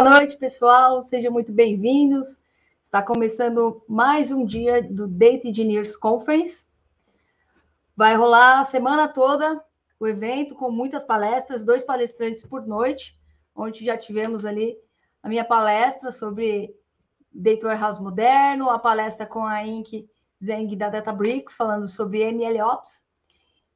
Boa noite, pessoal. Sejam muito bem-vindos. Está começando mais um dia do Data Engineers Conference. Vai rolar a semana toda o evento com muitas palestras, dois palestrantes por noite, onde já tivemos ali a minha palestra sobre Data Warehouse moderno, a palestra com a Inc. Zeng da Databricks, falando sobre MLOps.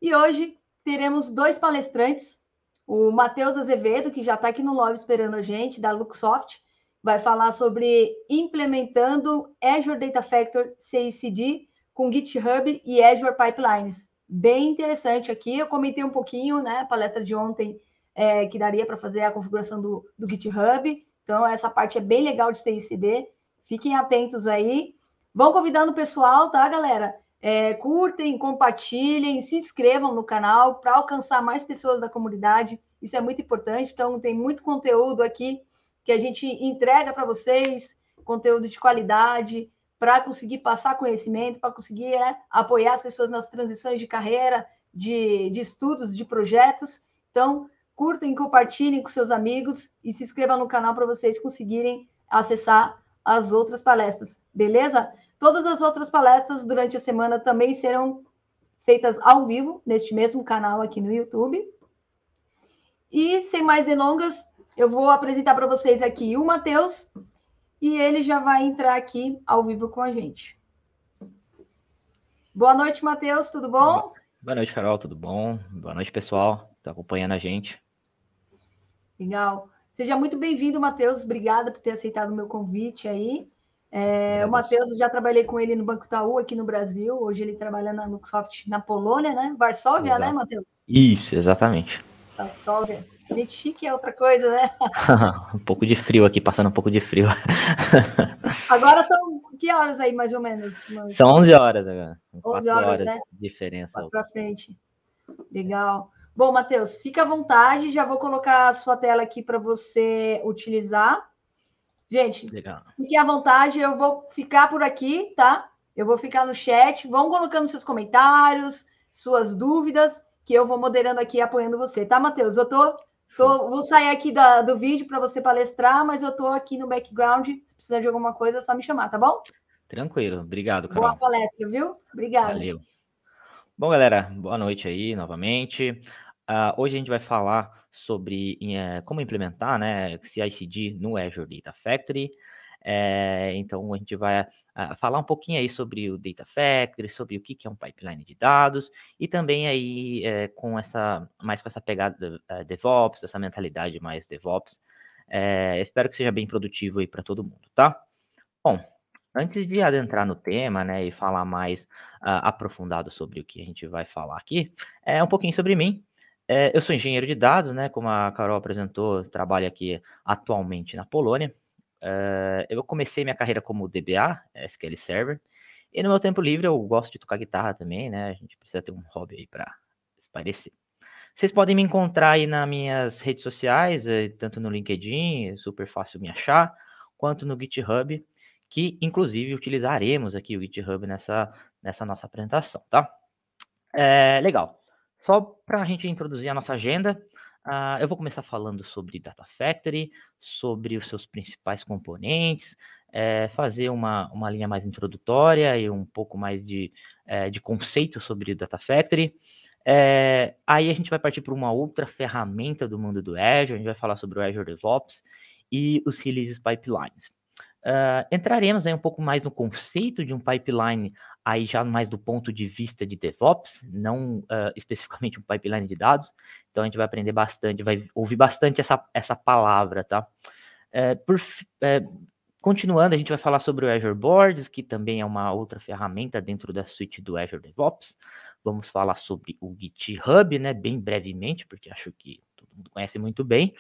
E hoje teremos dois palestrantes, o Matheus Azevedo, que já está aqui no lobby esperando a gente, da Luxoft, vai falar sobre implementando Azure Data Factor CICD com GitHub e Azure Pipelines. Bem interessante aqui. Eu comentei um pouquinho, né, a palestra de ontem, é, que daria para fazer a configuração do, do GitHub. Então, essa parte é bem legal de CICD. Fiquem atentos aí. Vão convidando o pessoal, tá, galera? É, curtem, compartilhem, se inscrevam no canal para alcançar mais pessoas da comunidade. Isso é muito importante. Então, tem muito conteúdo aqui que a gente entrega para vocês, conteúdo de qualidade, para conseguir passar conhecimento, para conseguir é, apoiar as pessoas nas transições de carreira, de, de estudos, de projetos. Então, curtem, compartilhem com seus amigos e se inscrevam no canal para vocês conseguirem acessar as outras palestras, beleza? Todas as outras palestras durante a semana também serão feitas ao vivo, neste mesmo canal aqui no YouTube. E sem mais delongas, eu vou apresentar para vocês aqui o Matheus e ele já vai entrar aqui ao vivo com a gente. Boa noite, Matheus, tudo bom? Boa noite, Carol, tudo bom? Boa noite, pessoal, está acompanhando a gente. Legal. Seja muito bem-vindo, Matheus. Obrigada por ter aceitado o meu convite aí. É, o Matheus, já trabalhei com ele no Banco Itaú aqui no Brasil. Hoje ele trabalha na Luxoft na Polônia, né? Varsóvia, né, Matheus? Isso, exatamente. Varsóvia. Gente chique é outra coisa, né? um pouco de frio aqui, passando um pouco de frio. agora são que horas aí, mais ou menos? São 11 horas agora. 11 horas, horas, né? Diferença. Para frente. Legal. Bom, Matheus, fica à vontade. Já vou colocar a sua tela aqui para você utilizar. Gente, Legal. fiquem à vontade, eu vou ficar por aqui, tá? Eu vou ficar no chat. Vão colocando seus comentários, suas dúvidas, que eu vou moderando aqui, apoiando você, tá, Matheus? Eu tô, tô vou sair aqui da, do vídeo para você palestrar, mas eu tô aqui no background. Se precisar de alguma coisa, é só me chamar, tá bom? Tranquilo, obrigado, Carol. Boa palestra, viu? Obrigada. Valeu. Bom, galera, boa noite aí novamente. Uh, hoje a gente vai falar sobre é, como implementar né, CI/CD no Azure Data Factory. É, então a gente vai a, ah, falar um pouquinho aí sobre o Data Factory, sobre o que, que é um pipeline de dados e também aí é, com essa mais com essa pegada uh, DevOps, essa mentalidade mais DevOps. espero que seja bem produtivo aí para todo mundo, tá? Bom, antes de adentrar no tema, né, e falar mais uh, aprofundado sobre o que a gente vai falar aqui, é um pouquinho sobre mim. É, eu sou engenheiro de dados, né? Como a Carol apresentou, trabalho aqui atualmente na Polônia. É, eu comecei minha carreira como DBA, SQL Server, e no meu tempo livre eu gosto de tocar guitarra também, né? A gente precisa ter um hobby aí para espairecer. Vocês podem me encontrar aí nas minhas redes sociais, eh, tanto no LinkedIn, é super fácil me achar, quanto no GitHub, que inclusive utilizaremos aqui o GitHub nessa, nessa nossa apresentação, tá? É, legal. Só para a gente introduzir a nossa agenda, uh, eu vou começar falando sobre Data Factory, sobre os seus principais componentes, é, fazer uma, uma linha mais introdutória e um pouco mais de, é, de conceito sobre o Data Factory. É, aí a gente vai partir para uma outra ferramenta do mundo do Azure, a gente vai falar sobre o Azure DevOps e os releases pipelines. Uh, entraremos aí um pouco mais no conceito de um pipeline aí já mais do ponto de vista de DevOps, não uh, especificamente um pipeline de dados. Então a gente vai aprender bastante, vai ouvir bastante essa, essa palavra, tá? É, por, é, continuando, a gente vai falar sobre o Azure Boards, que também é uma outra ferramenta dentro da suite do Azure DevOps. Vamos falar sobre o GitHub, né, bem brevemente, porque acho que todo mundo conhece muito bem.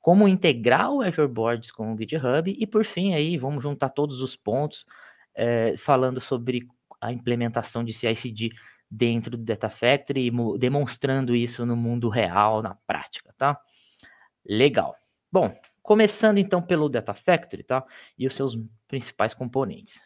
Como integrar o Azure Boards com o GitHub e, por fim, aí vamos juntar todos os pontos é, falando sobre a implementação de CI/CD dentro do Data Factory, demonstrando isso no mundo real, na prática, tá? Legal. Bom, começando então pelo Data Factory, tá? E os seus principais componentes.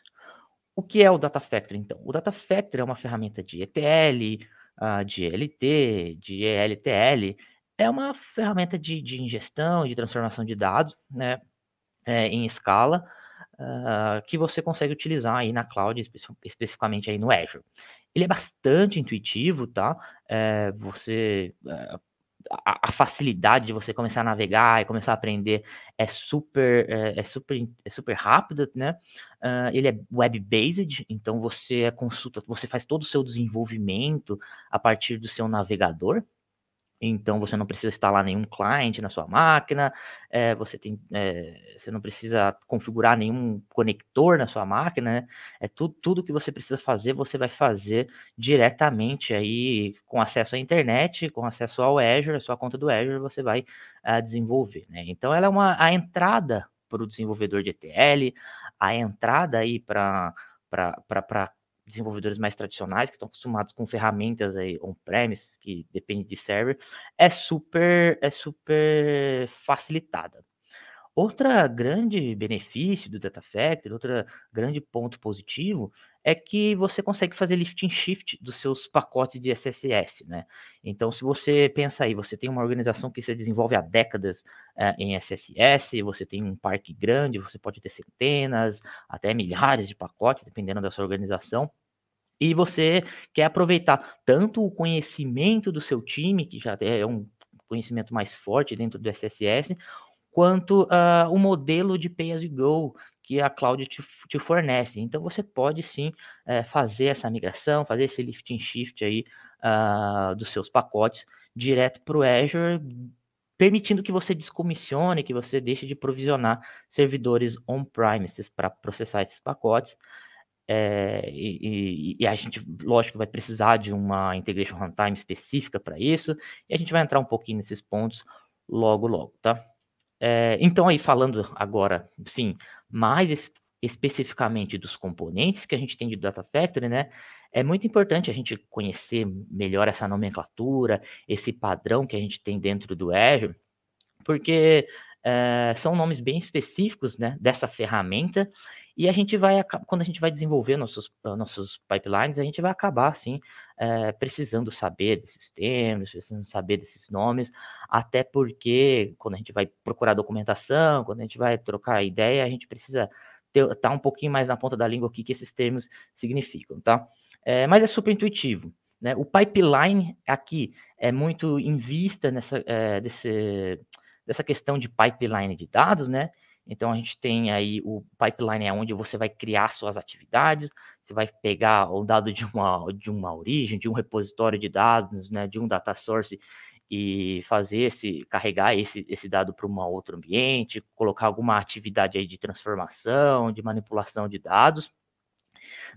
O que é o Data Factory, então? O Data Factory é uma ferramenta de ETL, uh, de LT, de ELTL. É uma ferramenta de, de ingestão, de transformação de dados, né? é, em escala uh, que você consegue utilizar aí na cloud, especificamente aí no Azure. Ele é bastante intuitivo, tá? É, você uh, a, a, facilidade de você começar a navegar e começar a aprender é super é, é super é super rápida, né? Uh, ele é web based, então você consulta, você faz todo o seu desenvolvimento a partir do seu navegador. Então você não precisa instalar nenhum cliente na sua máquina, é, você, tem, é, você não precisa configurar nenhum conector na sua máquina, né? É tudo, tudo que você precisa fazer, você vai fazer diretamente aí com acesso à internet, com acesso ao Azure, a sua conta do Azure, você vai uh, desenvolver, né? Então ela é uma a entrada para o desenvolvedor de ETL, a entrada aí para para desenvolvedores mais tradicionais, que estão acostumados com ferramentas aí on-premise, que depende de server, é super, é super facilitada. Outra grande benefício do Data Factory, outro grande ponto positivo, é que você consegue fazer lift and shift dos seus pacotes de SSS, né? Então, se você pensa aí, você tem uma organização que se desenvolve há décadas é, em SSS, você tem um parque grande, você pode ter centenas, até milhares de pacotes, dependendo da sua organização. E você quer aproveitar tanto o conhecimento do seu time, que já é um conhecimento mais forte dentro do SSS, quanto uh, o modelo de pay as you go que a cloud te, te fornece. Então você pode sim é, fazer essa migração, fazer esse lift and shift aí uh, dos seus pacotes direto para o Azure, permitindo que você descomissione, que você deixe de provisionar servidores on-premises para processar esses pacotes. É, e, e, a gente, lógico, vai precisar de uma integration runtime específica para isso, e a gente vai entrar um pouquinho nesses pontos logo, logo, tá? É, então, aí falando agora, sim, mais es especificamente dos componentes que a gente tem de Data Factory, né? É muito importante a gente conhecer melhor essa nomenclatura, esse padrão que a gente tem dentro do Azure, porque é, são nomes bem específicos, né, dessa ferramenta e a gente vai, quando a gente vai desenvolver nossos, nossos pipelines, a gente vai acabar, assim, é, precisando saber desses termos, precisando saber desses nomes, até porque quando a gente vai procurar documentação, quando a gente vai trocar ideia, a gente precisa estar tá um pouquinho mais na ponta da língua o que, que esses termos significam, tá? É, mas é super intuitivo. Né? O pipeline aqui é muito em vista nessa, é, desse, dessa questão de pipeline de dados, né? Então a gente tem aí o pipeline é onde você vai criar suas atividades, você vai pegar o dado de uma, de uma origem, de um repositório de dados, né, de um data source e fazer esse carregar esse, esse dado para um outro ambiente, colocar alguma atividade aí de transformação, de manipulação de dados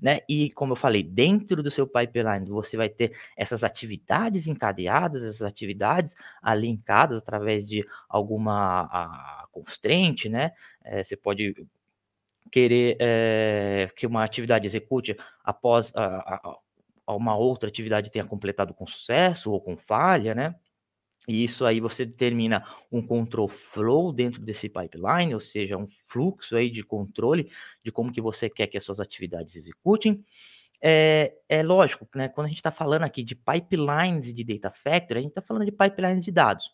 né? E como eu falei, dentro do seu pipeline você vai ter essas atividades encadeadas, essas atividades alinkadas através de alguma a, constraint, né? É, você pode querer é, que uma atividade execute após a, a, uma outra atividade tenha completado com sucesso ou com falha, né? E isso aí você determina um control flow dentro desse pipeline, ou seja, um fluxo aí de controle de como que você quer que as suas atividades executem. É, é lógico, né? Quando a gente está falando aqui de pipelines de data factory, a gente está falando de pipelines de dados.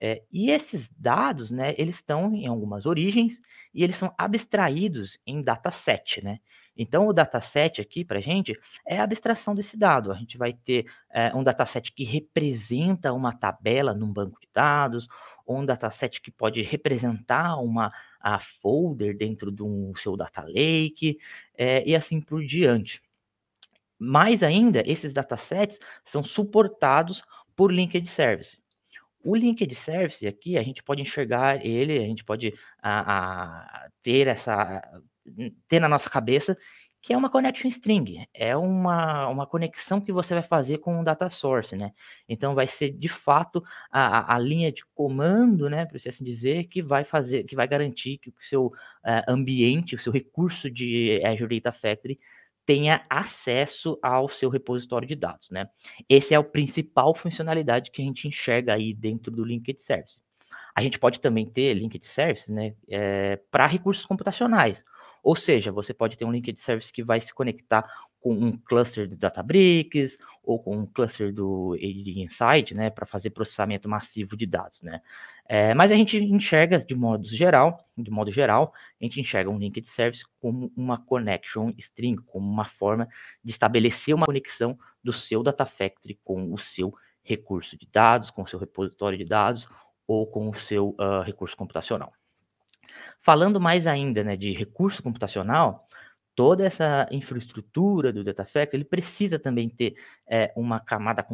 É, e esses dados, né, eles estão em algumas origens e eles são abstraídos em dataset, né? Então, o dataset aqui para a gente é a abstração desse dado. A gente vai ter é, um dataset que representa uma tabela num banco de dados, ou um dataset que pode representar uma a folder dentro do seu data lake, é, e assim por diante. Mais ainda, esses datasets são suportados por Linked Service. O Linked Service aqui, a gente pode enxergar ele, a gente pode a, a, ter essa ter na nossa cabeça que é uma connection string, é uma, uma conexão que você vai fazer com um data source, né? Então vai ser de fato a, a linha de comando, né, por assim dizer, que vai fazer, que vai garantir que o seu uh, ambiente, o seu recurso de Azure Data Factory tenha acesso ao seu repositório de dados, né? Esse é o principal funcionalidade que a gente enxerga aí dentro do Linked Service. A gente pode também ter Linked Service, né, é, para recursos computacionais Ou seja, você pode ter um link de service que vai se conectar com um cluster do Databricks ou com um cluster do AD Insight, né, para fazer processamento massivo de dados, né. É, mas a gente enxerga de modo geral, de modo geral, a gente enxerga um link de service como uma connection string, como uma forma de estabelecer uma conexão do seu Data Factory com o seu recurso de dados, com o seu repositório de dados ou com o seu uh, recurso computacional. Falando mais ainda né, de recurso computacional, toda essa infraestrutura do Data ele precisa também ter é, uma camada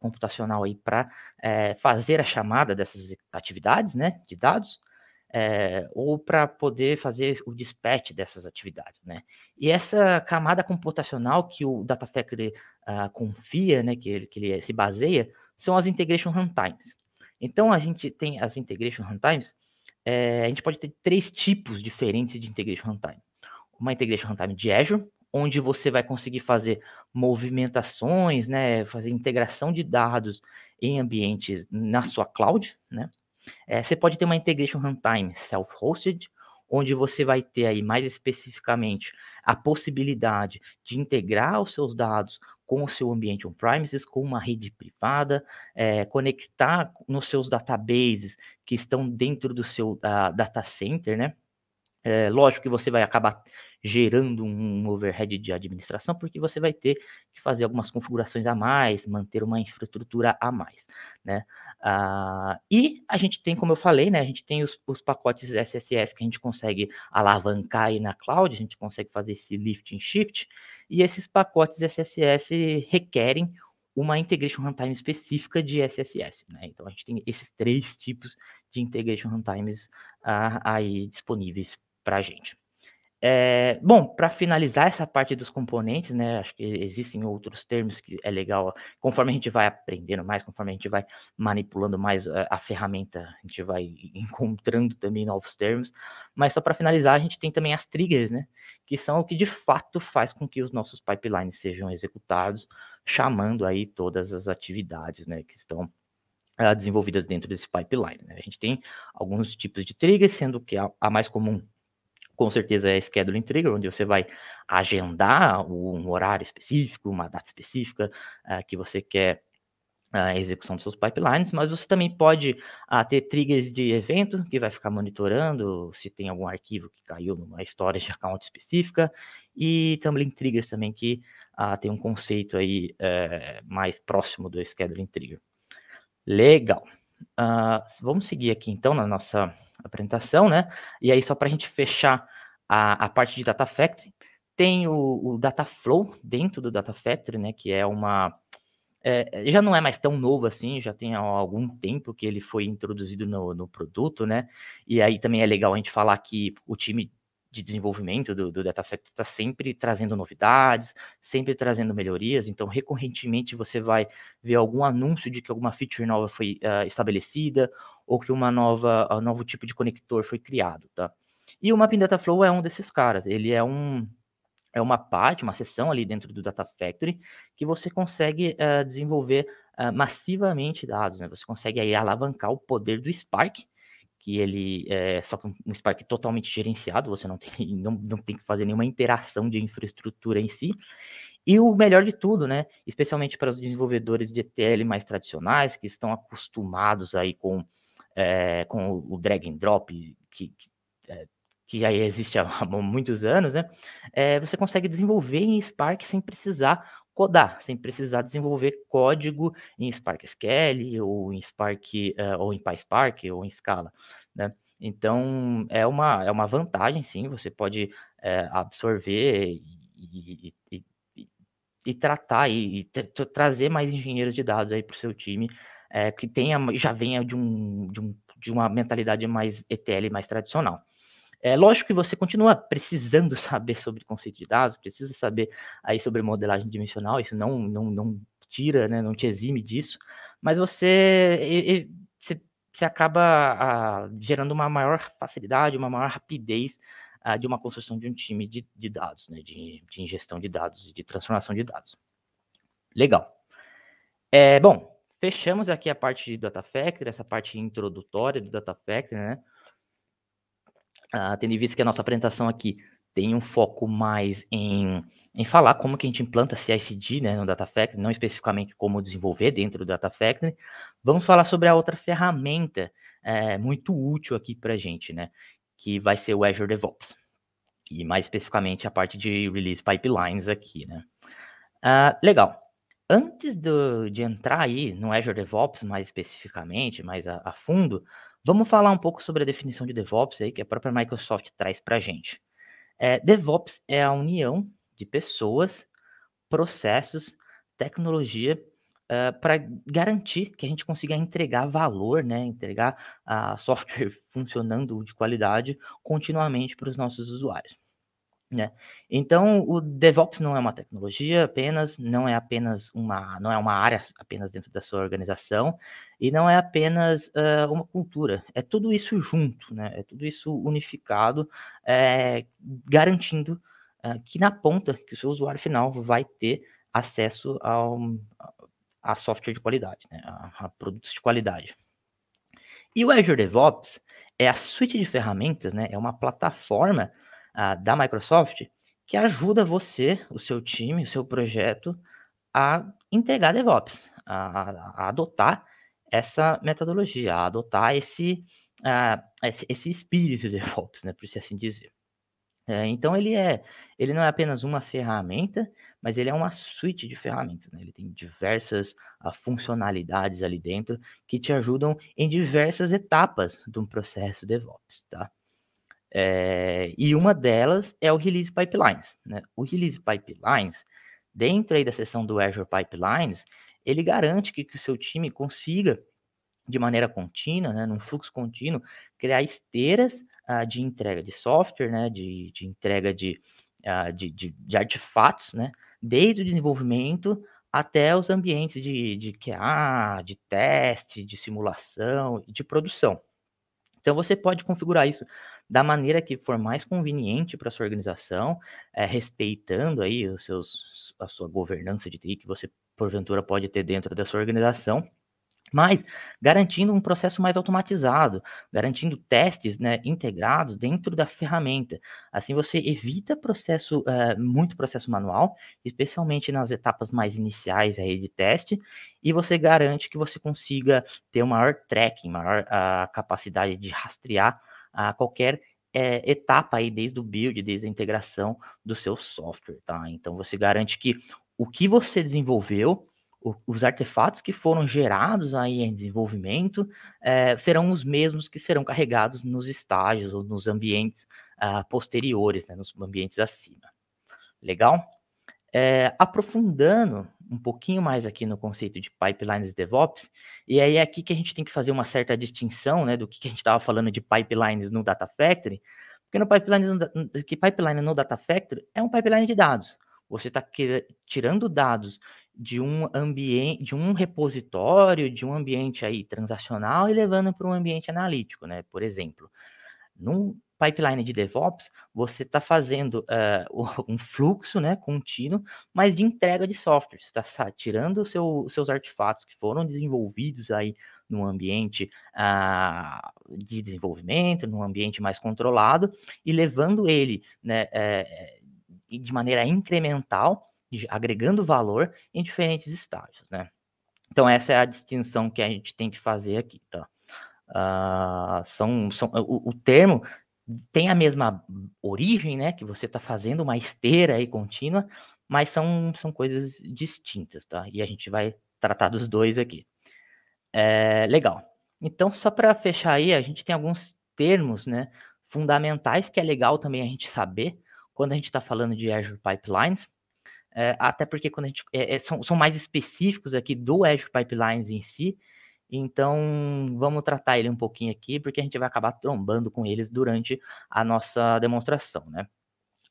computacional aí para é, fazer a chamada dessas atividades né, de dados, é, ou para poder fazer o dispatch dessas atividades, né? E essa camada computacional que o Data uh, confia, né, que ele, que ele se baseia, são as integration runtimes. Então a gente tem as integration runtimes, a gente pode ter três tipos diferentes de integration runtime. Uma integration runtime de Azure, onde você vai conseguir fazer movimentações, né, fazer integração de dados em ambientes na sua cloud, né? É, você pode ter uma integration runtime self-hosted, onde você vai ter aí mais especificamente a possibilidade de integrar os seus dados com o seu ambiente on-premises, com uma rede privada, é, conectar nos seus databases que estão dentro do seu uh, data center, né? É, lógico que você vai acabar gerando um overhead de administração, porque você vai ter que fazer algumas configurações a mais, manter uma infraestrutura a mais, né? Ah, e a gente tem, como eu falei, né? A gente tem os, os, pacotes SSS que a gente consegue alavancar aí na cloud, a gente consegue fazer esse lift and shift, e esses pacotes SSS requerem uma integration runtime específica de SSS, né? Então a gente tem esses três tipos de integration runtimes ah, aí disponíveis para a gente. É, bom, para finalizar essa parte dos componentes, né, acho que existem outros termos que é legal, conforme a gente vai aprendendo mais, conforme a gente vai manipulando mais a, a ferramenta, a gente vai encontrando também novos termos, mas só para finalizar, a gente tem também as triggers, né, que são o que de fato faz com que os nossos pipelines sejam executados, chamando aí todas as atividades, né, que estão uh, desenvolvidas dentro desse pipeline. Né? A gente tem alguns tipos de triggers, sendo que a, a mais comum com certeza é Scheduling Trigger, onde você vai agendar um horário específico, uma data específica uh, que você quer a execução dos seus pipelines, mas você também pode uh, ter triggers de evento que vai ficar monitorando se tem algum arquivo que caiu numa história de account específica, e Tumbling Triggers também que uh, tem um conceito aí uh, mais próximo do Scheduling Trigger. Legal. Vamos seguir aqui então na nossa apresentação, né? E aí, só para a gente fechar a, a parte de Data Factory, tem o, o Data Flow dentro do Data Factory, né? Que é uma. É, já não é mais tão novo assim, já tem algum tempo que ele foi introduzido no, no produto, né? E aí também é legal a gente falar que o time de desenvolvimento do, do Data Factory está sempre trazendo novidades, sempre trazendo melhorias. Então, recorrentemente você vai ver algum anúncio de que alguma feature nova foi uh, estabelecida ou que uma nova, um novo tipo de conector foi criado, tá? E o Mapping Data Flow é um desses caras. Ele é um é uma parte, uma seção ali dentro do Data Factory que você consegue uh, desenvolver uh, massivamente dados, né? Você consegue aí alavancar o poder do Spark que ele é só um Spark totalmente gerenciado, você não tem, não, não tem que fazer nenhuma interação de infraestrutura em si. E o melhor de tudo, né, especialmente para os desenvolvedores de ETL mais tradicionais, que estão acostumados aí com, é, com o drag and drop, que, que, é, que já existe há, muitos anos, né, é, você consegue desenvolver em Spark sem precisar codar, sem precisar desenvolver código em Spark SQL ou em Spark ou em PySpark ou em Scala, né? Então é uma, é uma vantagem, sim. Você pode absorver e, e, e, e tratar e, trazer mais engenheiros de dados aí para o seu time é, que tenha já venha de, um, de, um, de uma mentalidade mais ETL, mais tradicional. É lógico que você continua precisando saber sobre conceito de dados, precisa saber aí sobre modelagem dimensional, isso não, não, não tira, né, não te exime disso, mas você, você, você acaba gerando uma maior facilidade, uma maior rapidez de uma construção de um time de, de dados, né, de, de ingestão de dados, de transformação de dados. Legal. É, bom, fechamos aqui a parte de Data Factory, essa parte introdutória do Data Factory, né? Ah, tendo em vista que a nossa apresentação aqui tem um foco mais em, em falar como que a gente implanta CI/CD né, no Data Factory, não especificamente como desenvolver dentro do Data Factory. Vamos falar sobre a outra ferramenta é, muito útil aqui para a gente, né, que vai ser o Azure DevOps. E mais especificamente a parte de Release Pipelines aqui, né. Uh, legal. Antes do, de entrar aí no Azure DevOps mais especificamente, mais a, a, fundo, vamos falar um pouco sobre a definição de DevOps aí que a própria Microsoft traz para a gente. É, DevOps é a união de pessoas, processos, tecnologia uh, para garantir que a gente consiga entregar valor, né, entregar uh, software funcionando de qualidade continuamente para os nossos usuários. Né? Então, o DevOps não é uma tecnologia apenas, não é apenas uma, não é uma área apenas dentro da sua organização e não é apenas uh, uma cultura. É tudo isso junto, né? É tudo isso unificado, é, garantindo uh, que na ponta que o seu usuário final vai ter acesso ao, a software de qualidade, né? a, a produtos de qualidade. E o Azure DevOps é a suite de ferramentas, né? É uma plataforma da Microsoft que ajuda você, o seu time, o seu projeto a entregar DevOps, a, a adotar essa metodologia, a adotar esse, esse, espírito de DevOps, né, por assim dizer. É, então ele é, ele não é apenas uma ferramenta, mas ele é uma suite de ferramentas. Né? Ele tem diversas uh, funcionalidades ali dentro que te ajudam em diversas etapas de um processo DevOps, tá? É, e uma delas é o Release Pipelines. Né? O Release Pipelines, dentro aí da seção do Azure Pipelines, ele garante que, que o seu time consiga, de maneira contínua, né, num fluxo contínuo, criar esteiras uh, de entrega de software, né, de, de entrega de, uh, de, de, de, artefatos, né, desde o desenvolvimento até os ambientes de, de QA, de teste, de simulação e de produção. Então você pode configurar isso da maneira que for mais conveniente para sua organização, é, respeitando aí os seus, a sua governança de TI que você porventura pode ter dentro da sua organização, mas garantindo um processo mais automatizado, garantindo testes né, integrados dentro da ferramenta. Assim você evita processo, é, muito processo manual, especialmente nas etapas mais iniciais aí de teste, e você garante que você consiga ter um maior tracking, maior a capacidade de rastrear a qualquer é, etapa aí, desde o build, desde a integração do seu software, tá? Então você garante que o que você desenvolveu, o, os artefatos que foram gerados aí em desenvolvimento é, serão os mesmos que serão carregados nos estágios ou nos ambientes uh, posteriores, né, nos ambientes acima. Legal? É, aprofundando um pouquinho mais aqui no conceito de pipelines DevOps, e aí é aqui que a gente tem que fazer uma certa distinção, né, do que, a gente estava falando de pipelines no Data Factory, porque no pipeline no, que pipeline no Data Factory é um pipeline de dados. Você está tirando dados de um ambiente, de um repositório, de um ambiente aí transacional e levando para um ambiente analítico, né? Por exemplo, num pipeline de DevOps, você está fazendo uh, um fluxo né, contínuo, mas de entrega de software. Você está tirando seu, os seus artefatos que foram desenvolvidos aí num ambiente uh, de desenvolvimento, num ambiente mais controlado, e levando ele né, é, de maneira incremental, agregando valor em diferentes estágios. Né? Então, essa é a distinção que a gente tem que fazer aqui. Tá? Uh, são, são, o, o, termo tem a mesma origem, né? Que você está fazendo uma esteira aí contínua, mas são, são coisas distintas, tá? E a gente vai tratar dos dois aqui. É, legal. Então, só para fechar aí, a gente tem alguns termos, né? Fundamentais que é legal também a gente saber quando a gente está falando de Azure Pipelines. É, até porque quando a gente é, é são, são mais específicos aqui do Azure Pipelines em si, então, vamos tratar ele um pouquinho aqui, porque a gente vai acabar trombando com eles durante a nossa demonstração, né?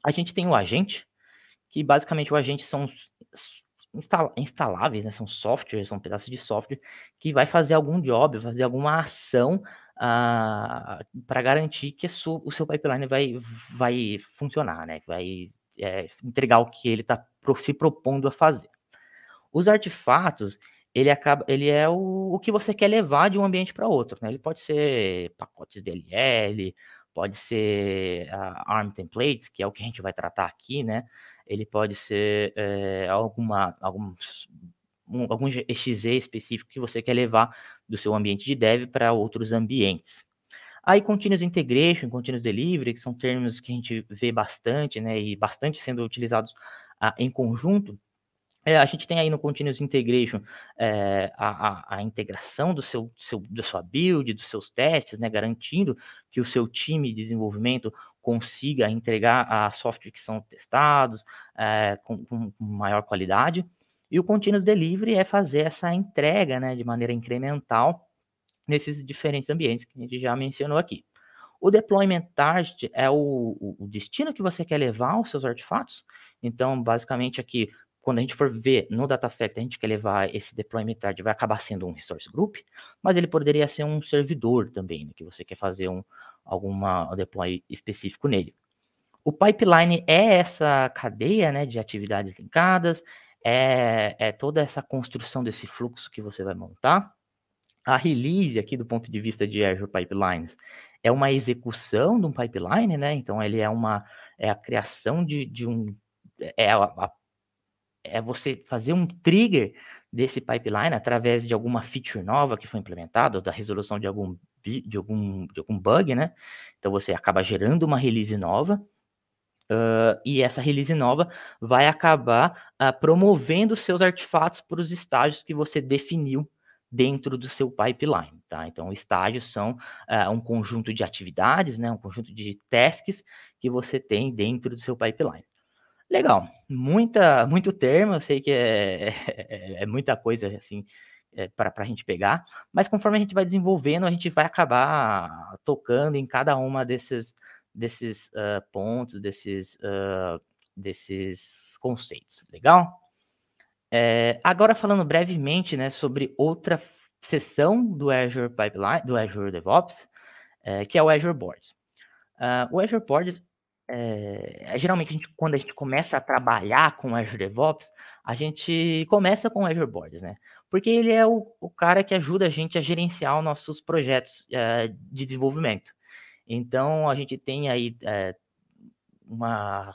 A gente tem o agente, que basicamente o agente são instaláveis, né? São softwares, são pedaços de software que vai fazer algum job, fazer alguma ação ah, para garantir que o seu pipeline vai, vai funcionar, né? Vai é, entregar o que ele está se propondo a fazer. Os artefatos, ele acaba, ele é o, o que você quer levar de um ambiente para outro, né? Ele pode ser pacotes DLL, pode ser uh, ARM templates, que é o que a gente vai tratar aqui, né? Ele pode ser é, alguma, algum, um, algum exe específico que você quer levar do seu ambiente de dev para outros ambientes. Aí, Continuous Integration, Continuous Delivery, que são termos que a gente vê bastante, né, e bastante sendo utilizados ah, em conjunto, a gente tem aí no Continuous Integration é, a, a, a, integração do seu, seu, da sua build, dos seus testes, né, garantindo que o seu time de desenvolvimento consiga entregar a software que são testados é, com, com, maior qualidade. E o Continuous Delivery é fazer essa entrega né, de maneira incremental nesses diferentes ambientes que a gente já mencionou aqui. O deployment target é o, o, destino que você quer levar os seus artefatos. Então, basicamente aqui, quando a gente for ver no Data Factory, a gente quer levar esse deployment target, vai acabar sendo um resource group, mas ele poderia ser um servidor também, né, que você quer fazer um alguma deploy específico nele. O pipeline é essa cadeia né, de atividades linkadas, é, é toda essa construção desse fluxo que você vai montar. A release aqui do ponto de vista de Azure Pipelines é uma execução de um pipeline, né? Então ele é uma é a criação de, de um é, a, a, é você fazer um trigger desse pipeline através de alguma feature nova que foi implementada, ou da resolução de algum de algum de algum bug, né? Então você acaba gerando uma release nova Uh, e essa release nova vai acabar uh, promovendo seus artefatos para os estágios que você definiu dentro do seu pipeline, tá? Então, estágios são uh, um conjunto de atividades, né, um conjunto de tasks que você tem dentro do seu pipeline. Legal, muita, muito termo, eu sei que é, é, é muita coisa, assim, é, para a gente pegar, mas conforme a gente vai desenvolvendo, a gente vai acabar tocando em cada uma desses, desses uh, pontos, desses, uh, desses conceitos, legal? É, agora falando brevemente, né, sobre outra seção do Azure Pipeline, do Azure DevOps, é, que é o Azure Boards. Uh, o Azure Boards, é, geralmente a gente, quando a gente começa a trabalhar com Azure DevOps, a gente começa com Azure Boards, né? Porque ele é o, o cara que ajuda a gente a gerenciar os nossos projetos uh, de desenvolvimento. Então, a gente tem aí uh, uma,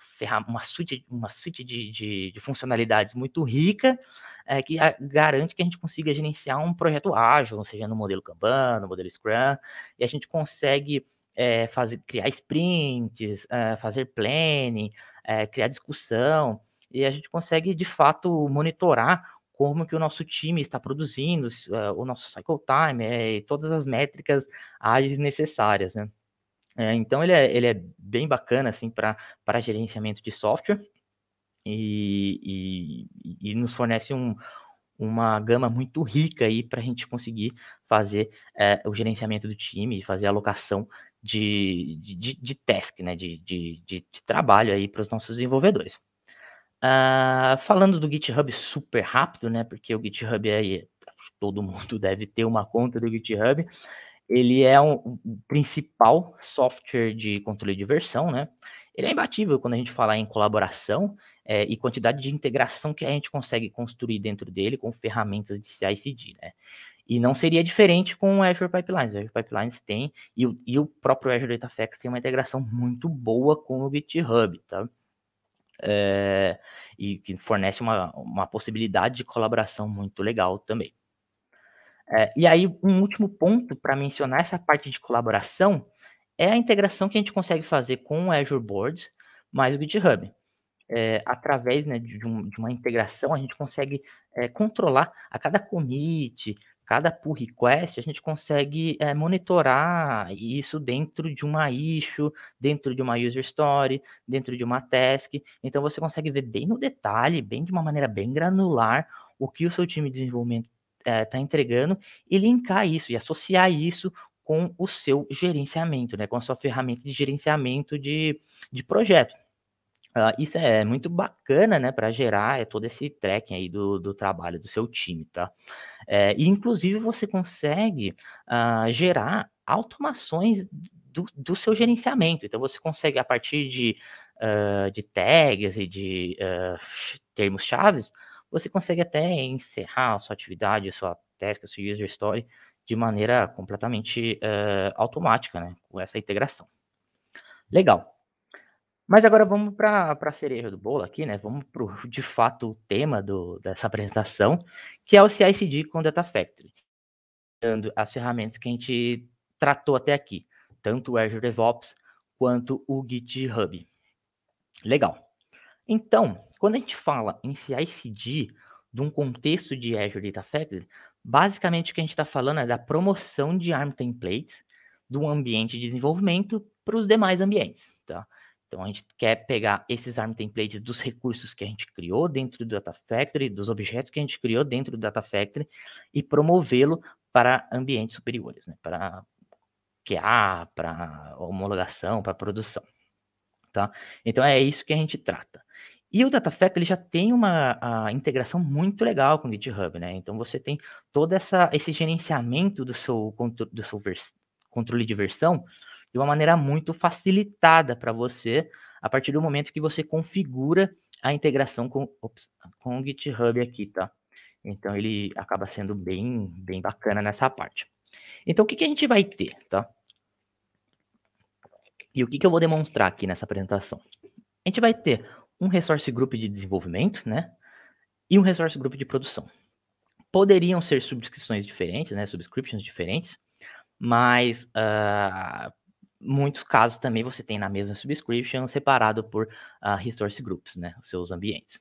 uma suite, uma suite de, de, de funcionalidades muito rica é, que a, garante que a gente consiga gerenciar um projeto ágil, seja no modelo Kanban, no modelo Scrum, e a gente consegue é, fazer, criar sprints, é, fazer planning, criar discussão, e a gente consegue, de fato, monitorar como que o nosso time está produzindo, o nosso cycle time, e todas as métricas ágeis necessárias, né? É, então ele é, ele é bem bacana assim para gerenciamento de software e, e, e nos fornece um, uma gama muito rica aí para a gente conseguir fazer é, o gerenciamento do time fazer a alocação de, de, de task, né, de, de, de, trabalho aí para os nossos desenvolvedores. Uh, falando do GitHub super rápido, né, porque o GitHub aí, todo mundo deve ter uma conta do GitHub, ele é um, um principal software de controle de versão, né? Ele é imbatível quando a gente fala em colaboração é, e quantidade de integração que a gente consegue construir dentro dele com ferramentas de CI/CD, né? E não seria diferente com o Azure Pipelines. O Azure Pipelines tem, e o, e o próprio Azure Data Factory tem uma integração muito boa com o GitHub, tá? É, e que fornece uma, uma possibilidade de colaboração muito legal também. É, e aí, um último ponto para mencionar essa parte de colaboração é a integração que a gente consegue fazer com o Azure Boards mais o GitHub. É, através né, de, um, de, uma integração, a gente consegue é, controlar a cada commit, cada pull request, a gente consegue é, monitorar isso dentro de uma issue, dentro de uma user story, dentro de uma task. Então, você consegue ver bem no detalhe, bem de uma maneira bem granular, o que o seu time de desenvolvimento está é, tá entregando e linkar isso e associar isso com o seu gerenciamento, né, com a sua ferramenta de gerenciamento de, de projeto. Uh, isso é muito bacana, né, para gerar é, todo esse tracking aí do, do trabalho do seu time, tá? É, e inclusive você consegue uh, gerar automações do, do, seu gerenciamento. Então você consegue a partir de, uh, de tags e de termos chaves, você consegue até encerrar a sua atividade, a sua task, a sua user story de maneira completamente automática, né, com essa integração. Legal. Mas agora vamos para a cereja do bolo aqui, né? Vamos para de fato, o tema do, dessa apresentação, que é o CI/CD com Data Factory. As ferramentas que a gente tratou até aqui, tanto o Azure DevOps quanto o GitHub. Legal. Então, quando a gente fala em CI/CD de um contexto de Azure Data Factory, basicamente o que a gente está falando é da promoção de ARM templates do ambiente de desenvolvimento para os demais ambientes? Então a gente quer pegar esses ARM templates dos recursos que a gente criou dentro do Data Factory, dos objetos que a gente criou dentro do Data Factory e promovê-lo para ambientes superiores, né? Para QA, para homologação, para produção, tá? Então é isso que a gente trata. E o Data Factory já tem uma integração muito legal com o GitHub, né? Então você tem todo essa, esse gerenciamento do seu, do seu controle de versão de uma maneira muito facilitada para você, a partir do momento que você configura a integração com, ops, com o GitHub aqui, tá? Então, ele acaba sendo bem, bem bacana nessa parte. Então, o que, que a gente vai ter, tá? E o que, que eu vou demonstrar aqui nessa apresentação? A gente vai ter um resource group de desenvolvimento, né? E um resource group de produção. Poderiam ser subscrições diferentes, né? Subscriptions diferentes, mas uh, muitos casos também você tem na mesma subscription separado por uh, resource groups, né, os seus ambientes.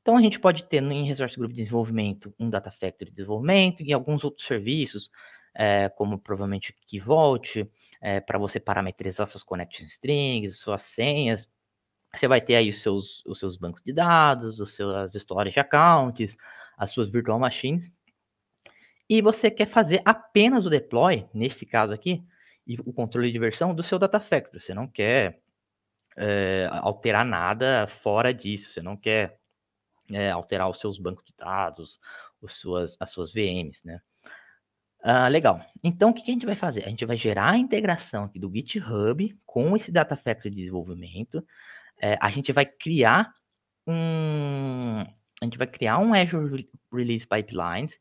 Então a gente pode ter em resource group de desenvolvimento um data factory de desenvolvimento e alguns outros serviços, é, como provavelmente Key Vault, é, para você parametrizar suas connection strings, suas senhas. Você vai ter aí os seus, os seus bancos de dados, os seus storage accounts, as suas virtual machines. E você quer fazer apenas o deploy, nesse caso aqui, e o controle de versão do seu data factory. Você não quer é, alterar nada fora disso. Você não quer é, alterar os seus bancos de dados, os suas, as suas VMs, né? Ah, legal. Então, o que, a gente vai fazer? A gente vai gerar a integração aqui do GitHub com esse Data Factory de desenvolvimento. É, a gente vai criar um... A gente vai criar um Azure Release Pipelines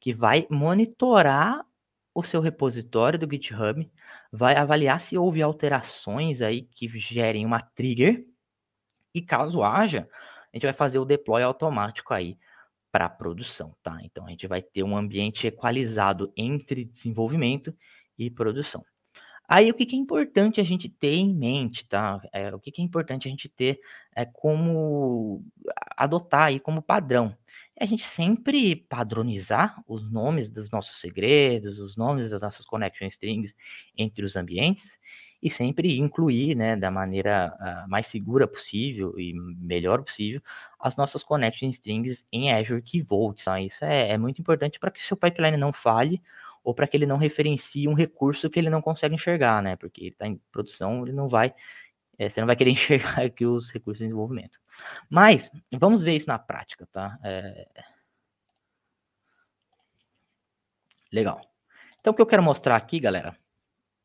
que vai monitorar o seu repositório do GitHub, vai avaliar se houve alterações aí que gerem uma trigger, e caso haja, a gente vai fazer o deploy automático aí para produção, tá? Então a gente vai ter um ambiente equalizado entre desenvolvimento e produção. Aí o que, que é importante a gente ter em mente, tá? É, o que, que é importante a gente ter é como adotar aí como padrão a gente sempre padronizar os nomes dos nossos segredos, os nomes das nossas connection strings entre os ambientes e sempre incluir, né, da maneira uh, mais segura possível e melhor possível, as nossas connection strings em Azure Key Vault. Tá? Isso é, é muito importante para que seu pipeline não falhe ou para que ele não referencie um recurso que ele não consegue enxergar, né? Porque ele está em produção, ele não vai, é, você não vai querer enxergar aqui os recursos de desenvolvimento. Mas, vamos ver isso na prática, tá? É... Legal. Então, o que eu quero mostrar aqui, galera,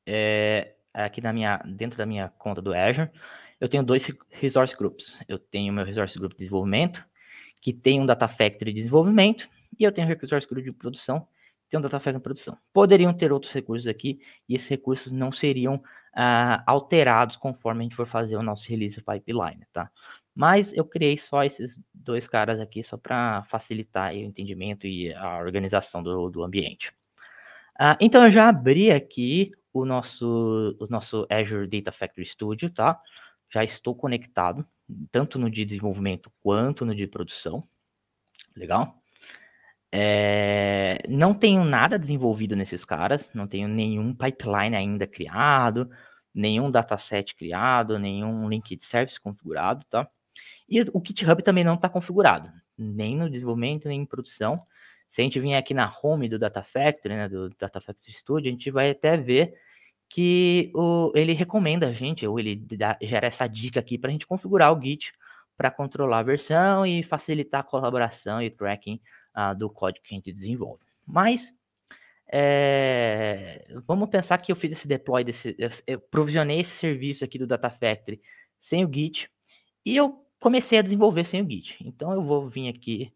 é aqui na minha, dentro da minha conta do Azure, eu tenho dois resource groups. Eu tenho meu resource group de desenvolvimento, que tem um data factory de desenvolvimento, e eu tenho o resource group de produção, que tem um data factory de produção. Poderiam ter outros recursos aqui, e esses recursos não seriam ah, alterados conforme a gente for fazer o nosso release pipeline, tá? Mas eu criei só esses dois caras aqui só para facilitar o entendimento e a organização do, do ambiente. Uh, então eu já abri aqui o nosso, o nosso Azure Data Factory Studio, tá? Já estou conectado, tanto no de desenvolvimento quanto no de produção. Legal? É, não tenho nada desenvolvido nesses caras, não tenho nenhum pipeline ainda criado, nenhum dataset criado, nenhum link de service configurado, tá? E o GitHub também não está configurado, nem no desenvolvimento, nem em produção. Se a gente vier aqui na home do Data Factory, né, do Data Factory Studio, a gente vai até ver que o, ele recomenda a gente, ou ele dá, gera essa dica aqui para a gente configurar o Git para controlar a versão e facilitar a colaboração e tracking uh, do código que a gente desenvolve. Mas é, vamos pensar que eu fiz esse deploy, desse, eu provisionei esse serviço aqui do Data Factory sem o Git e eu comecei a desenvolver sem o Git. Então eu vou vir aqui,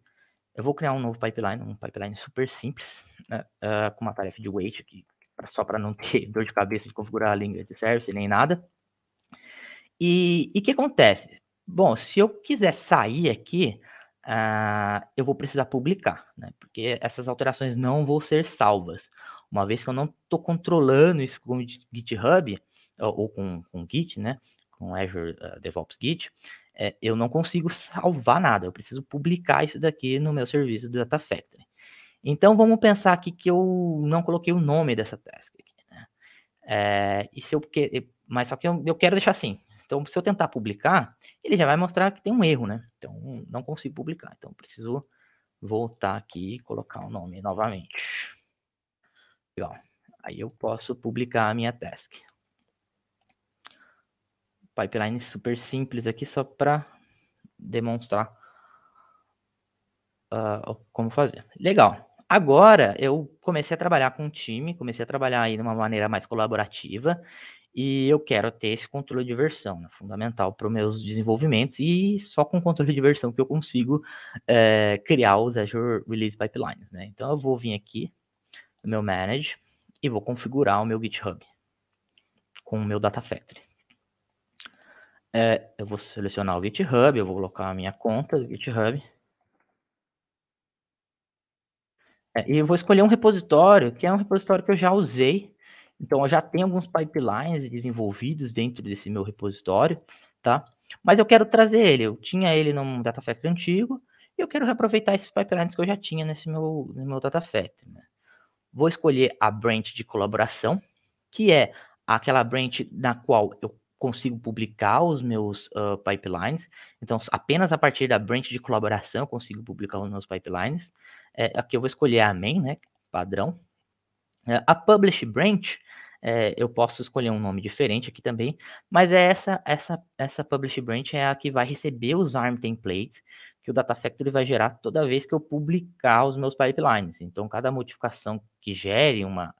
eu vou criar um novo pipeline, um pipeline super simples, né, uh, com uma tarefa de wait aqui, só para não ter dor de cabeça de configurar a língua de service nem nada. E o que acontece? Bom, se eu quiser sair aqui, uh, eu vou precisar publicar, né? Porque essas alterações não vão ser salvas. Uma vez que eu não estou controlando isso com GitHub, ou, ou com, com Git, né? Com Azure uh, DevOps Git, é, eu não consigo salvar nada. Eu preciso publicar isso daqui no meu serviço do Data Factory. Então, vamos pensar aqui que eu não coloquei o nome dessa task. Aqui, né? é, e se eu, mas só que eu, eu quero deixar assim. Então, se eu tentar publicar, ele já vai mostrar que tem um erro, né? Então, não consigo publicar. Então, preciso voltar aqui e colocar o nome novamente. Legal. Aí eu posso publicar a minha task. Pipeline super simples aqui, só para demonstrar uh, como fazer. Legal. Agora eu comecei a trabalhar com um time, comecei a trabalhar aí de uma maneira mais colaborativa e eu quero ter esse controle de versão, né, fundamental para os meus desenvolvimentos, e só com controle de versão que eu consigo é, criar os Azure Release Pipelines. Né? Então eu vou vir aqui no meu Manage e vou configurar o meu GitHub com o meu Data Factory. É, eu vou selecionar o GitHub, eu vou colocar a minha conta do GitHub. É, e eu vou escolher um repositório, que é um repositório que eu já usei então, eu já tenho alguns pipelines desenvolvidos dentro desse meu repositório, tá? Mas eu quero trazer ele. Eu tinha ele num Data Factory antigo e eu quero reaproveitar esses pipelines que eu já tinha nesse meu, no meu Data Factory. Né? Vou escolher a branch de colaboração, que é aquela branch na qual eu consigo publicar os meus uh, pipelines. Então, apenas a partir da branch de colaboração eu consigo publicar os meus pipelines. É, aqui eu vou escolher a main, né, padrão. É, a publish branch é, eu posso escolher um nome diferente aqui também, mas é essa, essa, essa Publish Branch é a que vai receber os ARM templates que o Data Factory vai gerar toda vez que eu publicar os meus pipelines. Então, cada modificação que gere uma,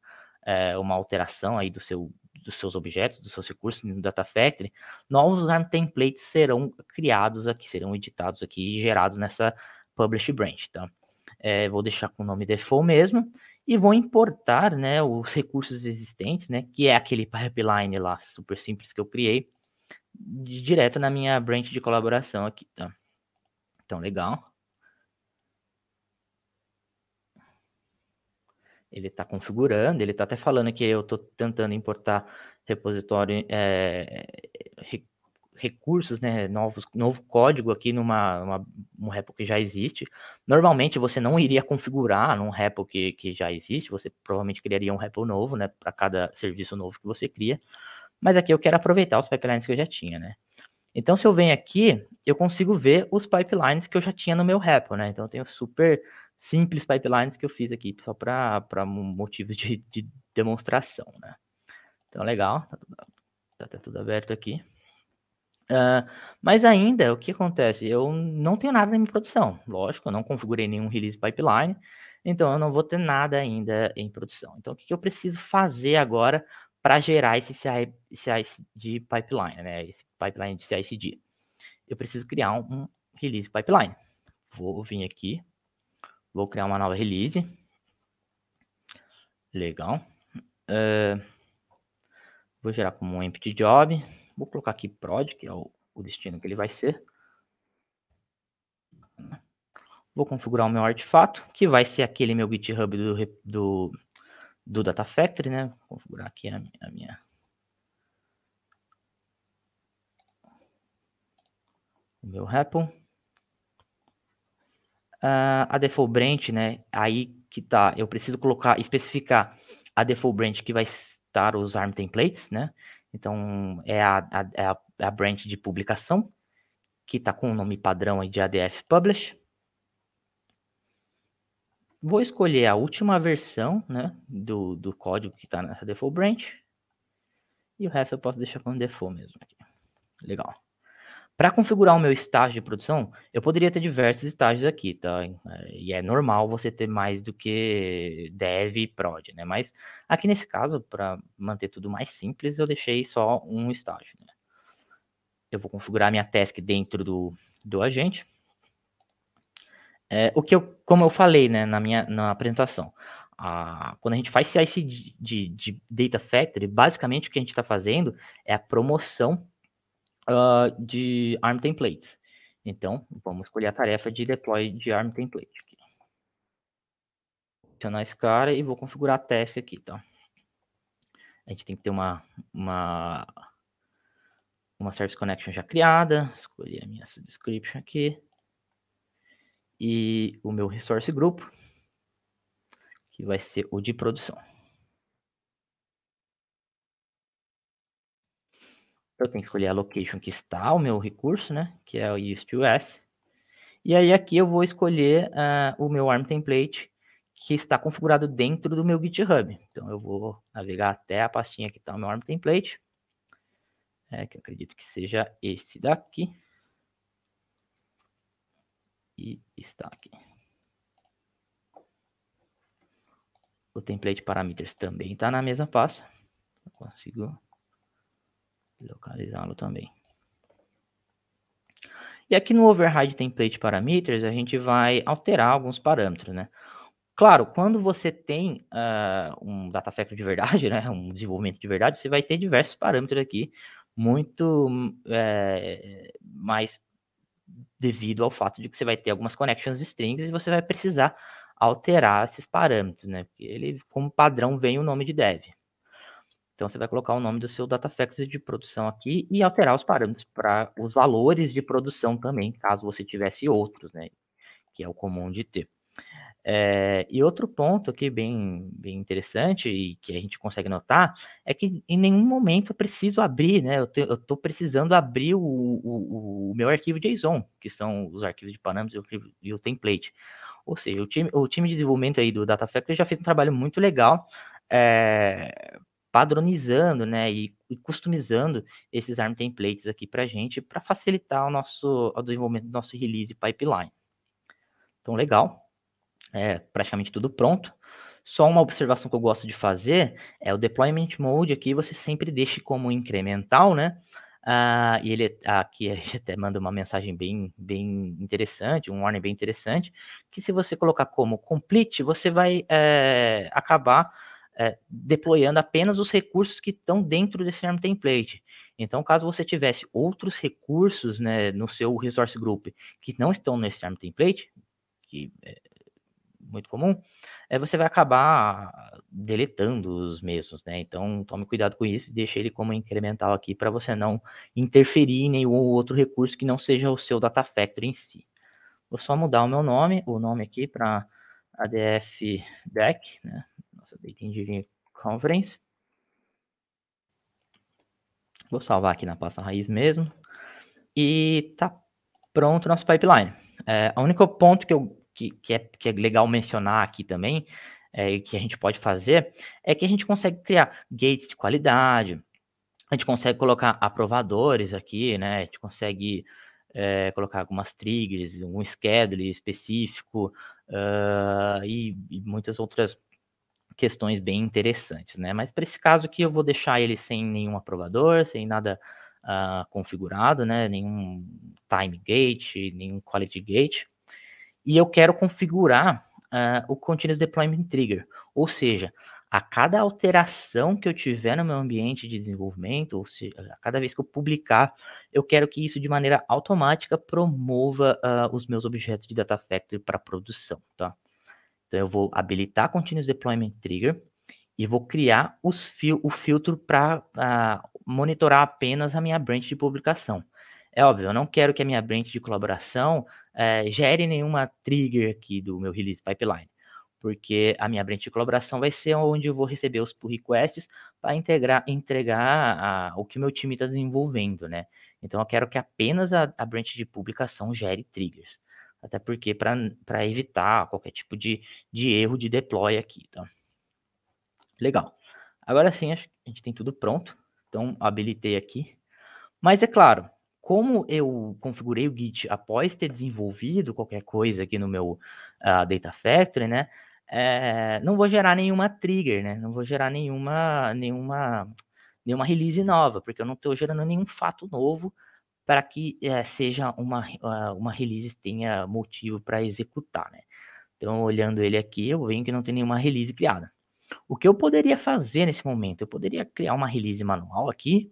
é, uma alteração aí do seu, dos seus objetos, dos seus recursos no Data Factory, novos ARM templates serão criados aqui, serão editados aqui e gerados nessa Publish Branch, tá? É, vou deixar com o nome default mesmo, e vou importar né, os recursos existentes, né, que é aquele pipeline lá super simples que eu criei, direto na minha branch de colaboração aqui, tá? Então, legal. Ele está configurando, ele está até falando que eu estou tentando importar repositório é, recursos, né, novos, novo código aqui numa uma, um repo que já existe. Normalmente você não iria configurar num repo que, que já existe, você provavelmente criaria um repo novo, né, para cada serviço novo que você cria. Mas aqui eu quero aproveitar os pipelines que eu já tinha, né. Então, se eu venho aqui, eu consigo ver os pipelines que eu já tinha no meu repo, né. Então, eu tenho super simples pipelines que eu fiz aqui, só para motivos de, de demonstração, né. Então, legal, tá tudo, tá tudo aberto aqui. Uh, mas ainda, o que acontece? Eu não tenho nada em produção. Lógico, eu não configurei nenhum release pipeline, então eu não vou ter nada ainda em produção. Então, o que, que eu preciso fazer agora para gerar esse CI, CI pipeline, né? Esse pipeline de CI/CD? Eu preciso criar um, um release pipeline. Vou vir aqui, vou criar uma nova release. Legal. Uh, vou gerar como um empty job. Vou colocar aqui prod, que é o, o destino que ele vai ser. Vou configurar o meu artefato, que vai ser aquele meu GitHub do, do, do Data Factory, né? Vou configurar aqui a, a minha... O meu repo. Uh, a default branch, né? Aí que tá, eu preciso colocar, especificar a default branch que vai estar os ARM templates, né? Então, é a, a, é a, é a branch de publicação, que está com o nome padrão aí de ADF Publish. Vou escolher a última versão né, do, do código que está nessa default branch. E o resto eu posso deixar como default mesmo aqui. Legal. Para configurar o meu estágio de produção, eu poderia ter diversos estágios aqui, tá? E é normal você ter mais do que dev e prod, né? Mas aqui nesse caso, para manter tudo mais simples, eu deixei só um estágio, né? Eu vou configurar minha task dentro do, do agente. É, o que eu, como eu falei, né, na minha na apresentação, a, quando a gente faz de, de, de Data Factory, basicamente o que a gente está fazendo é a promoção uh, de ARM templates. Então, vamos escolher a tarefa de deploy de ARM template. Aqui. Vou adicionar esse cara e vou configurar a task aqui, tá? A gente tem que ter uma, uma, uma service connection já criada. Escolher a minha subscription aqui. E o meu resource grupo, que vai ser o de produção. Eu tenho que escolher a location que está o meu recurso, né? Que é o use2s. E aí aqui eu vou escolher uh, o meu ARM template que está configurado dentro do meu GitHub. Então eu vou navegar até a pastinha que está o meu ARM template. É, que eu acredito que seja esse daqui. E está aqui. O template parameters também está na mesma pasta. Eu consigo localizá-lo também. E aqui no Override Template Parameters, a gente vai alterar alguns parâmetros, né? Claro, quando você tem uh, um data factory de verdade, né, um desenvolvimento de verdade, você vai ter diversos parâmetros aqui, muito é, mais devido ao fato de que você vai ter algumas connections strings e você vai precisar alterar esses parâmetros, né? Porque ele, como padrão, vem o nome de dev. Então, você vai colocar o nome do seu data factory de produção aqui e alterar os parâmetros para os valores de produção também, caso você tivesse outros, né? Que é o comum de ter. É, e outro ponto aqui bem, bem interessante e que a gente consegue notar é que em nenhum momento eu preciso abrir, né? Eu estou precisando abrir o, o, o, meu arquivo JSON, que são os arquivos de parâmetros e o template. Ou seja, o time, o time de desenvolvimento aí do Data Factory já fez um trabalho muito legal é, padronizando, né, e, e, customizando esses ARM templates aqui para a gente, para facilitar o nosso o desenvolvimento do nosso release pipeline. Então, legal, é praticamente tudo pronto. Só uma observação que eu gosto de fazer é o deployment mode aqui você sempre deixe como incremental, né? Ah, e ele aqui até manda uma mensagem bem, bem interessante, um warning bem interessante, que se você colocar como complete, você vai é, acabar é, deployando apenas os recursos que estão dentro desse ARM template. Então, caso você tivesse outros recursos né, no seu resource group que não estão nesse ARM template, que é muito comum, é, você vai acabar deletando os mesmos, né? Então, tome cuidado com isso e deixe ele como incremental aqui para você não interferir em nenhum outro recurso que não seja o seu data factory em si. Vou só mudar o meu nome, o nome aqui para ADF Deck, né? Data Engineering Conference. Vou salvar aqui na pasta raiz mesmo. E tá pronto o nosso pipeline. É, o único ponto que, eu, que, que, é, que é legal mencionar aqui também, é, que a gente pode fazer, é que a gente consegue criar gates de qualidade, a gente consegue colocar aprovadores aqui, né? A gente consegue é, colocar algumas triggers, um schedule específico uh, e, e, muitas outras questões bem interessantes, né? Mas para esse caso aqui eu vou deixar ele sem nenhum aprovador, sem nada uh, configurado, né? Nenhum time gate, nenhum quality gate. E eu quero configurar uh, o Continuous Deployment Trigger, ou seja, a cada alteração que eu tiver no meu ambiente de desenvolvimento, ou seja, a cada vez que eu publicar, eu quero que isso de maneira automática promova uh, os meus objetos de Data Factory para produção, tá? Então, eu vou habilitar Continuous Deployment Trigger e vou criar fil o filtro para uh, ah, monitorar apenas a minha branch de publicação. É óbvio, eu não quero que a minha branch de colaboração uh, gere nenhuma trigger aqui do meu release pipeline, porque a minha branch de colaboração vai ser onde eu vou receber os pull requests para entregar o que o meu time está desenvolvendo, né? Então eu quero que apenas a, a branch de publicação gere triggers. Até porque para evitar qualquer tipo de, de erro de deploy aqui, tá? Legal. Agora sim, a gente tem tudo pronto. Então, habilitei aqui. Mas é claro, como eu configurei o Git após ter desenvolvido qualquer coisa aqui no meu uh, Data Factory, né? É, não vou gerar nenhuma trigger, né? Não vou gerar nenhuma, nenhuma, nenhuma release nova, porque eu não estou gerando nenhum fato novo para que é, seja uma, ah, uma release tenha motivo para executar, né? Então, olhando ele aqui, eu vejo que não tem nenhuma release criada. O que eu poderia fazer nesse momento? Eu poderia criar uma release manual aqui,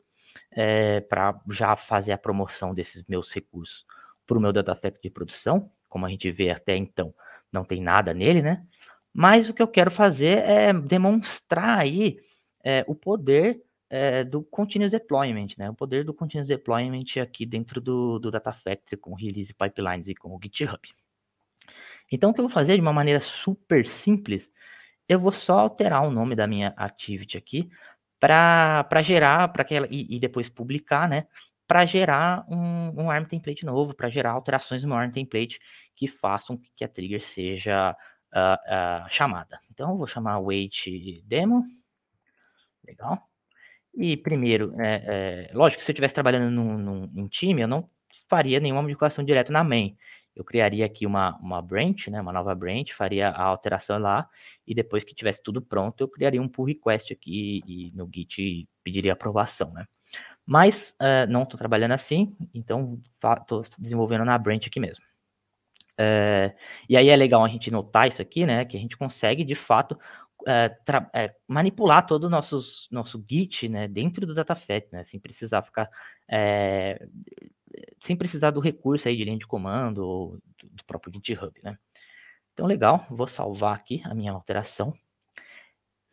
é, para já fazer a promoção desses meus recursos para o meu data factory de produção. Como a gente vê até então, não tem nada nele, né? Mas o que eu quero fazer é demonstrar aí é, o poder é, do Continuous Deployment, né? O poder do Continuous Deployment aqui dentro do, do Data Factory com Release Pipelines e com o GitHub. Então, o que eu vou fazer de uma maneira super simples, eu vou só alterar o nome da minha activity aqui para gerar, para que ela, e, e, depois publicar, né? Para gerar um, um ARM template novo, para gerar alterações no ARM template que façam que a trigger seja uh, uh, chamada. Então, eu vou chamar wait demo. Legal. E primeiro, é, é, lógico que se eu estivesse trabalhando num, num, num, time, eu não faria nenhuma modificação direta na main. Eu criaria aqui uma, uma branch, né, uma nova branch, faria a alteração lá, e depois que tivesse tudo pronto, eu criaria um pull request aqui e no Git pediria aprovação, né. Mas uh, não estou trabalhando assim, então estou desenvolvendo na branch aqui mesmo. Uh, e aí é legal a gente notar isso aqui, né, que a gente consegue, de fato, é, manipular todo o nosso, nosso Git né, dentro do DataFet, né, sem precisar ficar é, sem precisar do recurso aí de linha de comando ou do, do próprio GitHub, né? Então, legal, vou salvar aqui a minha alteração.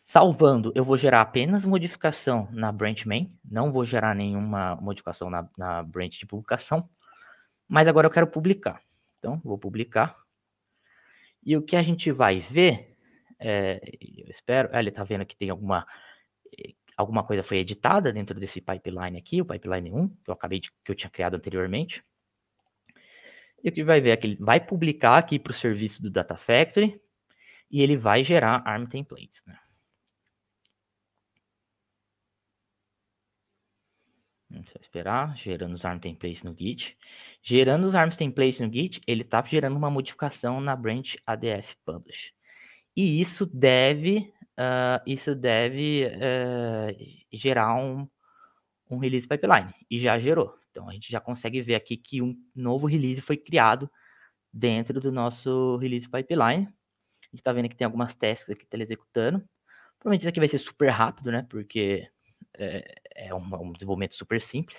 Salvando, eu vou gerar apenas modificação na branch main, não vou gerar nenhuma modificação na, na branch de publicação, mas agora eu quero publicar. Então, vou publicar. E o que a gente vai ver é, eu espero. Ah, ele está vendo que tem alguma eh, alguma coisa foi editada dentro desse pipeline aqui, o pipeline 1, que eu acabei de, que eu tinha criado anteriormente. E o que vai ver é que ele vai publicar aqui para o serviço do Data Factory e ele vai gerar ARM templates. Né? Vamos esperar, gerando os ARM templates no Git. Gerando os ARM templates no Git, ele está gerando uma modificação na branch ADF Publish. E isso deve, uh, isso deve uh, gerar um, um release pipeline. E já gerou. Então a gente já consegue ver aqui que um novo release foi criado dentro do nosso release pipeline. A gente está vendo que tem algumas tasks aqui que está executando. Provavelmente isso aqui vai ser super rápido, né? Porque é, é um, um, desenvolvimento super simples.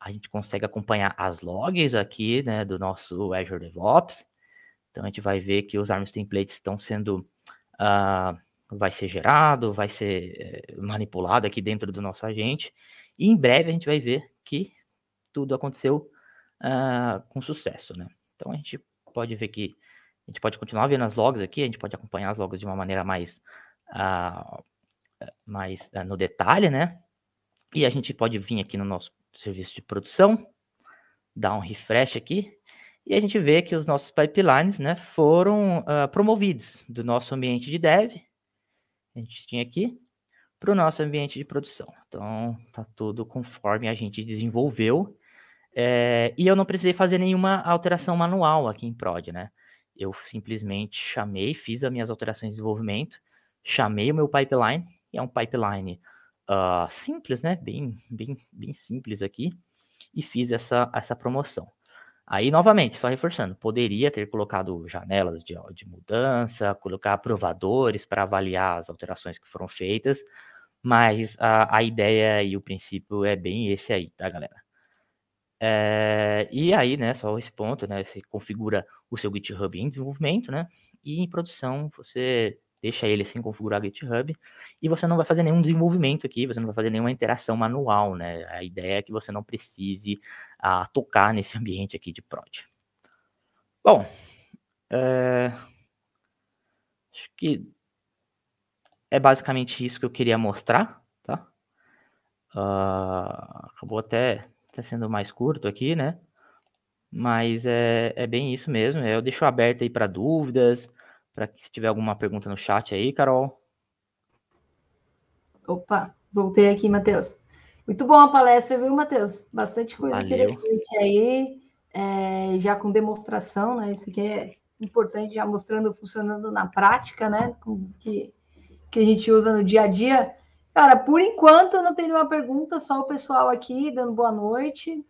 A gente consegue acompanhar as logs aqui, né, do nosso Azure DevOps. Então a gente vai ver que os ARMS templates estão sendo uh, vai ser gerado, vai ser eh, manipulado aqui dentro do nosso agente. E em breve a gente vai ver que tudo aconteceu uh, com sucesso, né? Então a gente pode ver que a gente pode continuar vendo as logs aqui, a gente pode acompanhar as logs de uma maneira mais, uh, mais uh, no detalhe, né? E a gente pode vir aqui no nosso serviço de produção, dar um refresh aqui, e a gente vê que os nossos pipelines né, foram uh, promovidos do nosso ambiente de dev, a gente tinha aqui, para o nosso ambiente de produção. Então, está tudo conforme a gente desenvolveu. É, e eu não precisei fazer nenhuma alteração manual aqui em prod, né? Eu simplesmente chamei, fiz as minhas alterações de desenvolvimento, chamei o meu pipeline, e é um pipeline uh, simples, né? Bem, bem, bem simples aqui, e fiz essa, essa promoção. Aí, novamente, só reforçando, poderia ter colocado janelas de, de mudança, colocar aprovadores para avaliar as alterações que foram feitas, mas a, a ideia e o princípio é bem esse aí, tá, galera? É, e aí, né, só esse ponto, né, você configura o seu GitHub em desenvolvimento, né, e em produção você deixa ele sem configurar GitHub, e você não vai fazer nenhum desenvolvimento aqui, você não vai fazer nenhuma interação manual, né? A ideia é que você não precise ah, tocar nesse ambiente aqui de prod. Bom, é... acho que é basicamente isso que eu queria mostrar, tá? Uh, acabou até, até sendo mais curto aqui, né? Mas é, é bem isso mesmo. Eu deixo aberto aí para dúvidas, para se tiver alguma pergunta no chat aí, Carol. Opa, voltei aqui, Matheus. Muito bom a palestra, viu, Matheus? Bastante coisa Valeu. interessante aí, é, já com demonstração, né? Isso aqui é importante, já mostrando, funcionando na prática, né? Que, que a gente usa no dia a dia. Cara, por enquanto não tem nenhuma pergunta, só o pessoal aqui dando boa noite.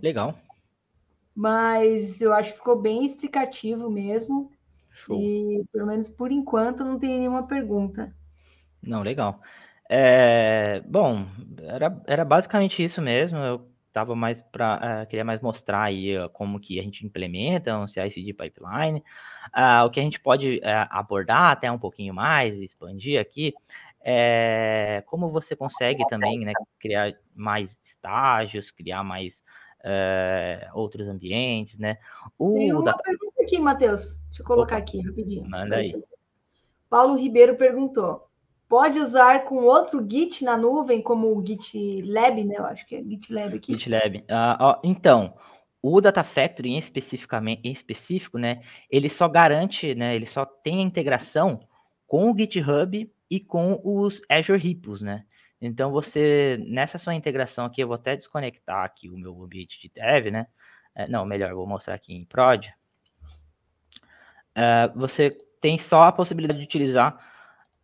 Legal. Mas eu acho que ficou bem explicativo mesmo. Show. E pelo menos por enquanto não tem nenhuma pergunta. Não, legal. É, bom, era, era basicamente isso mesmo. Eu tava mais para uh, é, queria mais mostrar aí uh, como que a gente implementa um CI/CD pipeline. Uh, o que a gente pode é, abordar até um pouquinho mais, expandir aqui, é como você consegue também, né, criar mais estágios, criar mais é, outros ambientes, né? O Tem uma pergunta aqui, Matheus. Deixa eu colocar Opa, aqui rapidinho. Manda aí. Paulo Ribeiro perguntou: pode usar com outro Git na nuvem, como o GitLab, né? Eu acho que é GitLab aqui. GitLab. Uh, ó, então, o Data Factory em, especificamente, em específico, né? Ele só garante, né? Ele só tem a integração com o GitHub e com os Azure Repos, né? Então, você, nessa sua integração aqui, eu vou até desconectar aqui o meu ambiente de dev, né? É, não, melhor, vou mostrar aqui em prod. É, você tem só a possibilidade de utilizar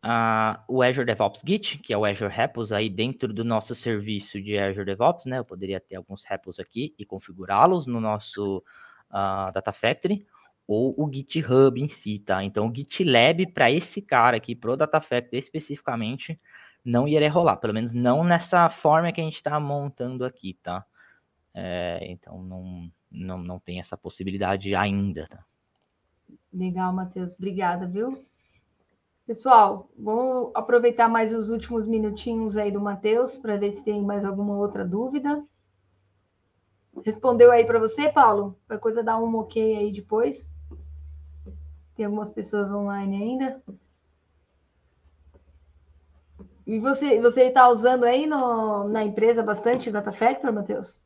uh, o Azure DevOps Git, que é o Azure Repos aí dentro do nosso serviço de Azure DevOps, né? Eu poderia ter alguns repos aqui e configurá-los no nosso uh, Data Factory, ou o GitHub em si, tá? Então, o GitLab para esse cara aqui, pro Data Factory especificamente, não iria rolar, pelo menos não nessa forma que a gente está montando aqui, tá? É, então não, não, não tem essa possibilidade ainda, tá? Legal, Matheus. Obrigada, viu? Pessoal, vamos aproveitar mais os últimos minutinhos aí do Matheus para ver se tem mais alguma outra dúvida. Respondeu aí para você, Paulo? Para coisa dar um ok aí depois. Tem algumas pessoas online ainda. E você você está usando aí no, na empresa bastante Data Factor, Matheus?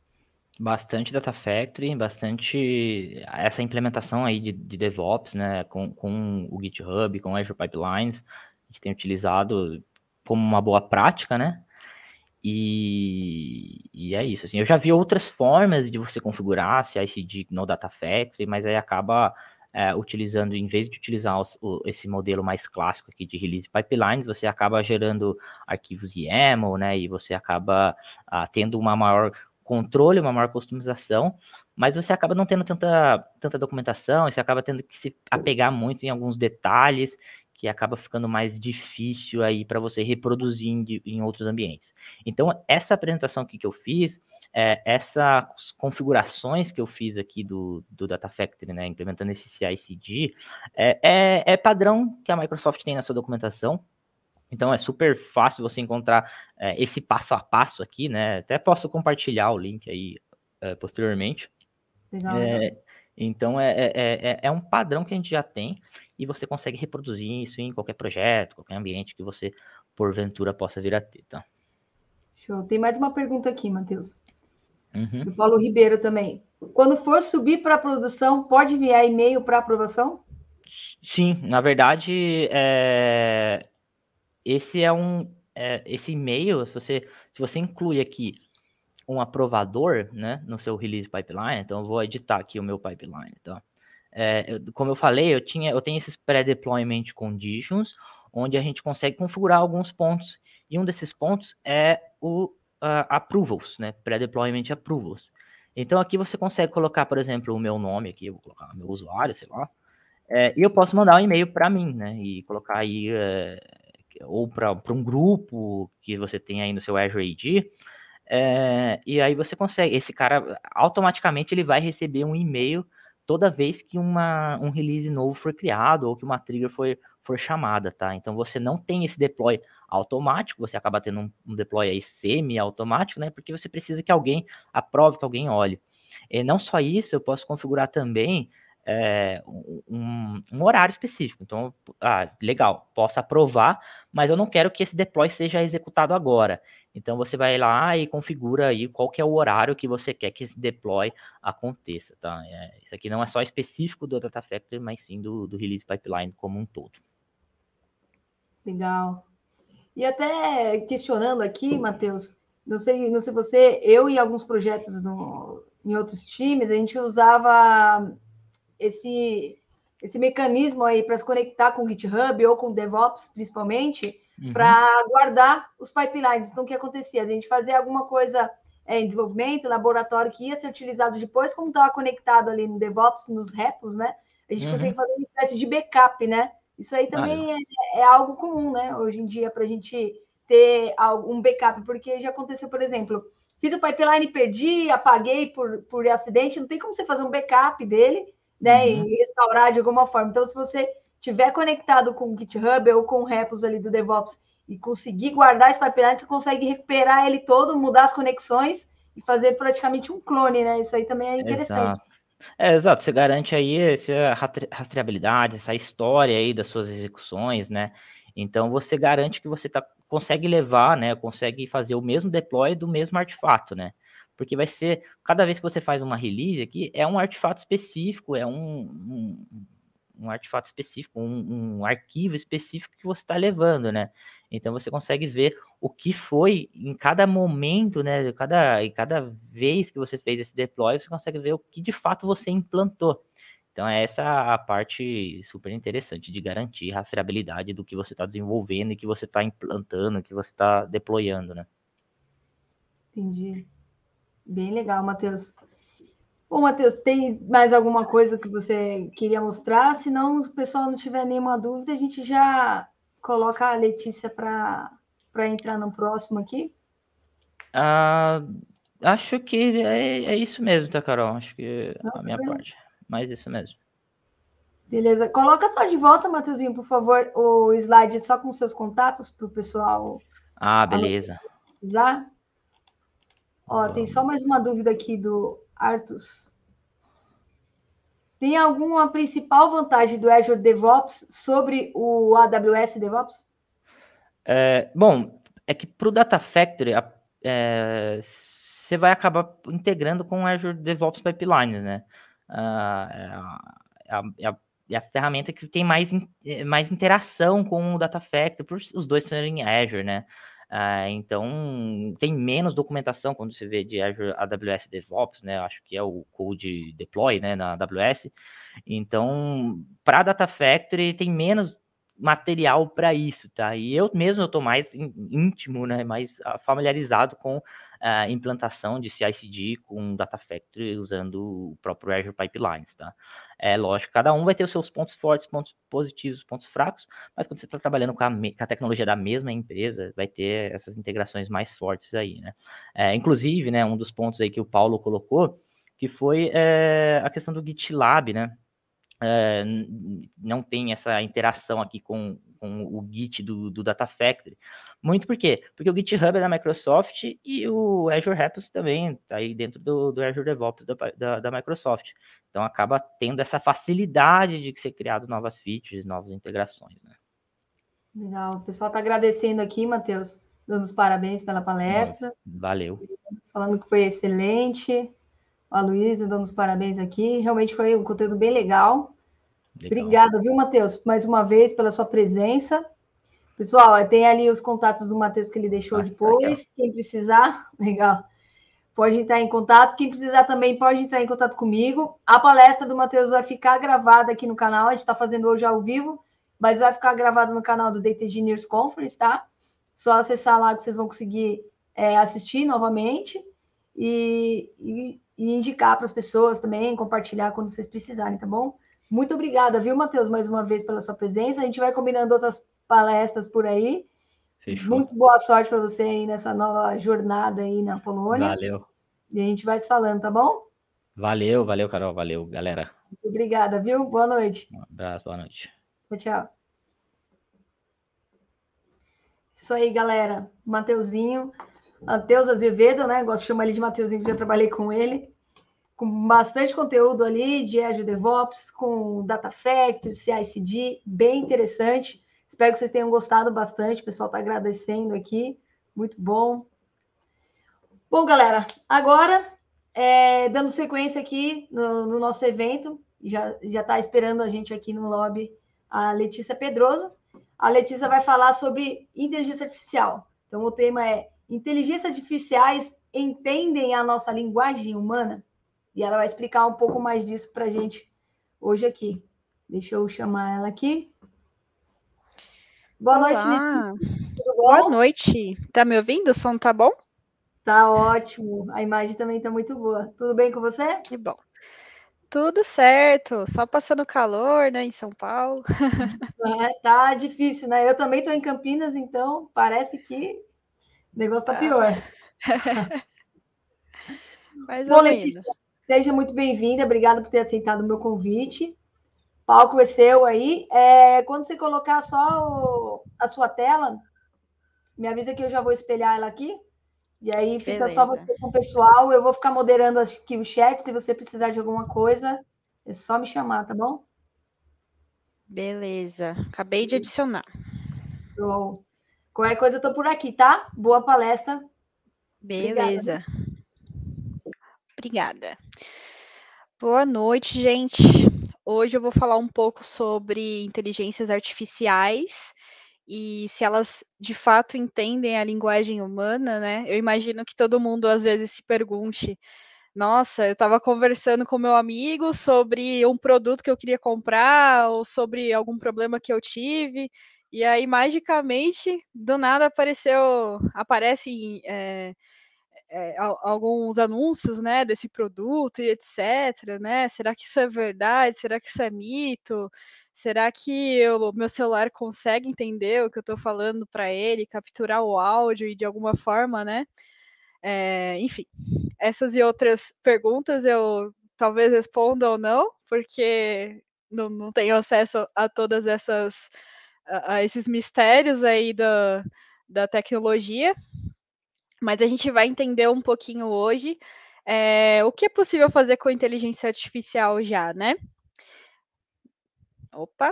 Bastante Data Factory, bastante essa implementação aí de, de DevOps, né, com, com o GitHub, com o Azure Pipelines, a gente tem utilizado como uma boa prática, né? E, e é isso, assim, eu já vi outras formas de você configurar CI/CD no Data Factory, mas aí acaba é, utilizando, em vez de utilizar os, o, esse modelo mais clássico aqui de release pipelines, você acaba gerando arquivos YAML, né, e você acaba ah, tendo uma maior controle, uma maior customização, mas você acaba não tendo tanta, tanta documentação, você acaba tendo que se apegar muito em alguns detalhes, que acaba ficando mais difícil aí para você reproduzir em, em, outros ambientes. Então, essa apresentação aqui que eu fiz, é, essas configurações que eu fiz aqui do, do Data Factory, né, implementando esse CI/CD, é, é, é, padrão que a Microsoft tem na sua documentação. Então é super fácil você encontrar é, esse passo a passo aqui, né? Até posso compartilhar o link aí é, posteriormente. Legal, é, então é, é, é, é, um padrão que a gente já tem e você consegue reproduzir isso em qualquer projeto, qualquer ambiente que você porventura possa vir a ter, tá? Show. Tem mais uma pergunta aqui, Matheus. Uhum. Do Paulo Ribeiro também. Quando for subir para a produção, pode enviar e-mail para aprovação? Sim, na verdade, é... esse é um. É, esse e-mail, se você, se você inclui aqui um aprovador né, no seu release pipeline, então eu vou editar aqui o meu pipeline. Tá? É, como eu falei, eu, tinha, eu tenho esses pré-deployment conditions, onde a gente consegue configurar alguns pontos, e um desses pontos é o uh, approvals, né? Pré-deployment approvals. Então aqui você consegue colocar, por exemplo, o meu nome aqui, eu vou colocar meu usuário, sei lá, é, e eu posso mandar um e-mail para mim, né? E colocar aí, é, ou para um grupo que você tem aí no seu Azure AD, é, e aí você consegue, esse cara automaticamente ele vai receber um e-mail toda vez que uma, um release novo for criado ou que uma trigger for, for chamada, tá? Então você não tem esse deploy automático, você acaba tendo um, um deploy aí semi-automático, né? Porque você precisa que alguém aprove, que alguém olhe. E não só isso, eu posso configurar também é, um, um, horário específico. Então, ah, legal, posso aprovar, mas eu não quero que esse deploy seja executado agora. Então, você vai lá e configura aí qual que é o horário que você quer que esse deploy aconteça, tá? É, isso aqui não é só específico do Data Factory, mas sim do, do Release Pipeline como um todo. Legal. E até questionando aqui, Matheus, não sei, não sei você, eu e alguns projetos no, em outros times, a gente usava esse, esse mecanismo aí para se conectar com o GitHub ou com o DevOps, principalmente, uhum. para guardar os pipelines. Então, o que acontecia? A gente fazia alguma coisa é, em desenvolvimento, laboratório, que ia ser utilizado depois, como estava conectado ali no DevOps, nos repos, né? A gente uhum. consegue fazer uma espécie de backup, né? Isso aí também ah, é, é, algo comum, né? Hoje em dia, para a gente ter algum backup, porque já aconteceu, por exemplo, fiz o pipeline, perdi, apaguei por, por acidente, não tem como você fazer um backup dele, né, uhum. e restaurar de alguma forma. Então, se você tiver conectado com o GitHub ou com o repos ali do DevOps e conseguir guardar esse pipeline, você consegue recuperar ele todo, mudar as conexões e fazer praticamente um clone, né? Isso aí também é interessante. Exato. É, exato, você garante aí essa rastreabilidade, essa história aí das suas execuções, né? Então você garante que você tá, consegue levar, né? Consegue fazer o mesmo deploy do mesmo artefato, né? Porque vai ser, cada vez que você faz uma release aqui, é um artefato específico, é um, um, um artefato específico, um, um arquivo específico que você está levando, né? Então você consegue ver o que foi em cada momento, né? Cada, em cada vez que você fez esse deploy, você consegue ver o que de fato você implantou. Então, é essa a parte super interessante de garantir rastreabilidade do que você está desenvolvendo e que você está implantando, que você está deployando, né? Entendi. Bem legal, Matheus. Bom, Matheus, tem mais alguma coisa que você queria mostrar? Se não, o pessoal não tiver nenhuma dúvida, a gente já coloca a Letícia para entrar no próximo aqui. Ah, acho que é, é isso mesmo, tá, Carol? Acho que é a minha parte. Mas isso mesmo. Beleza. Coloca só de volta, Matheusinho, por favor, o slide só com seus contatos para o pessoal. Ah, beleza. Precisar. Ó, tem só mais uma dúvida aqui do Artus. Tem alguma principal vantagem do Azure DevOps sobre o AWS DevOps? É, bom, é que para o Data Factory é, você vai acabar integrando com o Azure DevOps Pipelines, né? Ah, é, a, é a, é a, ferramenta que tem mais, mais interação com o Data Factory, por os dois serem Azure, né? Uh, então, tem menos documentação quando você vê de Azure AWS DevOps, né? Acho que é o Code Deploy, né, na AWS. Então, para Data Factory tem menos material para isso, tá? E eu mesmo eu tô mais íntimo, né, mais ah, familiarizado com a implantação de CI/CD com Data Factory usando o próprio Azure Pipelines, tá? É lógico, cada um vai ter os seus pontos fortes, pontos positivos, pontos fracos, mas quando você está trabalhando com a, com a, tecnologia da mesma empresa, vai ter essas integrações mais fortes aí, né? É, inclusive, né, um dos pontos aí que o Paulo colocou, que foi é, a questão do GitLab, né? É, não tem essa interação aqui com, com o Git do, do Data Factory. Muito por quê? Porque o GitHub é da Microsoft e o Azure Repos também está aí dentro do, do Azure DevOps da, da, da, Microsoft. Então acaba tendo essa facilidade de ser criado novas features, novas integrações. Né? Legal. O pessoal está agradecendo aqui, Matheus, dando os parabéns pela palestra. Valeu. Falando que foi excelente. A Luísa dando os parabéns aqui. Realmente foi um conteúdo bem legal. legal. Obrigada, viu, Matheus, mais uma vez pela sua presença. Pessoal, tem ali os contatos do Matheus que ele deixou ah, depois. Quem precisar, legal, pode entrar em contato. Quem precisar também pode entrar em contato comigo. A palestra do Matheus vai ficar gravada aqui no canal. A gente está fazendo hoje ao vivo, mas vai ficar gravada no canal do Data Engineers Conference, tá? Só acessar lá que vocês vão conseguir é, assistir novamente e, e, e indicar para as pessoas também, compartilhar quando vocês precisarem, tá bom? Muito obrigada, viu, Matheus, mais uma vez pela sua presença. A gente vai combinando outras palestras por aí. Fechou. Muito boa sorte para você aí nessa nova jornada aí na Polônia. Valeu. E a gente vai se falando, tá bom? Valeu, valeu, Carol. Valeu, galera. Muito obrigada, viu? Boa noite. Um abraço, boa noite. Tchau, tchau. Isso aí, galera. Mateuzinho, Mateus Azevedo, né? Gosto de chamar ele de Mateuzinho, porque eu trabalhei com ele. Com bastante conteúdo ali de Azure DevOps, com Data Factory, CI/CD, bem interessante. Espero que vocês tenham gostado bastante. O pessoal está agradecendo aqui. Muito bom. Bom, galera, agora, é, dando sequência aqui no, no, nosso evento, já está esperando a gente aqui no lobby a Letícia Pedroso. A Letícia vai falar sobre inteligência artificial. Então, o tema é Inteligências Artificiais entendem a nossa linguagem humana? E ela vai explicar um pouco mais disso para a gente hoje aqui. Deixa eu chamar ela aqui. Boa Olá. noite, Boa noite. Tá me ouvindo? O som tá bom? Tá ótimo. A imagem também tá muito boa. Tudo bem com você? Que bom. tudo certo, só passando calor, né, em São Paulo. É, tá difícil, né? Eu também estou em Campinas, então parece que o negócio tá ah. pior. Mais Bom, Letícia, seja muito bem-vinda, obrigada por ter aceitado o meu convite. O palco é seu aí. É, quando você colocar só o, a sua tela, me avisa que eu já vou espelhar ela aqui. E aí fica Beleza. só você com o pessoal. Eu vou ficar moderando aqui o chat. Se você precisar de alguma coisa, é só me chamar, tá bom? Beleza. Acabei de adicionar. Show. Qualquer coisa eu tô por aqui, tá? Boa palestra. Beleza. Obrigada. Obrigada. Boa noite, gente. Hoje eu vou falar um pouco sobre inteligências artificiais e se elas de fato entendem a linguagem humana, né? Eu imagino que todo mundo às vezes se pergunte: nossa, eu estava conversando com meu amigo sobre um produto que eu queria comprar ou sobre algum problema que eu tive. E aí, magicamente, do nada apareceu, aparecem é, é, alguns anúncios, né, desse produto e etc, né? Será que isso é verdade? Será que isso é mito? Será que o meu celular consegue entender o que eu estou falando para ele, capturar o áudio e de alguma forma, né? É, enfim, essas e outras perguntas eu talvez responda ou não, porque não, não tenho acesso a todas essas a, a esses mistérios aí da, da tecnologia, mas a gente vai entender um pouquinho hoje é, o que é possível fazer com inteligência artificial já, né? Opa.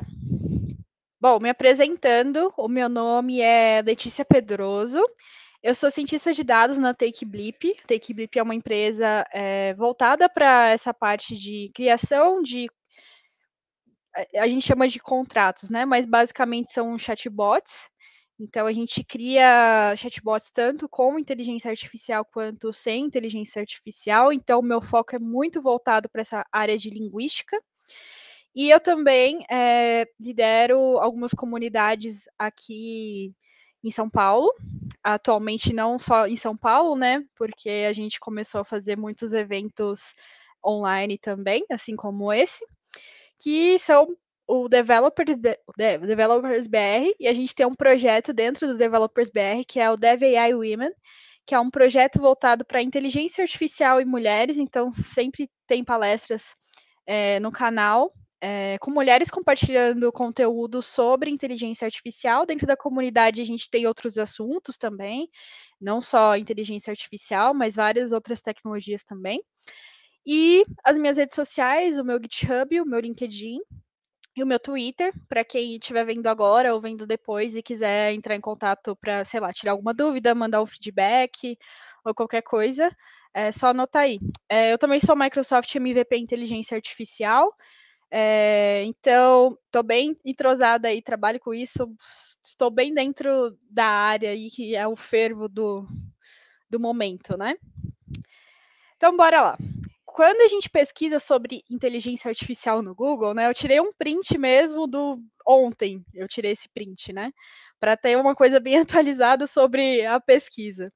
Bom, me apresentando, o meu nome é Letícia Pedroso. Eu sou cientista de dados na TakeBlip. TakeBlip é uma empresa é, voltada para essa parte de criação de. A gente chama de contratos, né? Mas basicamente são chatbots. Então a gente cria chatbots tanto com inteligência artificial quanto sem inteligência artificial. Então meu foco é muito voltado para essa área de linguística. E eu também é, lidero algumas comunidades aqui em São Paulo. Atualmente não só em São Paulo, né? Porque a gente começou a fazer muitos eventos online também, assim como esse, que são o Developer, Developers BR, e a gente tem um projeto dentro do Developers BR, que é o Dev AI Women, que é um projeto voltado para inteligência artificial e mulheres, então sempre tem palestras é, no canal é, com mulheres compartilhando conteúdo sobre inteligência artificial. Dentro da comunidade, a gente tem outros assuntos também, não só inteligência artificial, mas várias outras tecnologias também. E as minhas redes sociais, o meu GitHub, o meu LinkedIn e o meu Twitter, para quem estiver vendo agora ou vendo depois e quiser entrar em contato para, sei lá, tirar alguma dúvida, mandar um feedback ou qualquer coisa, é só anotar aí. É, eu também sou Microsoft MVP Inteligência Artificial. É, então, estou bem entrosada aí, trabalho com isso, estou bem dentro da área aí, que é o fervo do, do momento, né? Então, bora lá. Quando a gente pesquisa sobre inteligência artificial no Google, né? Eu tirei um print mesmo do ontem, eu tirei esse print, né? Para ter uma coisa bem atualizada sobre a pesquisa.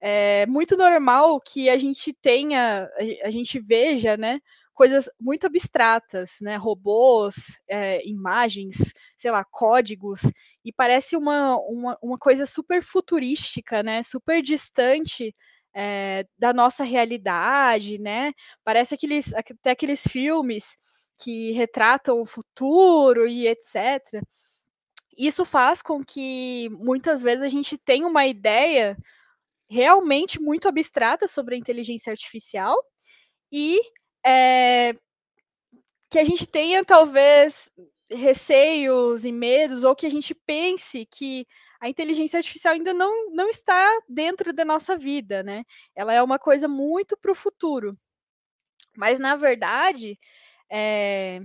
É muito normal que a gente tenha, a gente veja, né? coisas muito abstratas, né? Robôs, é, imagens, sei lá, códigos, e parece uma, uma, uma coisa super futurística, né? Super distante é, da nossa realidade, né? Parece aqueles, até aqueles filmes que retratam o futuro e etc. Isso faz com que muitas vezes a gente tenha uma ideia realmente muito abstrata sobre a inteligência artificial e é, que a gente tenha talvez receios e medos, ou que a gente pense que a inteligência artificial ainda não, não está dentro da nossa vida, né? Ela é uma coisa muito para o futuro. Mas, na verdade, é,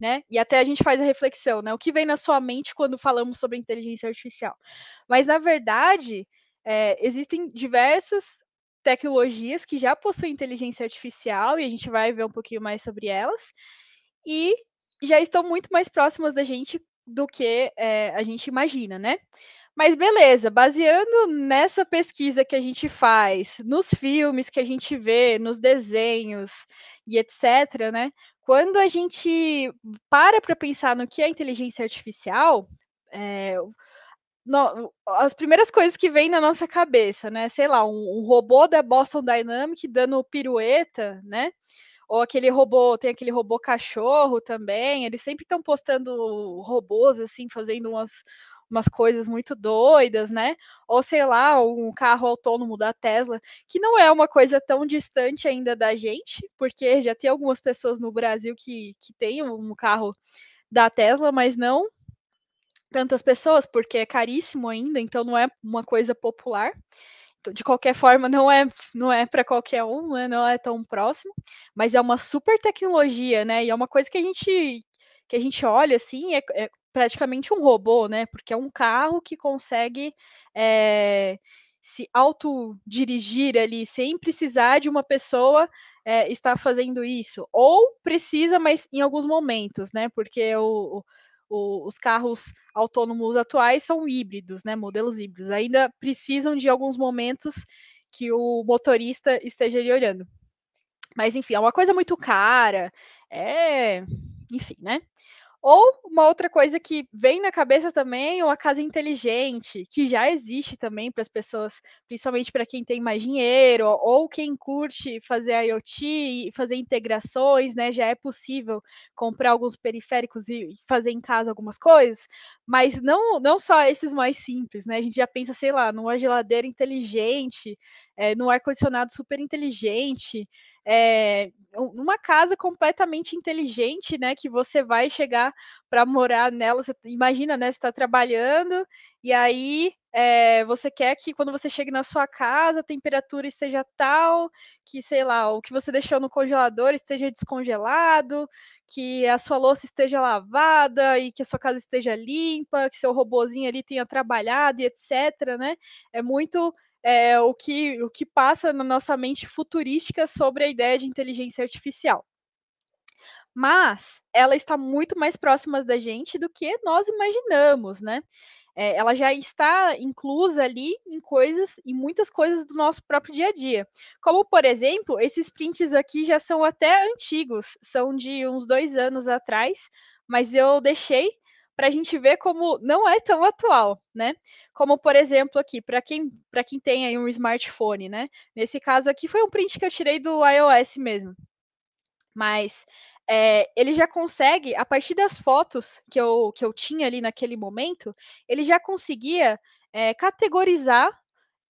né? E até a gente faz a reflexão, né? O que vem na sua mente quando falamos sobre inteligência artificial? Mas, na verdade, é, existem diversas tecnologias que já possuem inteligência artificial, e a gente vai ver um pouquinho mais sobre elas, e já estão muito mais próximas da gente do que é, a gente imagina, né? Mas beleza, baseando nessa pesquisa que a gente faz, nos filmes que a gente vê, nos desenhos e etc., né? quando a gente para para pensar no que é inteligência artificial, é, no, as primeiras coisas que vêm na nossa cabeça, né? Sei lá, um, um robô da Boston Dynamics dando pirueta, né? Ou aquele robô, tem aquele robô cachorro também. Eles sempre estão postando robôs assim, fazendo umas, umas coisas muito doidas, né? Ou sei lá, um carro autônomo da Tesla, que não é uma coisa tão distante ainda da gente, porque já tem algumas pessoas no Brasil que, que têm um carro da Tesla, mas não tantas pessoas, porque é caríssimo ainda, então não é uma coisa popular. De qualquer forma, não é não é para qualquer um, né? não é tão próximo, mas é uma super tecnologia, né? E é uma coisa que a gente que a gente olha assim, é, é praticamente um robô, né? Porque é um carro que consegue é, se autodirigir ali sem precisar de uma pessoa é, estar fazendo isso. Ou precisa, mas em alguns momentos, né? Porque o, o, os carros autônomos atuais são híbridos, né, modelos híbridos. Ainda precisam de alguns momentos que o motorista esteja ali olhando. Mas enfim, é uma coisa muito cara, é, enfim, né? Ou uma outra coisa que vem na cabeça também, uma casa inteligente, que já existe também para as pessoas, principalmente para quem tem mais dinheiro, ou quem curte fazer IoT fazer integrações, né? Já é possível comprar alguns periféricos e fazer em casa algumas coisas, mas não, não só esses mais simples, né? A gente já pensa, sei lá, numa geladeira inteligente, é, num ar-condicionado super inteligente, é, numa casa completamente inteligente, né? Que você vai chegar para morar nela. Você imagina, né? Você está trabalhando e aí é, você quer que quando você chegue na sua casa a temperatura esteja tal, que sei lá, o que você deixou no congelador esteja descongelado, que a sua louça esteja lavada e que a sua casa esteja limpa, que seu robozinho ali tenha trabalhado e etc, né? É muito é, o, que, o que passa na nossa mente futurística sobre a ideia de inteligência artificial. Mas ela está muito mais próxima da gente do que nós imaginamos, né? É, ela já está inclusa ali em coisas, em muitas coisas do nosso próprio dia a dia. Como, por exemplo, esses prints aqui já são até antigos, são de uns dois anos atrás, mas eu deixei para a gente ver como não é tão atual, né? Como, por exemplo, aqui, para quem, quem tem aí um smartphone, né? Nesse caso aqui foi um print que eu tirei do iOS mesmo. Mas é, ele já consegue, a partir das fotos que eu, que eu tinha ali naquele momento, ele já conseguia é, categorizar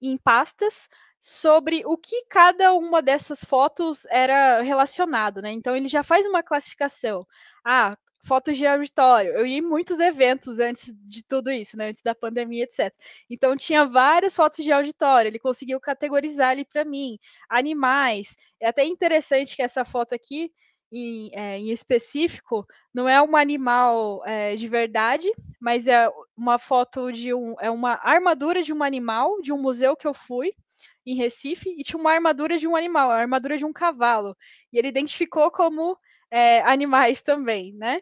em pastas sobre o que cada uma dessas fotos era relacionado, né? Então ele já faz uma classificação. Ah, fotos de auditório. Eu ia em muitos eventos antes de tudo isso, né? Antes da pandemia, etc. Então tinha várias fotos de auditório. Ele conseguiu categorizar ali para mim. Animais. É até interessante que essa foto aqui, em, é, em específico, não é um animal é, de verdade, mas é uma foto de um, é uma armadura de um animal de um museu que eu fui em Recife e tinha uma armadura de um animal, a armadura de um cavalo. E ele identificou como é, animais também, né?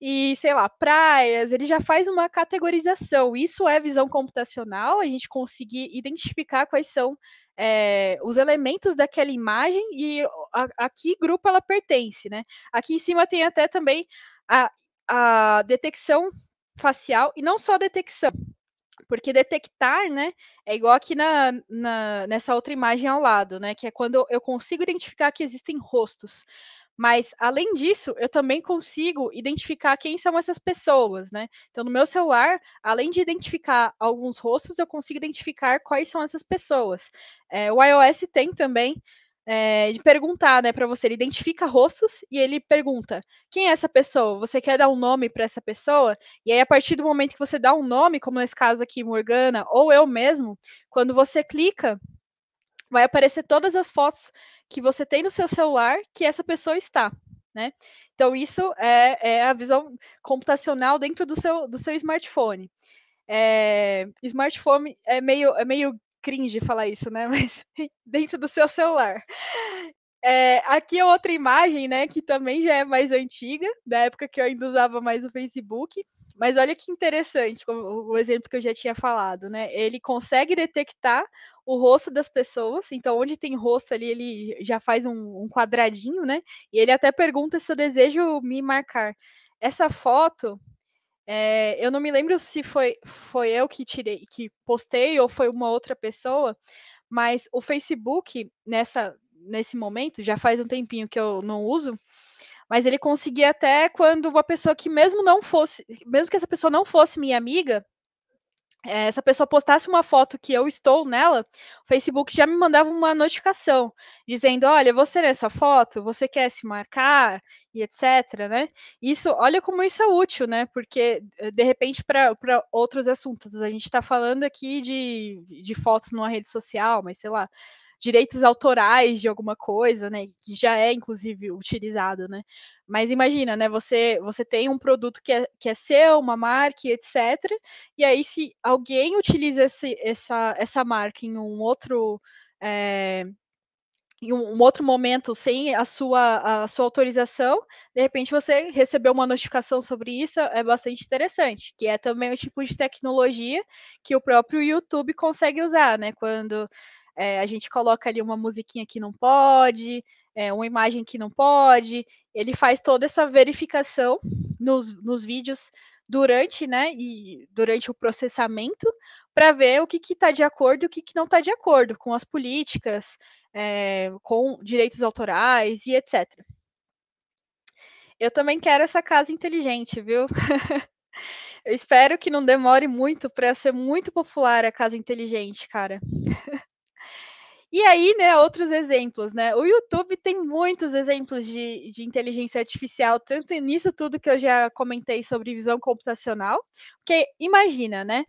E, sei lá, praias, ele já faz uma categorização. Isso é visão computacional, a gente conseguir identificar quais são é, os elementos daquela imagem e a, a, que grupo ela pertence, né? Aqui em cima tem até também a, a detecção facial, e não só a detecção, porque detectar, né, é igual aqui na, na, nessa outra imagem ao lado, né, que é quando eu consigo identificar que existem rostos. Mas, além disso, eu também consigo identificar quem são essas pessoas, né? Então, no meu celular, além de identificar alguns rostos, eu consigo identificar quais são essas pessoas. É, o iOS tem também é, de perguntar, né, para você. Ele identifica rostos e ele pergunta: quem é essa pessoa? Você quer dar um nome para essa pessoa? E aí, a partir do momento que você dá um nome, como nesse caso aqui, Morgana, ou eu mesmo, quando você clica, vai aparecer todas as fotos que você tem no seu celular que essa pessoa está, né? Então, isso é, é a visão computacional dentro do seu, do seu smartphone. É, smartphone é meio, é meio cringe falar isso, né? Mas dentro do seu celular. É, aqui é outra imagem, né? Que também já é mais antiga, da época que eu ainda usava mais o Facebook. Mas olha que interessante, o exemplo que eu já tinha falado, né? Ele consegue detectar o rosto das pessoas, então onde tem rosto ali, ele já faz um, um quadradinho, né? E ele até pergunta se eu desejo me marcar. Essa foto, é, eu não me lembro se foi, foi eu que tirei, que postei ou foi uma outra pessoa, mas o Facebook, nessa, nesse momento, já faz um tempinho que eu não uso, mas ele conseguia até quando uma pessoa que mesmo não fosse, mesmo que essa pessoa não fosse minha amiga, é, essa pessoa postasse uma foto que eu estou nela, o Facebook já me mandava uma notificação dizendo: olha, você nessa foto, você quer se marcar e etc, né? Isso, olha como isso é útil, né? Porque eh, de repente para outros assuntos, a gente está falando aqui de, de fotos numa rede social, mas sei lá, direitos autorais de alguma coisa, né? Que já é inclusive utilizado, né? Mas imagina, né? Você você tem um produto que é, que é seu, uma marca, etc. E aí, se alguém utiliza esse, essa, essa marca em um outro. É, em um, outro momento sem a sua, a sua autorização, de repente você recebeu uma notificação sobre isso, é bastante interessante, que é também o tipo de tecnologia que o próprio YouTube consegue usar, né? Quando é, a gente coloca ali uma musiquinha que não pode, é, uma imagem que não pode. Ele faz toda essa verificação nos, nos vídeos durante, né, e durante o processamento para ver o que está de acordo e o que, que não está de acordo com as políticas, é, com direitos autorais e etc. Eu também quero essa casa inteligente, viu? Eu espero que não demore muito para ser muito popular a casa inteligente, cara. E aí, né, outros exemplos, né? O YouTube tem muitos exemplos de, de inteligência artificial, tanto nisso tudo que eu já comentei sobre visão computacional, porque imagina, né?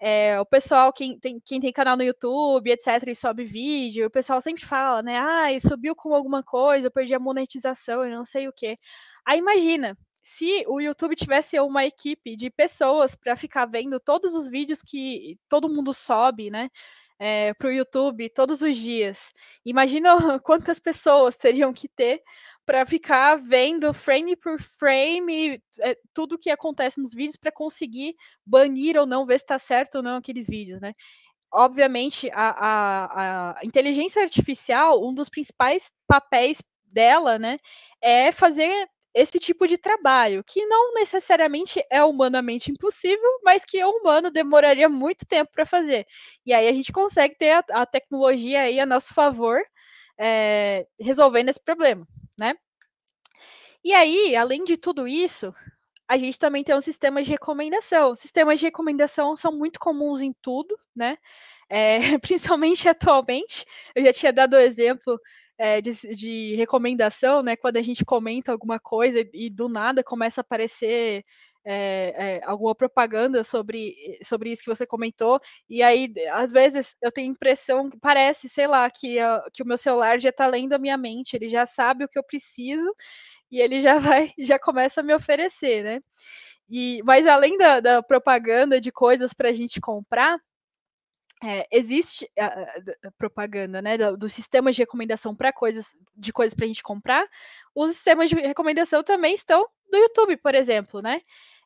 É, o pessoal, quem tem, quem tem canal no YouTube, etc., e sobe vídeo, o pessoal sempre fala, né? Ah, subiu com alguma coisa, eu perdi a monetização, eu não sei o quê. Aí imagina, se o YouTube tivesse uma equipe de pessoas para ficar vendo todos os vídeos que todo mundo sobe, né? É, para o YouTube todos os dias. Imagina quantas pessoas teriam que ter para ficar vendo frame por frame é, tudo o que acontece nos vídeos para conseguir banir ou não, ver se está certo ou não aqueles vídeos, né? Obviamente, a, a, a inteligência artificial, um dos principais papéis dela, né, é fazer esse tipo de trabalho, que não necessariamente é humanamente impossível, mas que o humano demoraria muito tempo para fazer. E aí a gente consegue ter a, a tecnologia aí a nosso favor, é, resolvendo esse problema, né? E aí, além de tudo isso, a gente também tem um sistema de recomendação. Sistemas de recomendação são muito comuns em tudo, né? É, principalmente atualmente. Eu já tinha dado o exemplo é, de, de, recomendação, né? Quando a gente comenta alguma coisa e, e do nada começa a aparecer é, é, alguma propaganda sobre, sobre isso que você comentou, e aí, às vezes, eu tenho a impressão parece, sei lá, que, a, que o meu celular já está lendo a minha mente, ele já sabe o que eu preciso e ele já vai, já começa a me oferecer, né? E, mas além da, da propaganda de coisas para a gente comprar, é, existe a, a, propaganda, né, do, do, sistema de recomendação para coisas, de coisas para a gente comprar. Os sistemas de recomendação também estão no YouTube, por exemplo, né?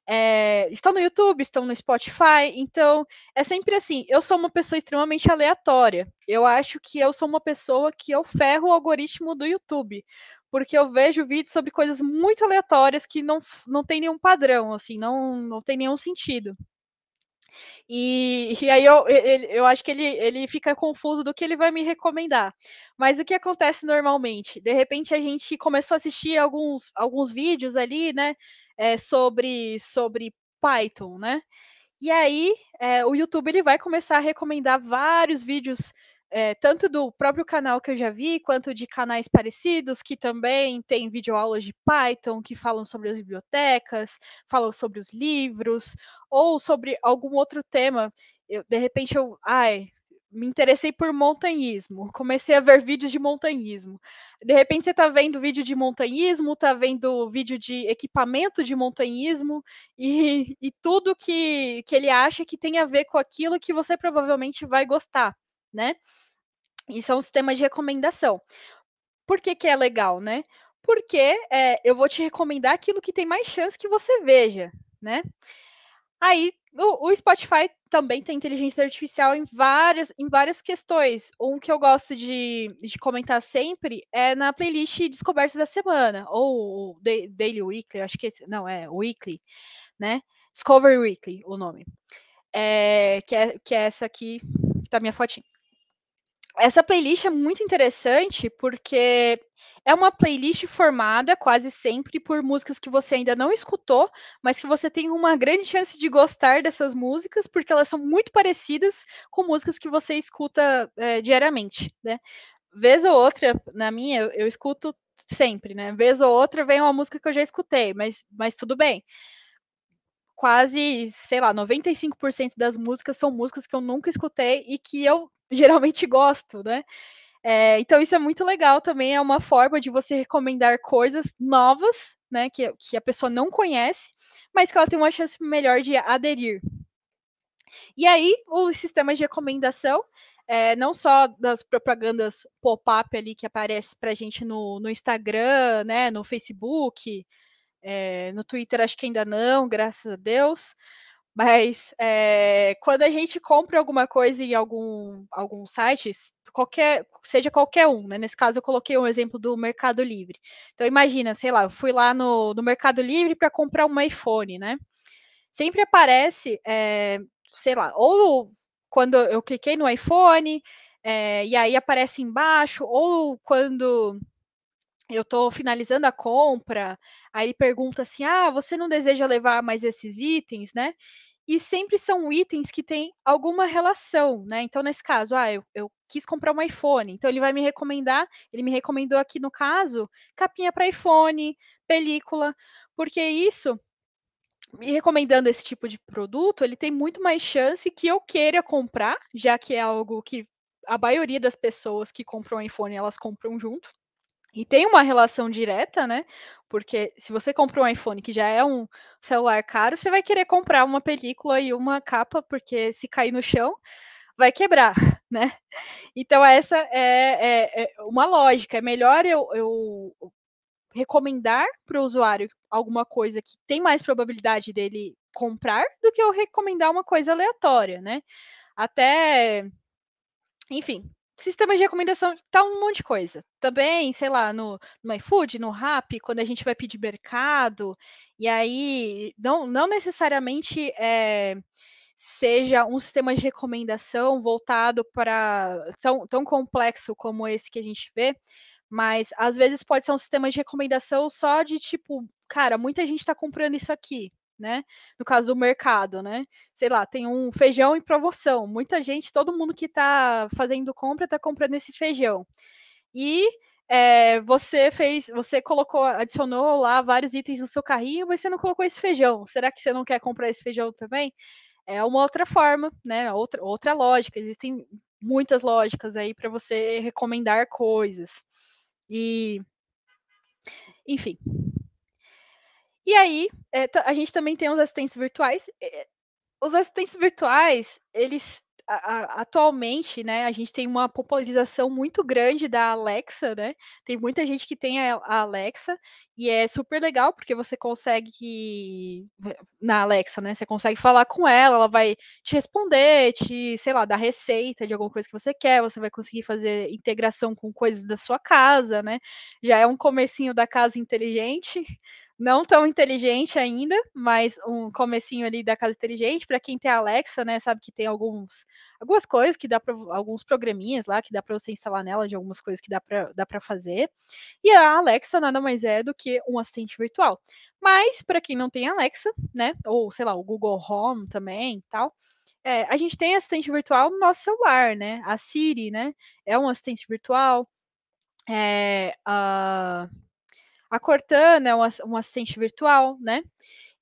É, estão no YouTube, estão no Spotify, então é sempre assim. Eu sou uma pessoa extremamente aleatória. Eu acho que eu sou uma pessoa que eu ferro o algoritmo do YouTube, porque eu vejo vídeos sobre coisas muito aleatórias que não, não tem nenhum padrão, assim, não, não tem nenhum sentido. E, e aí eu, ele, eu acho que ele, ele fica confuso do que ele vai me recomendar. Mas o que acontece normalmente? De repente a gente começou a assistir alguns, alguns vídeos ali, né? É, sobre, sobre Python, né? E aí é, o YouTube ele vai começar a recomendar vários vídeos é, tanto do próprio canal que eu já vi, quanto de canais parecidos, que também tem videoaulas de Python, que falam sobre as bibliotecas, falam sobre os livros, ou sobre algum outro tema. Eu, de repente eu, ai, me interessei por montanhismo, comecei a ver vídeos de montanhismo. De repente você está vendo vídeo de montanhismo, está vendo vídeo de equipamento de montanhismo e, e tudo que, que ele acha que tem a ver com aquilo que você provavelmente vai gostar, né? Isso é um sistema de recomendação. Por que, que é legal, né? Porque é, eu vou te recomendar aquilo que tem mais chance que você veja, né? Aí o, o, Spotify também tem inteligência artificial em várias, em várias questões. Um que eu gosto de, de comentar sempre é na playlist Descobertas da Semana, ou Daily Weekly, acho que esse, não, é Weekly, né? Discovery Weekly, o nome. É, que, é, que é essa aqui, que tá minha fotinha. Essa playlist é muito interessante porque é uma playlist formada quase sempre por músicas que você ainda não escutou, mas que você tem uma grande chance de gostar dessas músicas, porque elas são muito parecidas com músicas que você escuta é, diariamente, né? Vez ou outra, na minha, eu, escuto sempre, né? Vez ou outra vem uma música que eu já escutei, mas, mas tudo bem quase, sei lá, 95% das músicas são músicas que eu nunca escutei e que eu geralmente gosto, né? É, então isso é muito legal também, é uma forma de você recomendar coisas novas, né, que, que a pessoa não conhece, mas que ela tem uma chance melhor de aderir. E aí, os sistemas de recomendação, é, não só das propagandas pop-up ali que aparece para a gente no, no Instagram, né, no Facebook, é, no Twitter acho que ainda não, graças a Deus, mas é, quando a gente compra alguma coisa em algum, algum site, qualquer, seja qualquer um, né? Nesse caso, eu coloquei um exemplo do Mercado Livre. Então, imagina, sei lá, eu fui lá no, no Mercado Livre para comprar um iPhone, né? Sempre aparece, é, sei lá, ou quando eu cliquei no iPhone, é, e aí aparece embaixo, ou quando eu estou finalizando a compra, aí pergunta assim: ah, você não deseja levar mais esses itens, né? e sempre são itens que têm alguma relação, né? Então, nesse caso, ah, eu, eu, quis comprar um iPhone, então ele vai me recomendar, ele me recomendou aqui no caso, capinha para iPhone, película, porque isso, me recomendando esse tipo de produto, ele tem muito mais chance que eu queira comprar, já que é algo que a maioria das pessoas que compram iPhone, elas compram junto. E tem uma relação direta, né? Porque se você compra um iPhone que já é um celular caro, você vai querer comprar uma película e uma capa, porque se cair no chão, vai quebrar, né? Então, essa é, é, é uma lógica. É melhor eu, eu recomendar para o usuário alguma coisa que tem mais probabilidade dele comprar do que eu recomendar uma coisa aleatória, né? Até, enfim, sistemas de recomendação, tá um monte de coisa. Também, sei lá, no, no iFood, no Rap, quando a gente vai pedir mercado, e aí não, não necessariamente é, seja um sistema de recomendação voltado para tão, tão complexo como esse que a gente vê, mas às vezes pode ser um sistema de recomendação só de tipo, cara, muita gente está comprando isso aqui né? No caso do mercado, né? Sei lá, tem um feijão em promoção. Muita gente, todo mundo que está fazendo compra está comprando esse feijão. E é, você fez, você colocou, adicionou lá vários itens no seu carrinho, mas você não colocou esse feijão. Será que você não quer comprar esse feijão também? É uma outra forma, né? Outra, outra lógica. Existem muitas lógicas aí para você recomendar coisas. E, enfim, e aí, é, a gente também tem os assistentes virtuais. Os assistentes virtuais, eles a, atualmente, né, a gente tem uma popularização muito grande da Alexa, né? Tem muita gente que tem a, a Alexa e é super legal porque você consegue na Alexa, né? Você consegue falar com ela, ela vai te responder, te, sei lá, dar receita de alguma coisa que você quer, você vai conseguir fazer integração com coisas da sua casa, né? Já é um comecinho da casa inteligente não tão inteligente ainda, mas um comecinho ali da casa inteligente. Para quem tem a Alexa, né, sabe que tem alguns algumas coisas que dá para alguns programinhas lá que dá para você instalar nela de algumas coisas que dá para dá para fazer. E a Alexa nada mais é do que um assistente virtual. Mas para quem não tem Alexa, né, ou sei lá, o Google Home também, tal, é, a gente tem assistente virtual no nosso celular, né? A Siri, né, é um assistente virtual. É, uh, a Cortana é um, assistente virtual, né?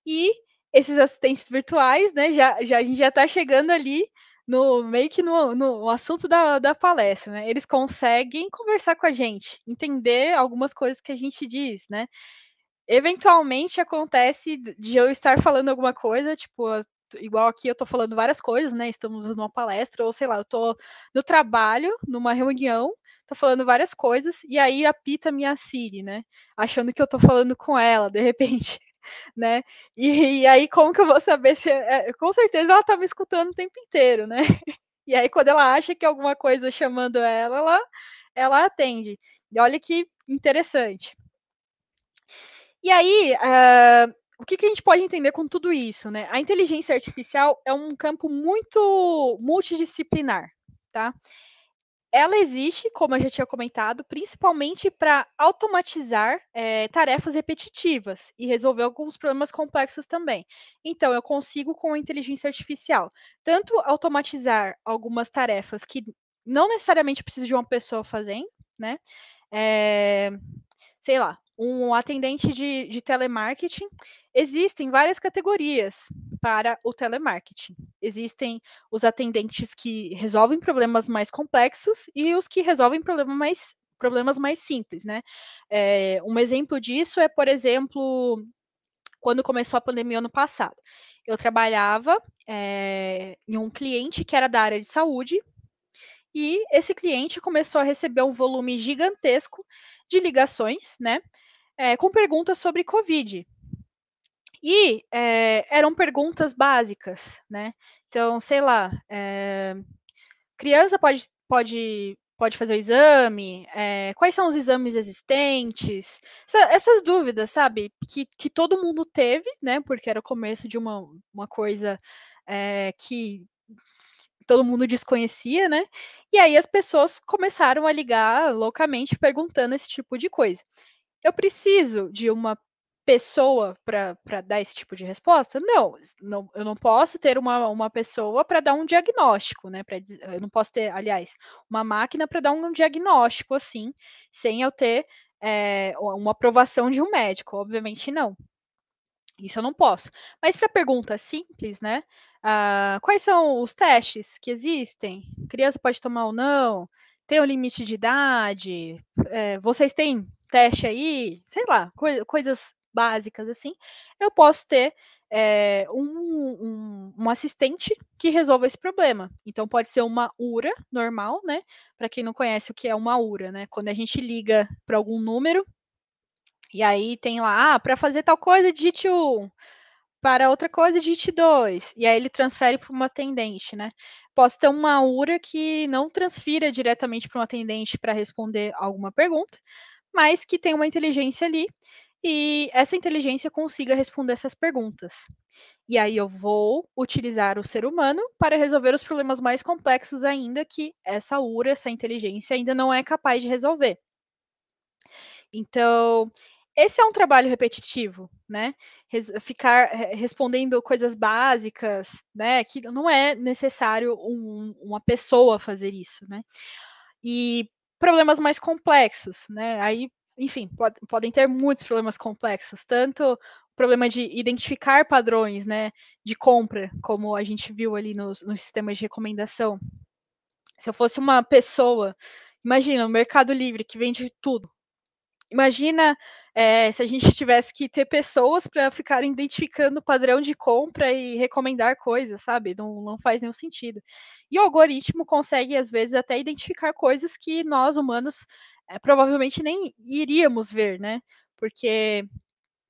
E esses assistentes virtuais, né? Já, já, a gente já está chegando ali no meio que no, no assunto da, da palestra, né? Eles conseguem conversar com a gente, entender algumas coisas que a gente diz, né? Eventualmente acontece de eu estar falando alguma coisa, tipo, igual aqui eu tô falando várias coisas, né? Estamos numa palestra, ou sei lá, eu tô no trabalho, numa reunião, tô falando várias coisas, e aí apita minha Siri, né? Achando que eu tô falando com ela, de repente. né? E, e, aí, como que eu vou saber se. É, com certeza ela tá me escutando o tempo inteiro, né? E aí, quando ela acha que alguma coisa chamando ela, ela, ela atende. E olha que interessante. E aí, uh, o que, que, a gente pode entender com tudo isso, né? A inteligência artificial é um campo muito multidisciplinar, tá? Ela existe, como eu já tinha comentado, principalmente para automatizar é, tarefas repetitivas e resolver alguns problemas complexos também. Então, eu consigo, com a inteligência artificial, tanto automatizar algumas tarefas que não necessariamente precisa de uma pessoa fazendo, né? É, sei lá, um atendente de, de telemarketing, existem várias categorias para o telemarketing. Existem os atendentes que resolvem problemas mais complexos e os que resolvem problemas mais, problemas mais simples, né? É, um exemplo disso é, por exemplo, quando começou a pandemia ano passado. Eu trabalhava é, em um cliente que era da área de saúde e esse cliente começou a receber um volume gigantesco de ligações, né? é, com perguntas sobre Covid. E é, eram perguntas básicas, né? Então, sei lá, é, criança pode, pode, pode fazer o exame, é, quais são os exames existentes, essa, essas dúvidas, sabe? Que, que todo mundo teve, né? Porque era o começo de uma, uma coisa que todo mundo desconhecia, né? E aí as pessoas começaram a ligar loucamente perguntando esse tipo de coisa eu preciso de uma pessoa para dar esse tipo de resposta? Não, não, eu não posso ter uma, uma pessoa para dar um diagnóstico, né? Pra, eu não posso ter, aliás, uma máquina para dar um diagnóstico assim, sem eu ter é, uma aprovação de um médico, obviamente não. Isso eu não posso. Mas para pergunta simples, né? Ah, quais são os testes que existem? Criança pode tomar ou não? Tem um limite de idade? É, vocês têm teste aí, sei lá, coi coisas básicas assim, eu posso ter é, um, um, um, assistente que resolva esse problema. Então pode ser uma URA normal, né? Para quem não conhece o que é uma URA, né? Quando a gente liga para algum número e aí tem lá, ah, para fazer tal coisa, digite 1, para outra coisa, digite 2, e aí ele transfere para uma atendente, né? Posso ter uma URA que não transfira diretamente para um atendente para responder alguma pergunta, mas que tem uma inteligência ali e essa inteligência consiga responder essas perguntas. E aí eu vou utilizar o ser humano para resolver os problemas mais complexos ainda que essa URA, essa inteligência ainda não é capaz de resolver. Então, esse é um trabalho repetitivo, né? Res ficar respondendo coisas básicas, né? Que não é necessário um, uma pessoa fazer isso, né? E problemas mais complexos, né? Aí, enfim, pode, podem ter muitos problemas complexos, tanto o problema de identificar padrões, né, de compra, como a gente viu ali nos, nos sistemas de recomendação. Se eu fosse uma pessoa, imagina, o Mercado Livre que vende tudo, Imagina é, se a gente tivesse que ter pessoas para ficarem identificando o padrão de compra e recomendar coisas, sabe? Não, não faz nenhum sentido. E o algoritmo consegue, às vezes, até identificar coisas que nós, humanos, é, provavelmente nem iríamos ver, né? Porque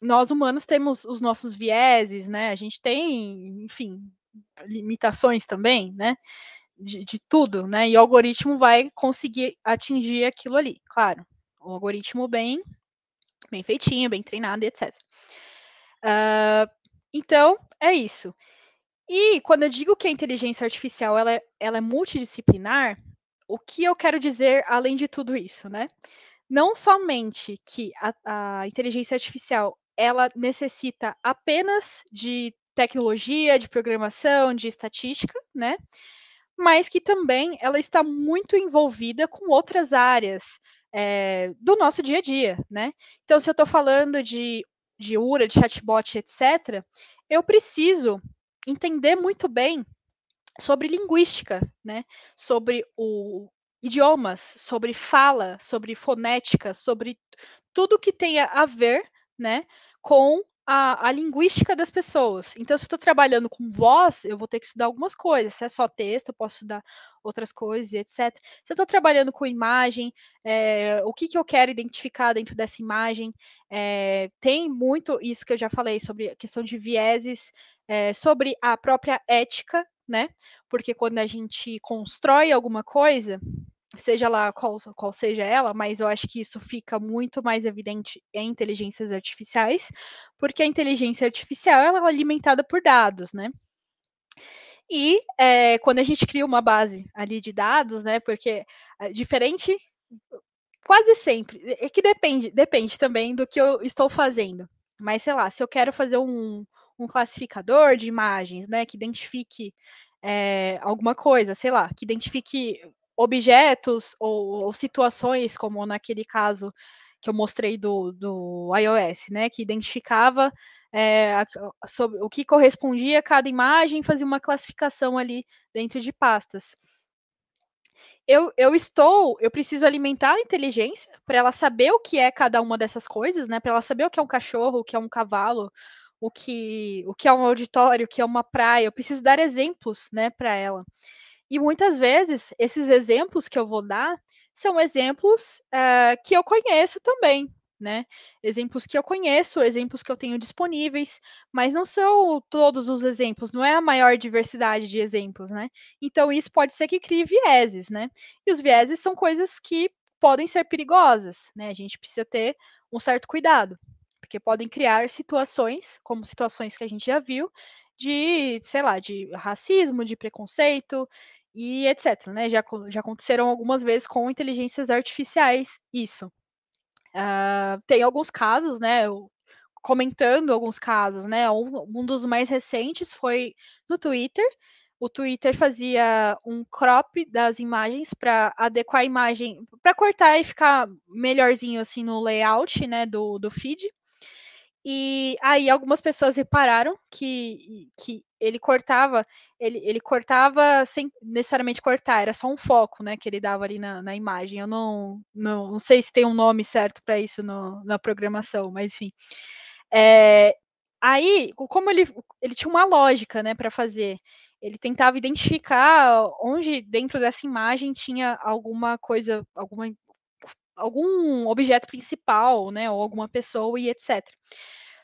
nós, humanos, temos os nossos vieses, né? A gente tem, enfim, limitações também, né? De, de tudo, né? E o algoritmo vai conseguir atingir aquilo ali, claro um algoritmo bem, bem feitinho, bem treinado, etc. Uh, então, é isso. E quando eu digo que a inteligência artificial ela é, ela é multidisciplinar, o que eu quero dizer além de tudo isso, né? Não somente que a, a inteligência artificial ela necessita apenas de tecnologia, de programação, de estatística, né? Mas que também ela está muito envolvida com outras áreas, é, do nosso dia a dia, né? Então, se eu estou falando de, de URA, de chatbot, etc., eu preciso entender muito bem sobre linguística, né? Sobre o idiomas, sobre fala, sobre fonética, sobre tudo que tenha a ver, né, com a, a, linguística das pessoas. Então, se eu estou trabalhando com voz, eu vou ter que estudar algumas coisas. Se é só texto, eu posso estudar outras coisas, etc. Se eu estou trabalhando com imagem, é, o que, que eu quero identificar dentro dessa imagem? É, tem muito isso que eu já falei sobre a questão de vieses, é, sobre a própria ética, né? Porque quando a gente constrói alguma coisa, seja lá qual, qual seja ela, mas eu acho que isso fica muito mais evidente em inteligências artificiais, porque a inteligência artificial ela é alimentada por dados, né? E é, quando a gente cria uma base ali de dados, né? Porque é diferente, quase sempre, é que depende, depende também do que eu estou fazendo. Mas sei lá, se eu quero fazer um, um classificador de imagens, né? Que identifique é, alguma coisa, sei lá, que identifique objetos ou, ou, situações, como naquele caso que eu mostrei do, do iOS, né, que identificava é, a, sobre o que correspondia a cada imagem, fazia uma classificação ali dentro de pastas. Eu, eu estou, eu preciso alimentar a inteligência para ela saber o que é cada uma dessas coisas, né? Para ela saber o que é um cachorro, o que é um cavalo, o que, o que é um auditório, o que é uma praia. Eu preciso dar exemplos, né, para ela. E muitas vezes, esses exemplos que eu vou dar são exemplos uh, que eu conheço também, né? Exemplos que eu conheço, exemplos que eu tenho disponíveis, mas não são todos os exemplos, não é a maior diversidade de exemplos, né? Então, isso pode ser que crie vieses, né? E os vieses são coisas que podem ser perigosas, né? A gente precisa ter um certo cuidado, porque podem criar situações, como situações que a gente já viu, de, sei lá, de racismo, de preconceito e etc. Né? Já, já aconteceram algumas vezes com inteligências artificiais isso. Uh, tem alguns casos, né? Comentando alguns casos, né? Um, um dos mais recentes foi no Twitter. O Twitter fazia um crop das imagens para adequar a imagem, para cortar e ficar melhorzinho assim no layout, né, do, do feed. E aí algumas pessoas repararam que, que ele cortava, ele, ele cortava sem necessariamente cortar, era só um foco, né, que ele dava ali na, na imagem. Eu não, não, não sei se tem um nome certo para isso no, na programação, mas enfim. É, aí, como ele, ele tinha uma lógica, né, para fazer, ele tentava identificar onde dentro dessa imagem tinha alguma coisa, alguma algum objeto principal, né, ou alguma pessoa e etc.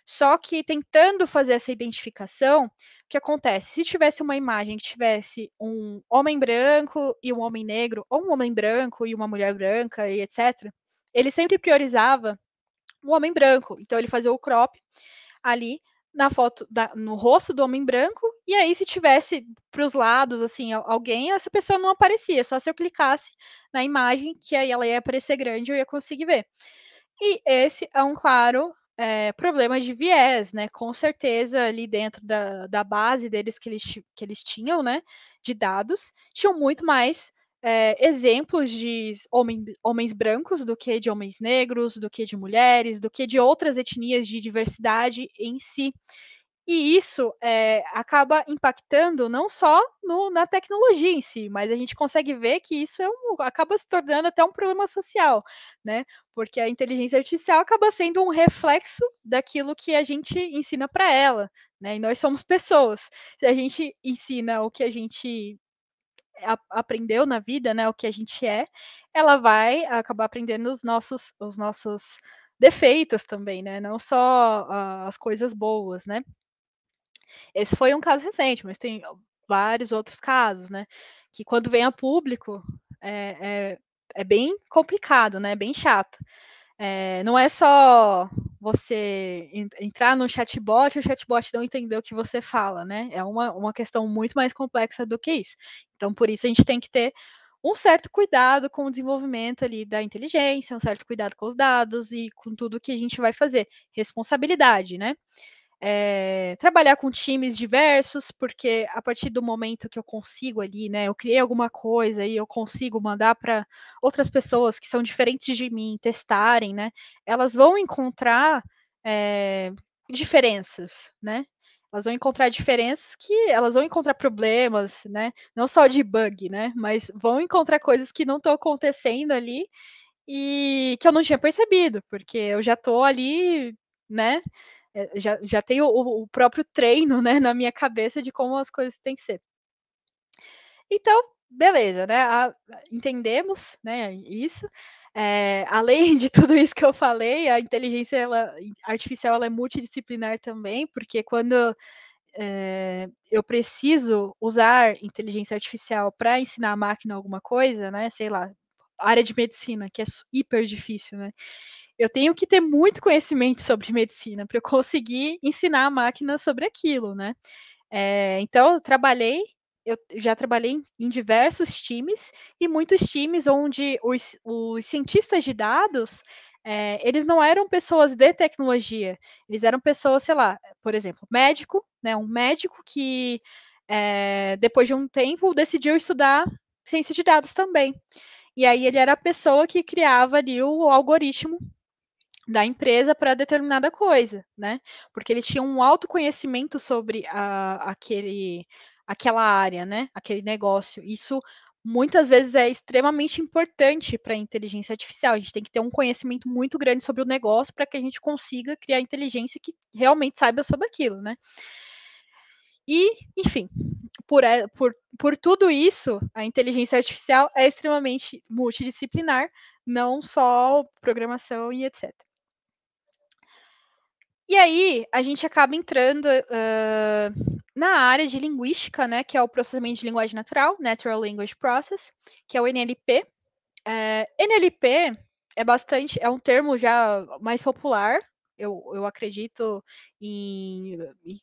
Só que tentando fazer essa identificação, o que acontece? Se tivesse uma imagem que tivesse um homem branco e um homem negro, ou um homem branco e uma mulher branca e etc., ele sempre priorizava o homem branco. Então ele fazia o crop ali na foto da, no rosto do homem branco e aí se tivesse para os lados assim alguém essa pessoa não aparecia só se eu clicasse na imagem que aí ela ia aparecer grande eu ia conseguir ver e esse é um claro é, problema de viés, né? Com certeza ali dentro da, da base deles que eles, que eles tinham, né? De dados, tinham muito mais é, exemplos de homens brancos do que de homens negros, do que de mulheres, do que de outras etnias de diversidade em si. E isso é, acaba impactando não só no, na tecnologia em si, mas a gente consegue ver que isso é um, acaba se tornando até um problema social, né? Porque a inteligência artificial acaba sendo um reflexo daquilo que a gente ensina para ela, né? E nós somos pessoas. Se a gente ensina o que a gente aprendeu na vida, né, o que a gente é, ela vai acabar aprendendo os nossos, os nossos defeitos também, né, não só uh, as coisas boas, né. Esse foi um caso recente, mas tem vários outros casos, né, que quando vem a público é, é, é bem complicado, né, bem chato. É, não é só você entrar no chatbot e o chatbot não entender o que você fala, né? É uma, uma questão muito mais complexa do que isso. Então, por isso, a gente tem que ter um certo cuidado com o desenvolvimento ali da inteligência, um certo cuidado com os dados e com tudo que a gente vai fazer. Responsabilidade, né? É, trabalhar com times diversos, porque a partir do momento que eu consigo ali, né, eu criei alguma coisa e eu consigo mandar para outras pessoas que são diferentes de mim testarem, né, elas vão encontrar é, diferenças, né? Elas vão encontrar diferenças que elas vão encontrar problemas, né? Não só de bug, né? Mas vão encontrar coisas que não estão acontecendo ali e que eu não tinha percebido, porque eu já estou ali, né? É, já, já tenho o, o, próprio treino né, na minha cabeça de como as coisas têm que ser. Então, beleza, né? A, entendemos né, isso. É, além de tudo isso que eu falei, a inteligência ela, artificial ela é multidisciplinar também, porque quando é, eu preciso usar inteligência artificial para ensinar a máquina alguma coisa, né? Sei lá, área de medicina, que é hiper difícil, né? Eu tenho que ter muito conhecimento sobre medicina para eu conseguir ensinar a máquina sobre aquilo, né? É, então, eu trabalhei eu já trabalhei em diversos times e muitos times onde os, os cientistas de dados é, eles não eram pessoas de tecnologia, eles eram pessoas, sei lá, por exemplo, médico, né, um médico que é, depois de um tempo decidiu estudar ciência de dados também. E aí ele era a pessoa que criava ali o algoritmo da empresa para determinada coisa, né? Porque ele tinha um autoconhecimento sobre a, aquele, aquela área, né? Aquele negócio. Isso muitas vezes é extremamente importante para a inteligência artificial. A gente tem que ter um conhecimento muito grande sobre o negócio para que a gente consiga criar inteligência que realmente saiba sobre aquilo, né? E, enfim, por, por, por tudo isso, a inteligência artificial é extremamente multidisciplinar, não só programação e etc. E aí, a gente acaba entrando uh, na área de linguística, né, que é o processamento de linguagem natural, Natural Language Process, que é o NLP. É, NLP é bastante, é um termo já mais popular, eu, eu acredito em, em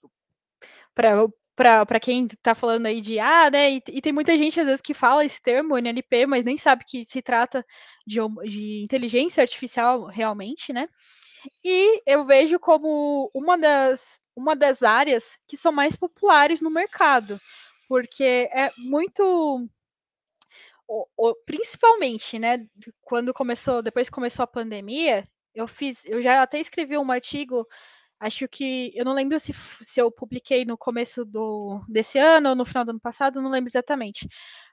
para quem está falando aí de ah, né? E, e, tem muita gente às vezes que fala esse termo NLP, mas nem sabe que se trata de, de inteligência artificial realmente, né? E eu vejo como uma das, uma das áreas que são mais populares no mercado, porque é muito. Principalmente, né? Quando começou, depois que começou a pandemia, eu fiz, eu já até escrevi um artigo acho que eu não lembro se, se eu publiquei no começo do, desse ano ou no final do ano passado, não lembro exatamente.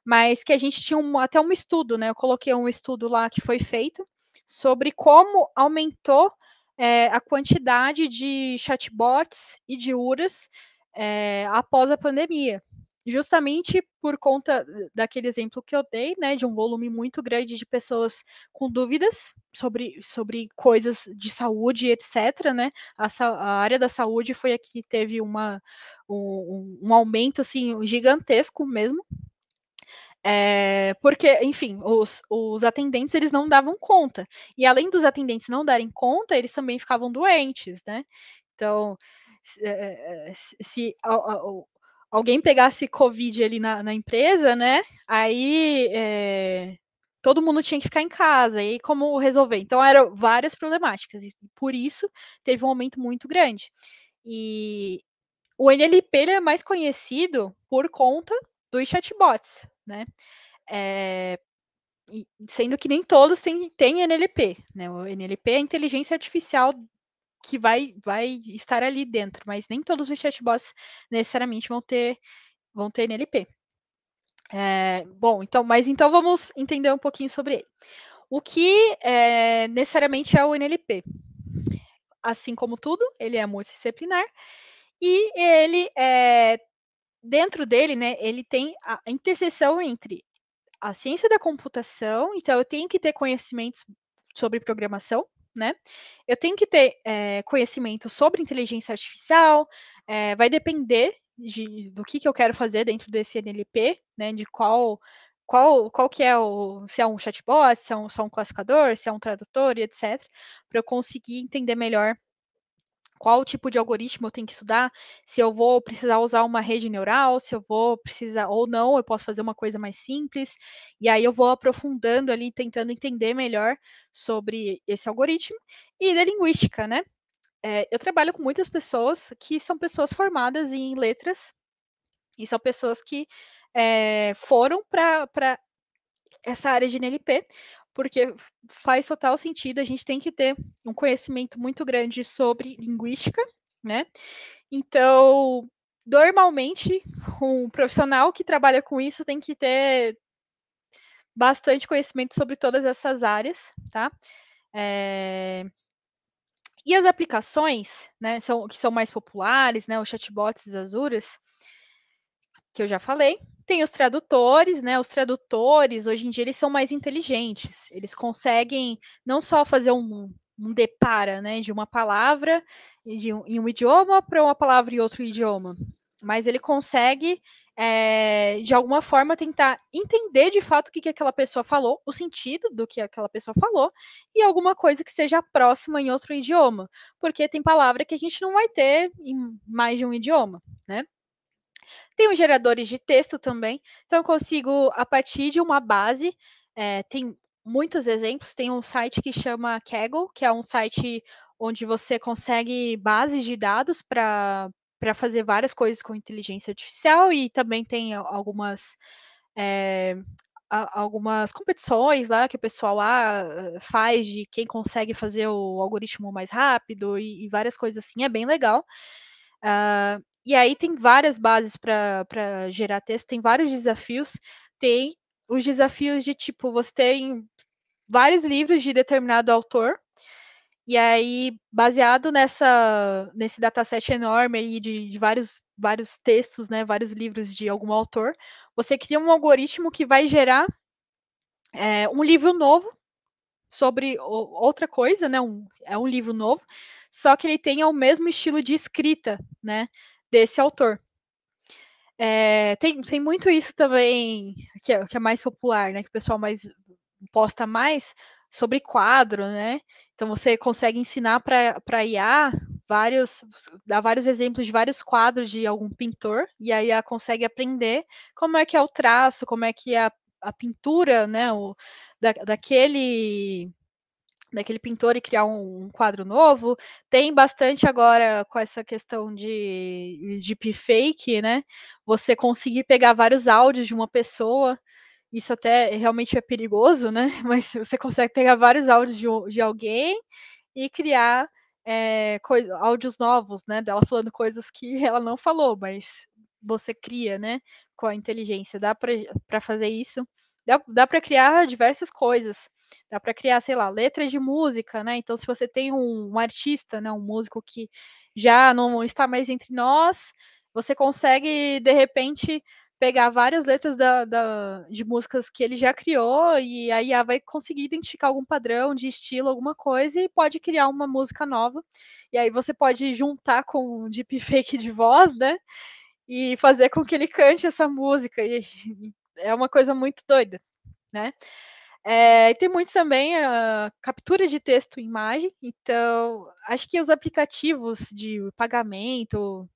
Mas que a gente tinha um, até um estudo, né? Eu coloquei um estudo lá que foi feito sobre como aumentou é, a quantidade de chatbots e de URAs é, após a pandemia. Justamente por conta daquele exemplo que eu dei, né, de um volume muito grande de pessoas com dúvidas sobre, sobre coisas de saúde, etc. Né? A, a área da saúde foi a que teve uma, um, um aumento assim, gigantesco mesmo é, porque, enfim, os, os atendentes eles não davam conta. E além dos atendentes não darem conta, eles também ficavam doentes, né? Então, se, é, se a, a, alguém pegasse Covid ali na, na empresa, né? Aí é, todo mundo tinha que ficar em casa. E como resolver? Então, eram várias problemáticas. E por isso teve um aumento muito grande. E o NLP é mais conhecido por conta dos chatbots, né? É, sendo que nem todos têm, têm NLP, né? O NLP é a inteligência artificial que vai, vai estar ali dentro, mas nem todos os chatbots necessariamente vão ter, vão ter NLP. É, bom, então, mas então vamos entender um pouquinho sobre ele. O que é, necessariamente é o NLP? Assim como tudo, ele é multidisciplinar e ele é, dentro dele, né, ele tem a interseção entre a ciência da computação, então eu tenho que ter conhecimentos sobre programação, né? Eu tenho que ter é, conhecimento sobre inteligência artificial, é, vai depender de, do que, que eu quero fazer dentro desse NLP, né? De qual qual, qual que é o, se é um chatbot, se é um, só um classificador, se é um tradutor e etc, para eu conseguir entender melhor qual tipo de algoritmo eu tenho que estudar, se eu vou precisar usar uma rede neural, se eu vou precisar ou não, eu posso fazer uma coisa mais simples, e aí eu vou aprofundando ali, tentando entender melhor sobre esse algoritmo, e da linguística, né? É, eu trabalho com muitas pessoas que são pessoas formadas em letras, e são pessoas que é, foram para essa área de NLP, porque faz total sentido, a gente tem que ter um conhecimento muito grande sobre linguística, né? Então, normalmente, um profissional que trabalha com isso tem que ter bastante conhecimento sobre todas essas áreas, tá? É... E as aplicações, né, são, que são mais populares, né, os chatbots Azuras, que eu já falei, tem os tradutores, né? Os tradutores, hoje em dia, eles são mais inteligentes. Eles conseguem não só fazer um, um depara, né, de uma palavra de em um idioma para uma palavra em outro idioma, mas ele consegue, é, de alguma forma, tentar entender de fato o que, que aquela pessoa falou, o sentido do que aquela pessoa falou, e alguma coisa que seja próxima em outro idioma, porque tem palavra que a gente não vai ter em mais de um idioma, né? Tem os geradores de texto também, então eu consigo, a partir de uma base, é, tem muitos exemplos, tem um site que chama Kaggle, que é um site onde você consegue bases de dados para fazer várias coisas com inteligência artificial e também tem algumas é, algumas competições lá que o pessoal lá faz de quem consegue fazer o algoritmo mais rápido e, e várias coisas assim, é bem legal. Uh, e aí tem várias bases para gerar texto, tem vários desafios. Tem os desafios de tipo, você tem vários livros de determinado autor, e aí, baseado nessa, nesse dataset enorme aí de, de, vários, vários textos, né, vários livros de algum autor, você cria um algoritmo que vai gerar é, um livro novo sobre outra coisa, né, um, é um livro novo, só que ele tenha o mesmo estilo de escrita, né, desse autor. É, tem, tem muito isso também, que é, que é, mais popular, né? Que o pessoal mais posta mais sobre quadro, né? Então você consegue ensinar para IA vários, dar vários exemplos de vários quadros de algum pintor, e aí ela consegue aprender como é que é o traço, como é que é a, a pintura, né? O, da, daquele daquele pintor e criar um, um, quadro novo. Tem bastante agora com essa questão de deepfake, né? Você conseguir pegar vários áudios de uma pessoa. Isso até realmente é perigoso, né? Mas você consegue pegar vários áudios de, de alguém e criar é, áudios novos, né? Dela falando coisas que ela não falou, mas você cria, né? Com a inteligência. Dá para fazer isso. Dá, dá para criar diversas coisas. Dá para criar, sei lá, letras de música, né? Então, se você tem um, um, artista, né, um músico que já não está mais entre nós, você consegue, de repente, pegar várias letras da, da, de músicas que ele já criou e aí a vai conseguir identificar algum padrão de estilo, alguma coisa, e pode criar uma música nova. E aí você pode juntar com um deepfake de voz, né? E fazer com que ele cante essa música. E, é uma coisa muito doida, né? É, e tem muito também a captura de texto e imagem, então acho que os aplicativos de pagamento,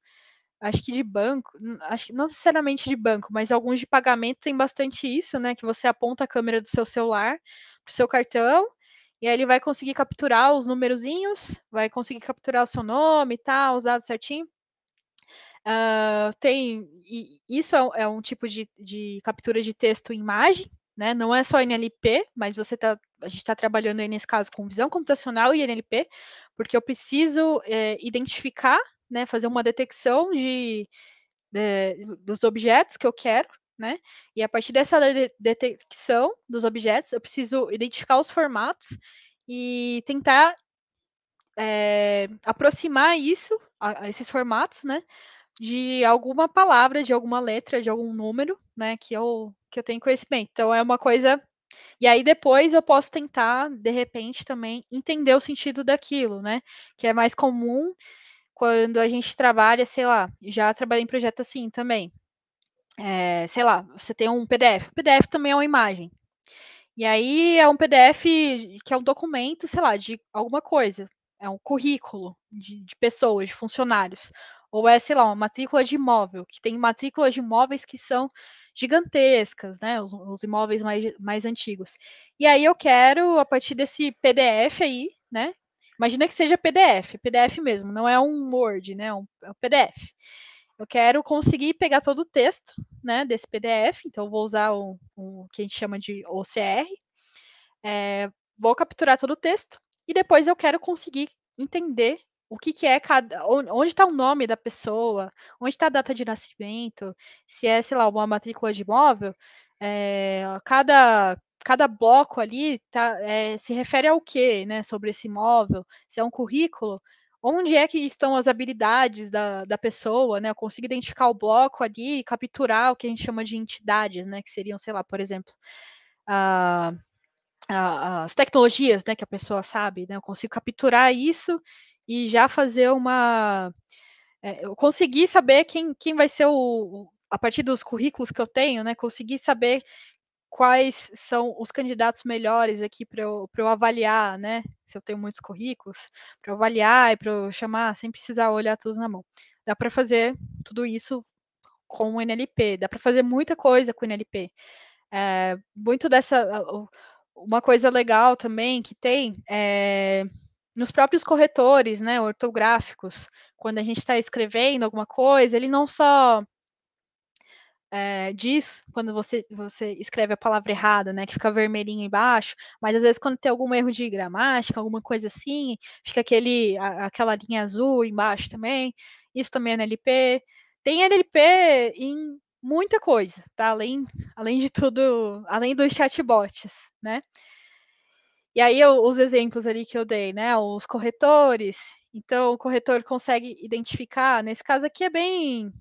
acho que de banco, acho não necessariamente de banco, mas alguns de pagamento tem bastante isso, né? Que você aponta a câmera do seu celular para o seu cartão, e aí ele vai conseguir capturar os numerozinhos, vai conseguir capturar o seu nome e tal, os dados certinho. Uh, tem isso é, é, um tipo de, de captura de texto em imagem, né? Não é só NLP, mas você tá, a gente está trabalhando aí nesse caso com visão computacional e NLP, porque eu preciso é, identificar, né, fazer uma detecção de, de, dos objetos que eu quero, né? E a partir dessa de detecção dos objetos, eu preciso identificar os formatos e tentar é, aproximar isso, a, a esses formatos, né? De alguma palavra, de alguma letra, de algum número, né? Que eu que eu tenho conhecimento. Então é uma coisa. E aí depois eu posso tentar, de repente, também entender o sentido daquilo, né? Que é mais comum quando a gente trabalha, sei lá, já trabalhei em projeto assim também. É, sei lá, você tem um PDF. O PDF também é uma imagem. E aí é um PDF que é um documento, sei lá, de alguma coisa. É um currículo de, de pessoas, de funcionários. Ou é, sei lá, uma matrícula de imóvel, que tem matrículas de imóveis que são gigantescas, né? Os, os imóveis mais, mais antigos. E aí eu quero, a partir desse PDF aí, né? Imagina que seja PDF, PDF mesmo, não é um Word, né? É um, é um PDF. Eu quero conseguir pegar todo o texto, né, desse PDF, então vou usar o, o que a gente chama de OCR, é, vou capturar todo o texto e depois eu quero conseguir entender o que, que é cada. Onde está o nome da pessoa, onde está a data de nascimento, se é, sei lá, uma matrícula de imóvel, é, cada cada bloco ali tá, é, se refere ao quê, né, sobre esse imóvel, se é um currículo, onde é que estão as habilidades da, da pessoa, né? Eu consigo identificar o bloco ali e capturar o que a gente chama de entidades, né? Que seriam, sei lá, por exemplo, a, a, as tecnologias, né? Que a pessoa sabe, né? Eu consigo capturar isso e já fazer uma. É, eu consegui saber quem, quem vai ser o, a partir dos currículos que eu tenho, né? Conseguir saber quais são os candidatos melhores aqui para eu, eu avaliar, né? Se eu tenho muitos currículos, para avaliar e para chamar sem precisar olhar tudo na mão. Dá para fazer tudo isso com o NLP, dá para fazer muita coisa com o NLP. É, muito dessa. Uma coisa legal também que tem é, nos próprios corretores, né, ortográficos, quando a gente está escrevendo alguma coisa, ele não só é, diz quando você, você escreve a palavra errada, né? Que fica vermelhinho embaixo, mas às vezes quando tem algum erro de gramática, alguma coisa assim, fica aquele, a, aquela linha azul embaixo também. Isso também é NLP. Tem NLP em muita coisa, tá? Além, além de tudo, além dos chatbots, né? E aí eu, os exemplos ali que eu dei, né? Os corretores. Então o corretor consegue identificar, nesse caso aqui é bem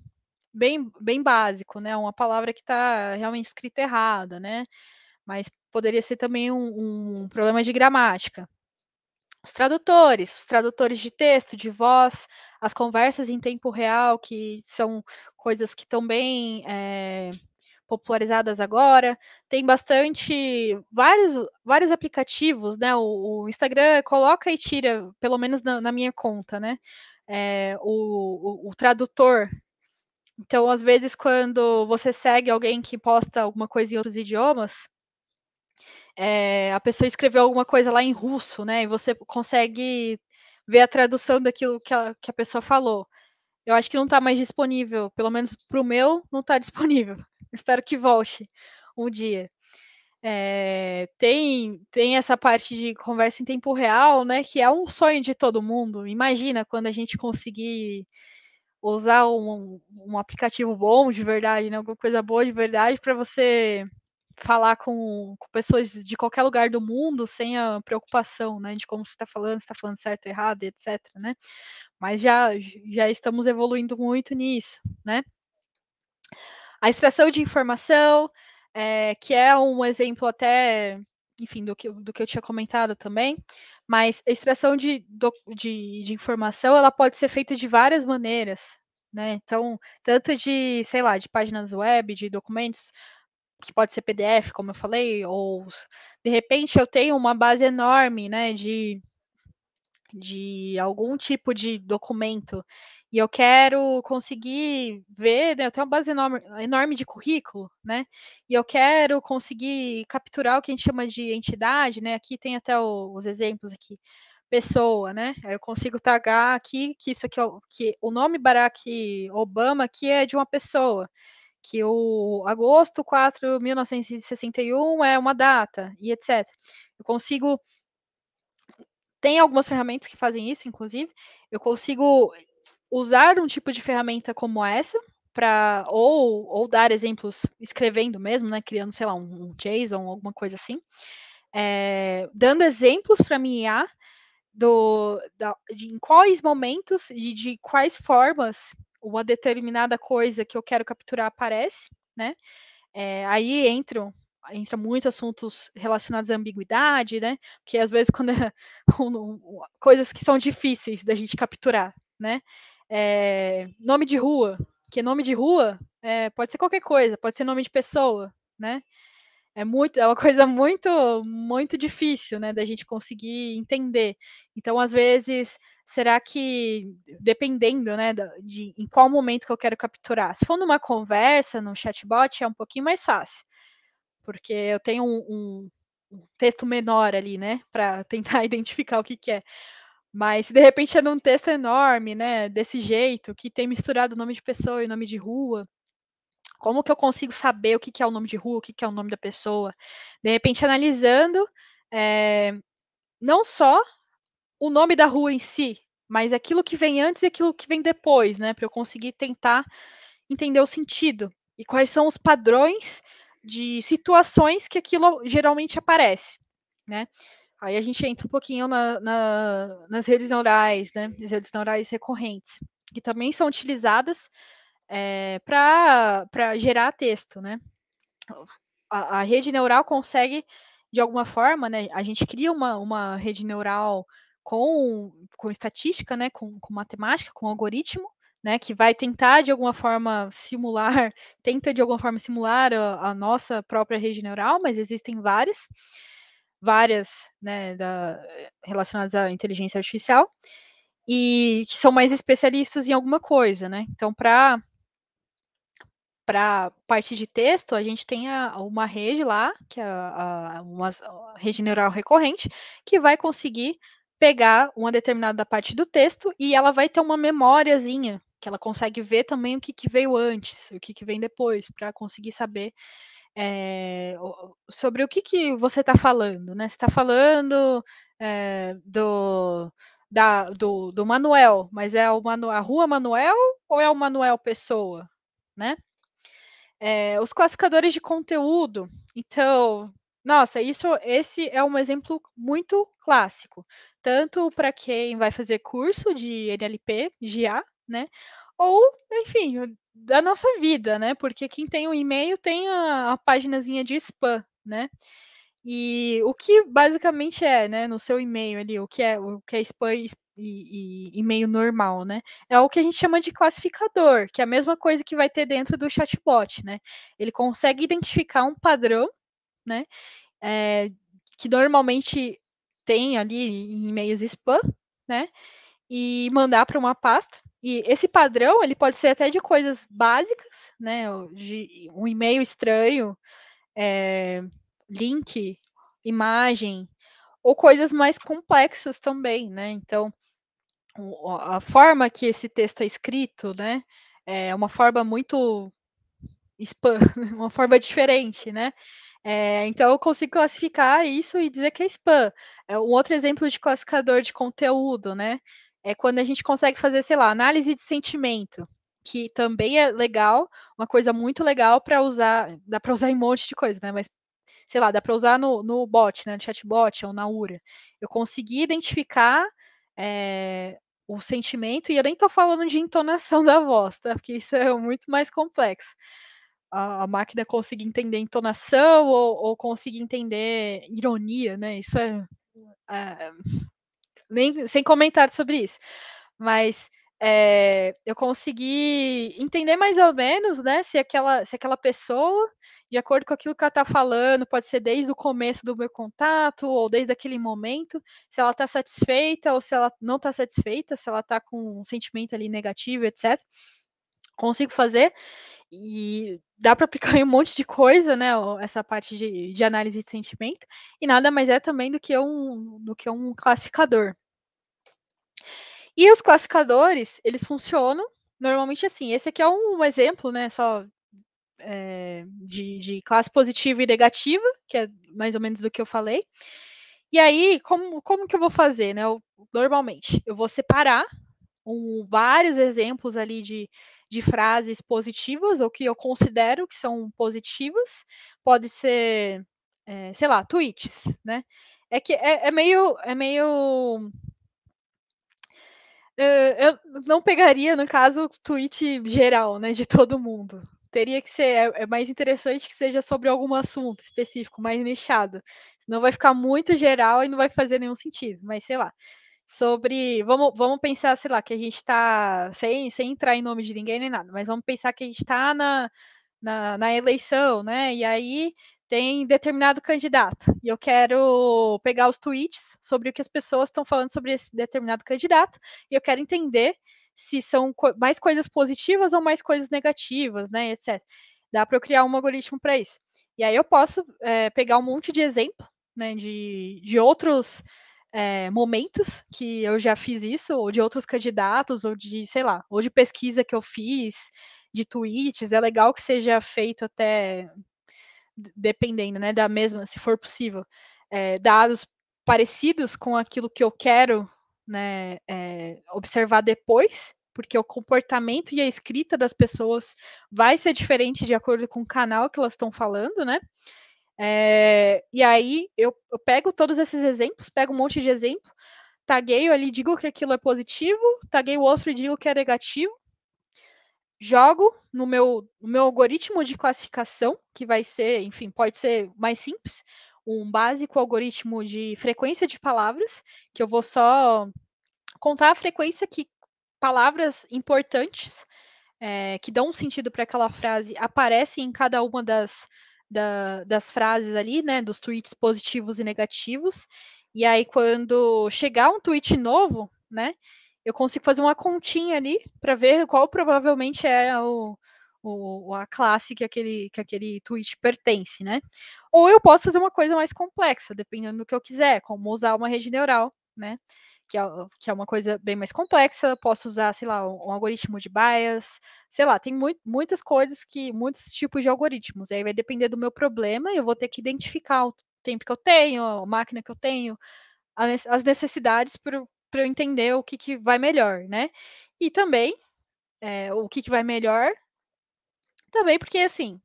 bem, bem básico, né? Uma palavra que está realmente escrita errada, né? Mas poderia ser também um, um problema de gramática. Os tradutores, os tradutores de texto, de voz, as conversas em tempo real, que são coisas que estão bem é, popularizadas agora. Tem bastante, vários, vários aplicativos, né? O, o Instagram coloca e tira, pelo menos na, na minha conta, né? É, o, o, o, tradutor então, às vezes, quando você segue alguém que posta alguma coisa em outros idiomas, é, a pessoa escreveu alguma coisa lá em russo, né? E você consegue ver a tradução daquilo que a, que a pessoa falou. Eu acho que não está mais disponível, pelo menos para o meu, não está disponível. Espero que volte um dia. É, tem, tem essa parte de conversa em tempo real, né? Que é um sonho de todo mundo. Imagina quando a gente conseguir usar um, um aplicativo bom de verdade, né? Alguma coisa boa de verdade para você falar com, com, pessoas de qualquer lugar do mundo sem a preocupação, né, de como você está falando, se está falando certo, errado, etc, né? Mas já já estamos evoluindo muito nisso, né? A extração de informação, é, que é um exemplo até, enfim, do que, do que eu tinha comentado também, mas a extração de, de, de informação ela pode ser feita de várias maneiras, né? Então, tanto de, sei lá, de páginas web, de documentos, que pode ser PDF, como eu falei, ou de repente eu tenho uma base enorme, né, de, de algum tipo de documento e eu quero conseguir ver, né, eu tenho uma base enorme, enorme de currículo, né, e eu quero conseguir capturar o que a gente chama de entidade, né, aqui tem até o, os exemplos aqui, pessoa, né, eu consigo tagar aqui que isso aqui, que o nome Barack Obama aqui é de uma pessoa, que o agosto 4 de 1961 é uma data, e etc. Eu consigo tem algumas ferramentas que fazem isso, inclusive. Eu consigo usar um tipo de ferramenta como essa para ou, ou dar exemplos escrevendo mesmo, né, criando, sei lá, um, um JSON, alguma coisa assim, é, dando exemplos para minha IA do, da, de em quais momentos e de quais formas uma determinada coisa que eu quero capturar aparece, né? É, aí entram entra muitos assuntos relacionados à ambiguidade, né? Porque às vezes quando é, coisas que são difíceis da gente capturar, né? É, nome de rua, que nome de rua é, pode ser qualquer coisa, pode ser nome de pessoa, né? É muito, é uma coisa muito, muito difícil, né, da gente conseguir entender. Então, às vezes, será que dependendo, né, de em qual momento que eu quero capturar? Se for numa conversa, no chatbot, é um pouquinho mais fácil, porque eu tenho um, um, um texto menor ali, né, para tentar identificar o que, que é. Mas se de repente é num texto enorme, né, desse jeito, que tem misturado nome de pessoa e nome de rua, como que eu consigo saber o que, que é o nome de rua, o que, que é o nome da pessoa? De repente, analisando é, não só o nome da rua em si, mas aquilo que vem antes e aquilo que vem depois, né? Para eu conseguir tentar entender o sentido e quais são os padrões de situações que aquilo geralmente aparece, né? Aí a gente entra um pouquinho na, na, nas redes neurais, né? As redes neurais recorrentes, que também são utilizadas é, para gerar texto, né? A, a, rede neural consegue, de alguma forma, né? A gente cria uma, uma rede neural com, com estatística, né? Com, com matemática, com algoritmo, né, que vai tentar de alguma forma simular, tenta de alguma forma simular a, a nossa própria rede neural, mas existem várias, várias, né, da, relacionadas à inteligência artificial e que são mais especialistas em alguma coisa, né? Então, para para parte de texto, a gente tem a, uma rede lá, que é a, a, uma rede neural recorrente, que vai conseguir pegar uma determinada parte do texto e ela vai ter uma memóriazinha que ela consegue ver também o que, que veio antes, o que, que vem depois, para conseguir saber é, sobre o que, que você está falando, né? Você está falando é, do, da, do, do Manuel, mas é o Manu, a Rua Manuel ou é o Manuel Pessoa, né? É, os classificadores de conteúdo, então, nossa, isso, esse é um exemplo muito clássico, tanto para quem vai fazer curso de NLP, GA, né? Ou, enfim, da nossa vida, né? Porque quem tem um e-mail tem a, a de spam, né? E o que basicamente é, né, no seu e-mail ali, o que é o que é spam e, e, e-mail normal, né? É o que a gente chama de classificador, que é a mesma coisa que vai ter dentro do chatbot, né? Ele consegue identificar um padrão, né? É, que normalmente tem ali em e-mails spam, né? E mandar para uma pasta. E esse padrão, ele pode ser até de coisas básicas, né? De um e-mail estranho, é, link, imagem, ou coisas mais complexas também, né? Então, a forma que esse texto é escrito, né? É uma forma muito spam, uma forma diferente, né? É, então eu consigo classificar isso e dizer que é spam. É um outro exemplo de classificador de conteúdo, né? É quando a gente consegue fazer, sei lá, análise de sentimento, que também é legal, uma coisa muito legal para usar, dá para usar em um monte de coisa, né? Mas sei lá, dá para usar no, no bot, né, no chatbot ou na URA. Eu consegui identificar é, o sentimento, e eu nem estou falando de entonação da voz, tá? Porque isso é muito mais complexo. A, a máquina conseguir entender entonação ou, ou conseguir entender ironia, né? Isso é, é nem sem comentário sobre isso. Mas é, eu consegui entender mais ou menos, né, se aquela, se aquela pessoa, de acordo com aquilo que ela está falando, pode ser desde o começo do meu contato ou desde aquele momento, se ela está satisfeita ou se ela não está satisfeita, se ela está com um sentimento ali negativo, etc. Consigo fazer e dá para aplicar em um monte de coisa, né? Essa parte de, de, análise de sentimento, e nada mais é também do que um, do que um classificador. E os classificadores, eles funcionam normalmente assim. Esse aqui é um, um exemplo, né? Só é, de, de classe positiva e negativa, que é mais ou menos do que eu falei. E aí, como, como que eu vou fazer, né? Eu, normalmente, eu vou separar um, vários exemplos ali de, de frases positivas, ou que eu considero que são positivas, pode ser, é, sei lá, tweets, né? É que é, é meio, é meio eu não pegaria, no caso, tweet geral, né, de todo mundo. Teria que ser, é, é mais interessante que seja sobre algum assunto específico, mais nichado. Senão vai ficar muito geral e não vai fazer nenhum sentido. Mas sei lá, sobre. Vamos, vamos pensar, sei lá, que a gente está. Sem, sem entrar em nome de ninguém nem nada, mas vamos pensar que a gente está na, na, na, eleição, né? E aí tem determinado candidato. E eu quero pegar os tweets sobre o que as pessoas estão falando sobre esse determinado candidato. E eu quero entender se são co mais coisas positivas ou mais coisas negativas, né? Etc. Dá para eu criar um algoritmo para isso. E aí eu posso é, pegar um monte de exemplo, né? De, de outros é, momentos que eu já fiz isso, ou de outros candidatos, ou de, sei lá, ou de pesquisa que eu fiz, de tweets, é legal que seja feito até dependendo, né, da mesma, se for possível, é, dados parecidos com aquilo que eu quero, né, é, observar depois, porque o comportamento e a escrita das pessoas vai ser diferente de acordo com o canal que elas estão falando, né? É, e aí eu, eu, pego todos esses exemplos, pego um monte de exemplo, tagueio ali, digo que aquilo é positivo, tagueio o outro e digo que é negativo, jogo no meu, no meu algoritmo de classificação, que vai ser, enfim, pode ser mais simples, um básico algoritmo de frequência de palavras, que eu vou só contar a frequência que palavras importantes é, que dão um sentido para aquela frase aparecem em cada uma das, da, das frases ali, né, dos tweets positivos e negativos. E aí, quando chegar um tweet novo, né, eu consigo fazer uma continha ali para ver qual provavelmente é o, o, a classe que aquele, que aquele tweet pertence, né? Ou eu posso fazer uma coisa mais complexa, dependendo do que eu quiser, como usar uma rede neural, né? Que é, que é uma coisa bem mais complexa, posso usar, sei lá, um, um algoritmo de bias, sei lá, tem muitas coisas que, muitos tipos de algoritmos, aí vai depender do meu problema, eu vou ter que identificar o tempo que eu tenho, a máquina que eu tenho, as necessidades para eu entender o que, que vai melhor, né? E também, é, o que, que vai melhor também porque, assim,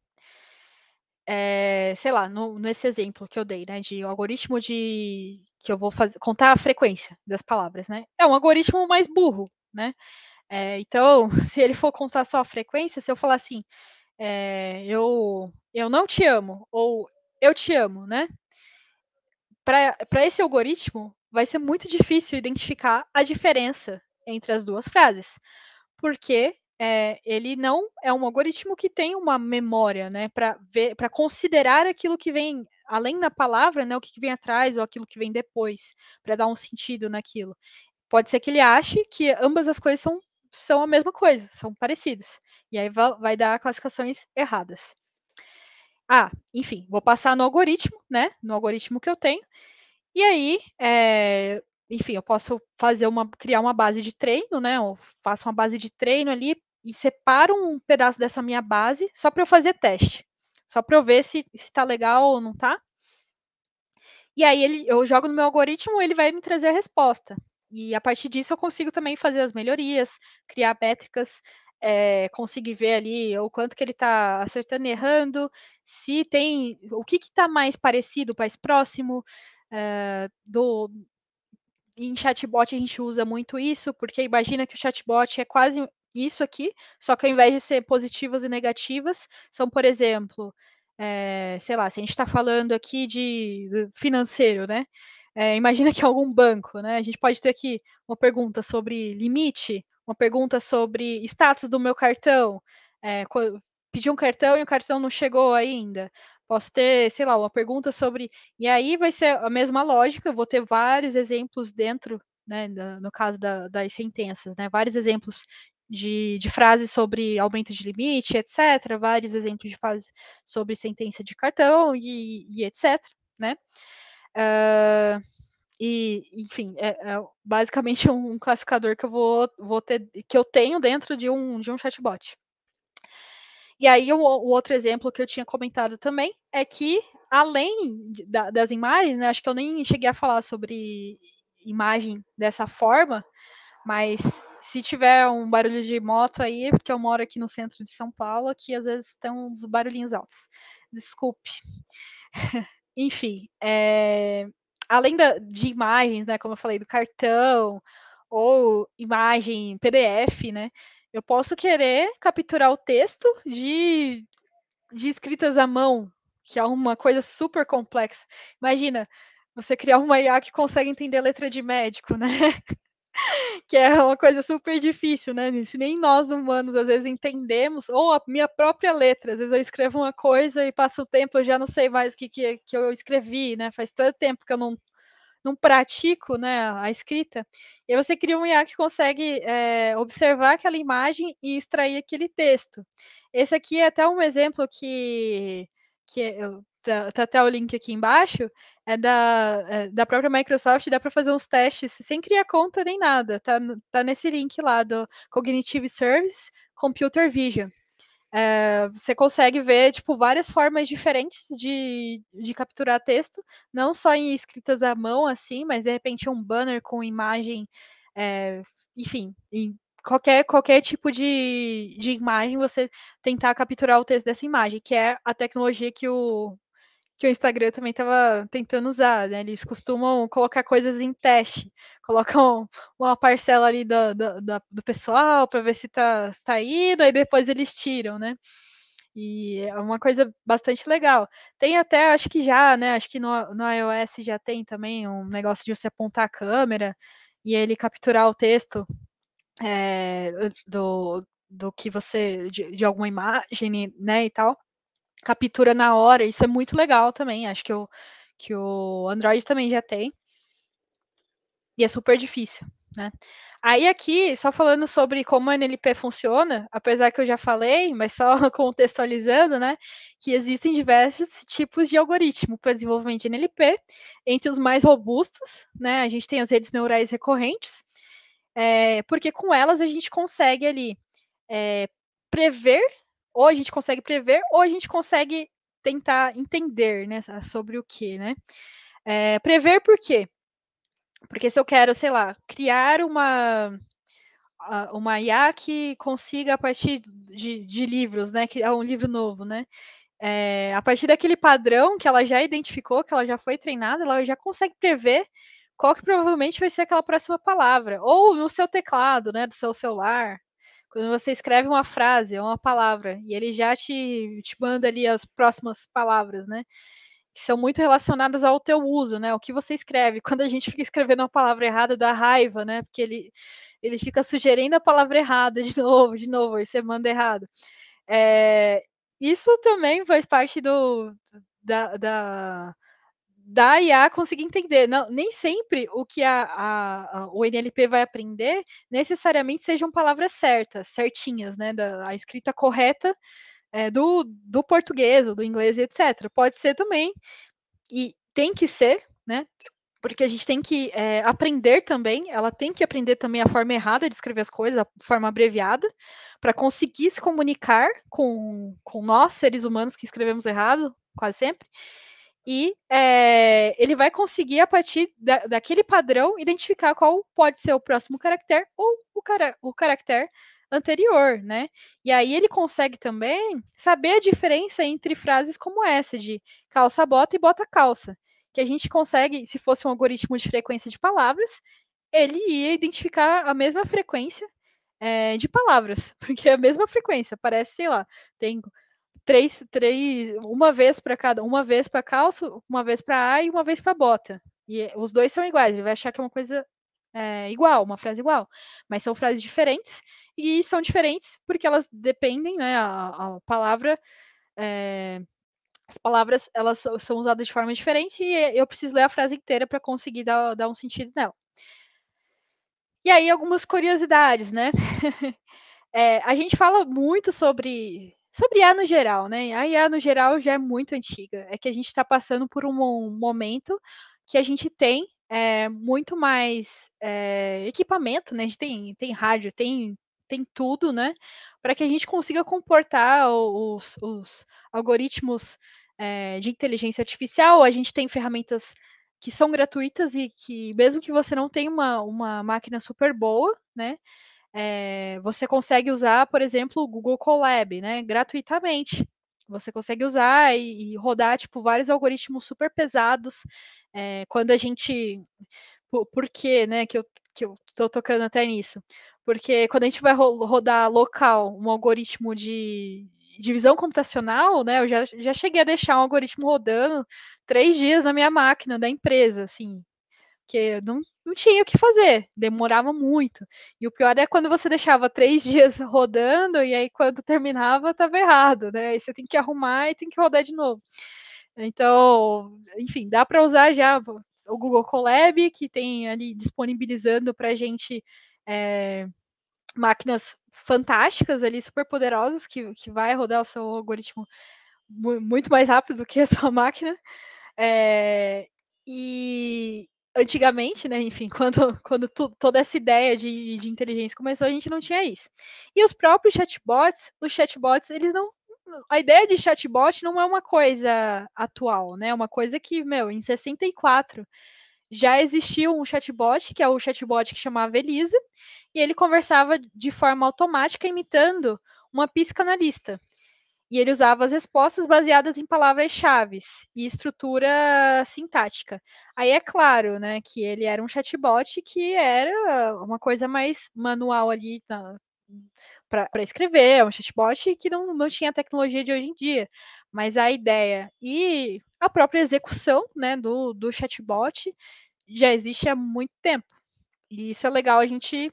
é, sei lá, no, nesse exemplo que eu dei, né, de algoritmo de que eu vou fazer, contar a frequência das palavras, né, é um algoritmo mais burro, né, é, então, se ele for contar só a frequência, se eu falar assim, é, eu, eu não te amo, ou eu te amo, né, para esse algoritmo, vai ser muito difícil identificar a diferença entre as duas frases, porque é, ele não é um algoritmo que tem uma memória, né, para ver, para considerar aquilo que vem além da palavra, né, o que vem atrás ou aquilo que vem depois, para dar um sentido naquilo. Pode ser que ele ache que ambas as coisas são, são a mesma coisa, são parecidas, e aí vai, vai dar classificações erradas. Ah, enfim, vou passar no algoritmo, né, no algoritmo que eu tenho, e aí, é, enfim, eu posso fazer uma, criar uma base de treino, né? Eu faço uma base de treino ali e separo um pedaço dessa minha base só para eu fazer teste, só para eu ver se está legal ou não está. E aí ele, eu jogo no meu algoritmo, ele vai me trazer a resposta. E a partir disso eu consigo também fazer as melhorias, criar métricas, é, conseguir ver ali o quanto que ele está acertando e errando, se tem o que está mais parecido, mais próximo é, do. Em chatbot a gente usa muito isso, porque imagina que o chatbot é quase isso aqui, só que ao invés de ser positivas e negativas, são, por exemplo, é, sei lá, se a gente está falando aqui de financeiro, né? É, imagina que é algum banco, né? A gente pode ter aqui uma pergunta sobre limite, uma pergunta sobre status do meu cartão. É, pedi um cartão e o cartão não chegou ainda. Posso ter, sei lá, uma pergunta sobre. E aí vai ser a mesma lógica, vou ter vários exemplos dentro, né, no caso da, das sentenças, né? Vários exemplos de, de frases sobre aumento de limite, etc., vários exemplos de frases sobre sentença de cartão e, e etc., né? Uh, e, enfim, é, é, basicamente um classificador que eu vou, vou ter, que eu tenho dentro de um, de um chatbot. E aí, o, o outro exemplo que eu tinha comentado também é que, além de, da, das imagens, né, acho que eu nem cheguei a falar sobre imagem dessa forma, mas se tiver um barulho de moto aí, é porque eu moro aqui no centro de São Paulo, aqui às vezes estão uns barulhinhos altos. Desculpe. Enfim, é, além da, de imagens, né, como eu falei, do cartão, ou imagem PDF, né, eu posso querer capturar o texto de, de escritas à mão, que é uma coisa super complexa. Imagina, você criar uma IA que consegue entender letra de médico, né? que é uma coisa super difícil, né? Se nem nós humanos às vezes entendemos, ou a minha própria letra, às vezes eu escrevo uma coisa e passa o tempo eu já não sei mais o que, que, que eu escrevi, né? Faz tanto tempo que eu não, não pratico né, a escrita. E você cria um IA que consegue é, observar aquela imagem e extrair aquele texto. Esse aqui é até um exemplo que, que eu tá, tá, até o link aqui embaixo, é da, é da própria Microsoft, dá para fazer uns testes sem criar conta nem nada. Tá, tá nesse link lá do Cognitive Service Computer Vision. É, você consegue ver tipo várias formas diferentes de, de capturar texto, não só em escritas à mão assim, mas de repente um banner com imagem, é, enfim, em qualquer, qualquer tipo de, de imagem, você tentar capturar o texto dessa imagem, que é a tecnologia que o, que o Instagram também estava tentando usar, né? Eles costumam colocar coisas em teste, colocam uma parcela ali do, do, do pessoal para ver se está tá indo, aí depois eles tiram, né? E é uma coisa bastante legal. Tem até, acho que já, né? Acho que no, no iOS já tem também um negócio de você apontar a câmera e ele capturar o texto é, do, do que você, de, de, alguma imagem, né, e tal. Captura na hora, isso é muito legal também. Acho que o, que o Android também já tem. E é super difícil, né? Aí aqui, só falando sobre como a NLP funciona, apesar que eu já falei, mas só contextualizando, né, que existem diversos tipos de algoritmo para desenvolvimento de NLP. Entre os mais robustos, né, a gente tem as redes neurais recorrentes, é, porque com elas a gente consegue ali é, prever, ou a gente consegue prever, ou a gente consegue tentar entender, né, sobre o que, né. É, prever por quê? Porque se eu quero, sei lá, criar uma uma IA que consiga, a partir de, de livros, né, criar um livro novo, né, é, a partir daquele padrão que ela já identificou, que ela já foi treinada, ela já consegue prever qual que provavelmente vai ser aquela próxima palavra, ou no seu teclado, né, do seu celular, quando você escreve uma frase uma palavra, e ele já te, te manda ali as próximas palavras, né, que são muito relacionadas ao teu uso, né? O que você escreve. Quando a gente fica escrevendo uma palavra errada, dá raiva, né? Porque ele, ele fica sugerindo a palavra errada de novo, de novo, e você manda errado. É, isso também faz parte do, da, da, da IA conseguir entender. Não, nem sempre o que a, a, a, o NLP vai aprender necessariamente sejam palavras certas, certinhas, né? Da, a escrita correta é, do, do português ou do inglês, etc. Pode ser também, e tem que ser, né? Porque a gente tem que é, aprender também, ela tem que aprender também a forma errada de escrever as coisas, a forma abreviada, para conseguir se comunicar com, com nós, seres humanos que escrevemos errado, quase sempre. E é, ele vai conseguir, a partir da, daquele padrão, identificar qual pode ser o próximo caractere ou o, cara, o caractere anterior, né? E aí ele consegue também saber a diferença entre frases como essa de calça bota e bota calça, que a gente consegue, se fosse um algoritmo de frequência de palavras, ele ia identificar a mesma frequência é, de palavras, porque é a mesma frequência, parece, sei lá, tem três, três, uma vez para cada, uma vez para calça, uma vez para A e uma vez para bota. E os dois são iguais, ele vai achar que é uma coisa é, igual, uma frase igual, mas são frases diferentes e são diferentes porque elas dependem, né? A, a palavra, é, as palavras elas são usadas de forma diferente e eu preciso ler a frase inteira para conseguir dar, dar um sentido nela. E aí algumas curiosidades, né? é, a gente fala muito sobre sobre IA no geral, né? A IA no geral já é muito antiga. É que a gente está passando por um momento que a gente tem é, muito mais é, equipamento, né? A gente tem, tem rádio, tem, tem tudo, né? Para que a gente consiga comportar os, os algoritmos é, de inteligência artificial. A gente tem ferramentas que são gratuitas e que, mesmo que você não tenha uma, uma máquina super boa, né? É, você consegue usar, por exemplo, o Google Colab, né? Gratuitamente. Você consegue usar e, e rodar tipo vários algoritmos super pesados. É, quando a gente, por, por né? Que eu que eu estou tocando até nisso, porque quando a gente vai ro rodar local um algoritmo de divisão computacional, né? Eu já, já cheguei a deixar um algoritmo rodando três dias na minha máquina da empresa, assim, porque não, não tinha o que fazer, demorava muito. E o pior é quando você deixava três dias rodando e aí quando terminava estava errado, né? Aí você tem que arrumar e tem que rodar de novo. Então, enfim, dá para usar já o Google Colab, que tem ali disponibilizando para a gente é, máquinas fantásticas ali, super poderosas, que, que vai rodar o seu algoritmo muito mais rápido do que a sua máquina. É, e, antigamente, né, enfim, quando, quando tu, toda essa ideia de, de inteligência começou, a gente não tinha isso. E os próprios chatbots, os chatbots, eles não. A ideia de chatbot não é uma coisa atual, né? É uma coisa que, meu, em 64 já existiu um chatbot, que é o chatbot que chamava Elisa, e ele conversava de forma automática, imitando uma psicanalista. E ele usava as respostas baseadas em palavras-chave e estrutura sintática. Aí é claro, né, que ele era um chatbot que era uma coisa mais manual ali para escrever, é um chatbot que não, não tinha a tecnologia de hoje em dia. Mas a ideia e a própria execução né, do, do chatbot já existe há muito tempo. E isso é legal a gente,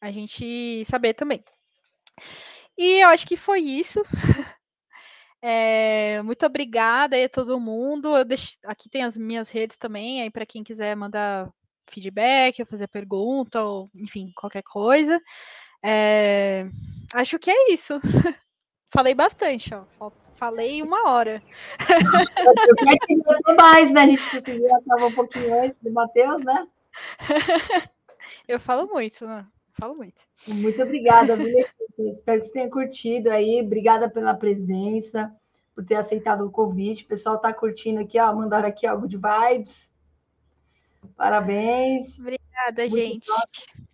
a gente saber também. E eu acho que foi isso. É, muito obrigada aí a todo mundo. Deixo, aqui tem as minhas redes também, aí para quem quiser mandar feedback, ou fazer pergunta, ou enfim, qualquer coisa. É, acho que é isso. Falei bastante, ó. Falei uma hora. Eu mais, né? A gente conseguiu acabar um pouquinho antes do Matheus, né? Eu falo muito, né? Falo muito. Muito obrigada, Espero que você tenha curtido aí. Obrigada pela presença, por ter aceitado o convite. O pessoal está curtindo aqui, ó. Mandaram aqui algo de vibes. Parabéns. Obrigada, Muito gente. Top.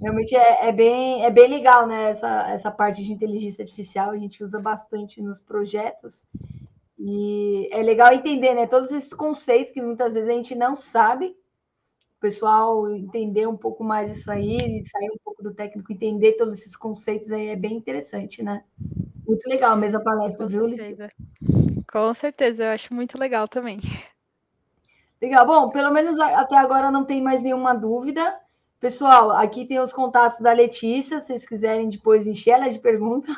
Realmente é, é, bem, é bem legal, né? Essa, essa parte de inteligência artificial, a gente usa bastante nos projetos. E é legal entender, né? Todos esses conceitos que muitas vezes a gente não sabe. O pessoal entender um pouco mais isso aí, sair um pouco do técnico, entender todos esses conceitos aí é bem interessante, né? Muito legal a mesma palestra, Com viu, certeza. Com certeza, eu acho muito legal também. Legal. Bom, pelo menos até agora não tem mais nenhuma dúvida. Pessoal, aqui tem os contatos da Letícia, se vocês quiserem depois encher ela de pergunta.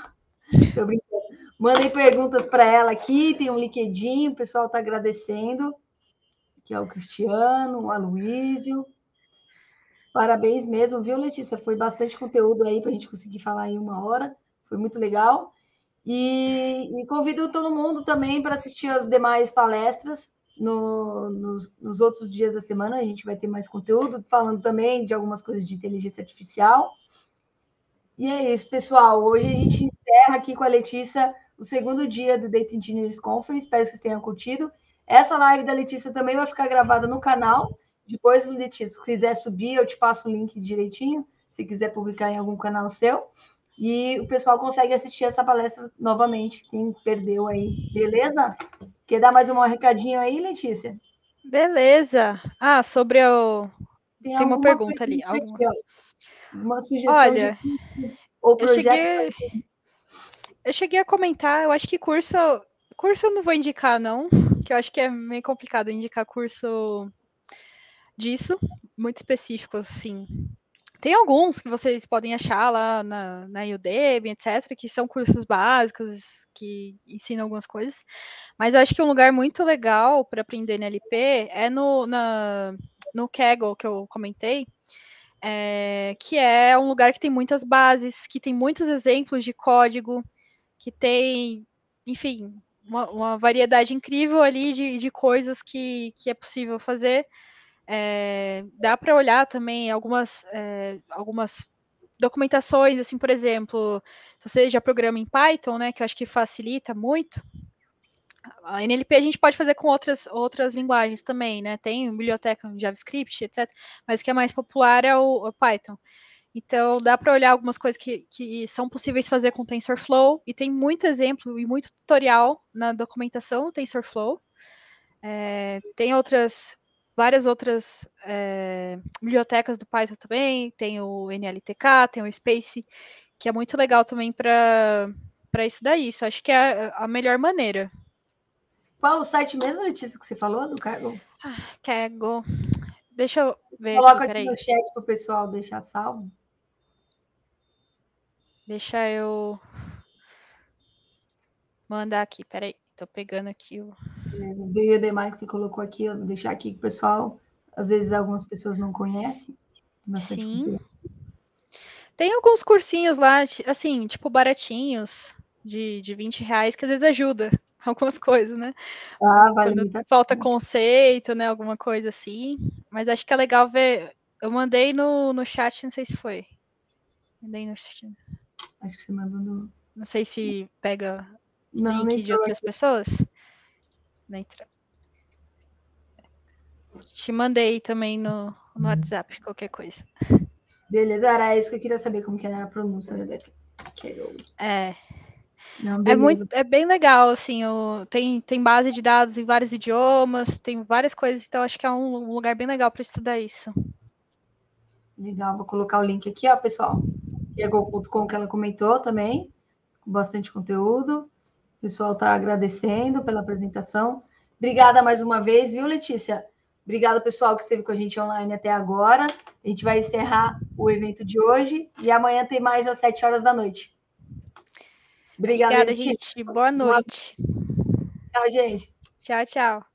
Mandem perguntas para ela aqui, tem um LinkedIn, o pessoal está agradecendo. Aqui é o Cristiano, o Aloísio. Parabéns mesmo, viu, Letícia? Foi bastante conteúdo aí para a gente conseguir falar em uma hora. Foi muito legal. E, e convido todo mundo também para assistir as demais palestras no, nos, nos, outros dias da semana a gente vai ter mais conteúdo, falando também de algumas coisas de inteligência artificial. E é isso, pessoal. Hoje a gente encerra aqui com a Letícia o segundo dia do Data Engineers Conference. Espero que vocês tenham curtido. Essa live da Letícia também vai ficar gravada no canal. Depois, Letícia, se quiser subir, eu te passo o link direitinho. Se quiser publicar em algum canal seu. E o pessoal consegue assistir essa palestra novamente, quem perdeu aí. Beleza? Quer dar mais um recadinho aí, Letícia? Beleza. Ah, sobre o. Tem, Tem uma pergunta ali. Alguma... Aqui, uma sugestão. Olha, de... ou projeto. Eu cheguei... eu cheguei a comentar, eu acho que curso. Curso eu não vou indicar, não, que eu acho que é meio complicado indicar curso disso, muito específico, assim. Tem alguns que vocês podem achar lá na, na Udemy, etc., que são cursos básicos, que ensinam algumas coisas. Mas eu acho que um lugar muito legal para aprender NLP é no, na, no Kaggle, que eu comentei, é, que é um lugar que tem muitas bases, que tem muitos exemplos de código, que tem, enfim, uma, uma variedade incrível ali de, de coisas que, que é possível fazer. É, dá para olhar também algumas, é, algumas documentações, assim, por exemplo, você já programa em Python, né, que eu acho que facilita muito. A NLP a gente pode fazer com outras, outras linguagens também, né? Tem biblioteca JavaScript, etc. Mas o que é mais popular é o, o Python. Então, dá para olhar algumas coisas que, que são possíveis fazer com TensorFlow, e tem muito exemplo e muito tutorial na documentação TensorFlow. É, tem outras várias outras é, bibliotecas do Python também, tem o NLTK, tem o Space, que é muito legal também para isso daí. Isso acho que é a melhor maneira. Qual o site mesmo, Letícia, que você falou, do Kaggle? Ah, Kaggle. Deixa eu ver Coloca aqui, aqui no chat para o pessoal deixar salvo. Deixa eu mandar aqui, peraí. Tô pegando aqui o. Beleza. Do Udemy que você colocou aqui, eu vou deixar aqui que o pessoal, às vezes algumas pessoas não conhecem. Sim. Tem alguns cursinhos lá, assim, tipo baratinhos, de, de 20 reais, que às vezes ajuda algumas coisas, né? Ah, vale Quando falta conceito, né? Alguma coisa assim. Mas acho que é legal ver. Eu mandei no, no chat, não sei se foi. Mandei no chat. Acho que você mandou no. Não sei se pega não, link de outras aqui. pessoas? Nem tra... Te mandei também no, no WhatsApp, qualquer coisa. Beleza, era isso que eu queria saber, como que era a pronúncia Carol. É. Não, é muito, é bem legal, assim, o, tem, tem base de dados em vários idiomas, tem várias coisas, então acho que é um, um lugar bem legal para estudar isso. Legal, vou colocar o link aqui, ó, pessoal. Yagol.com que ela comentou também, com bastante conteúdo. O pessoal está agradecendo pela apresentação. Obrigada mais uma vez, viu, Letícia? Obrigada, pessoal, que esteve com a gente online até agora. A gente vai encerrar o evento de hoje e amanhã tem mais às sete horas da noite. Obrigada, Obrigada gente. Boa noite. Tchau, gente. Tchau, tchau.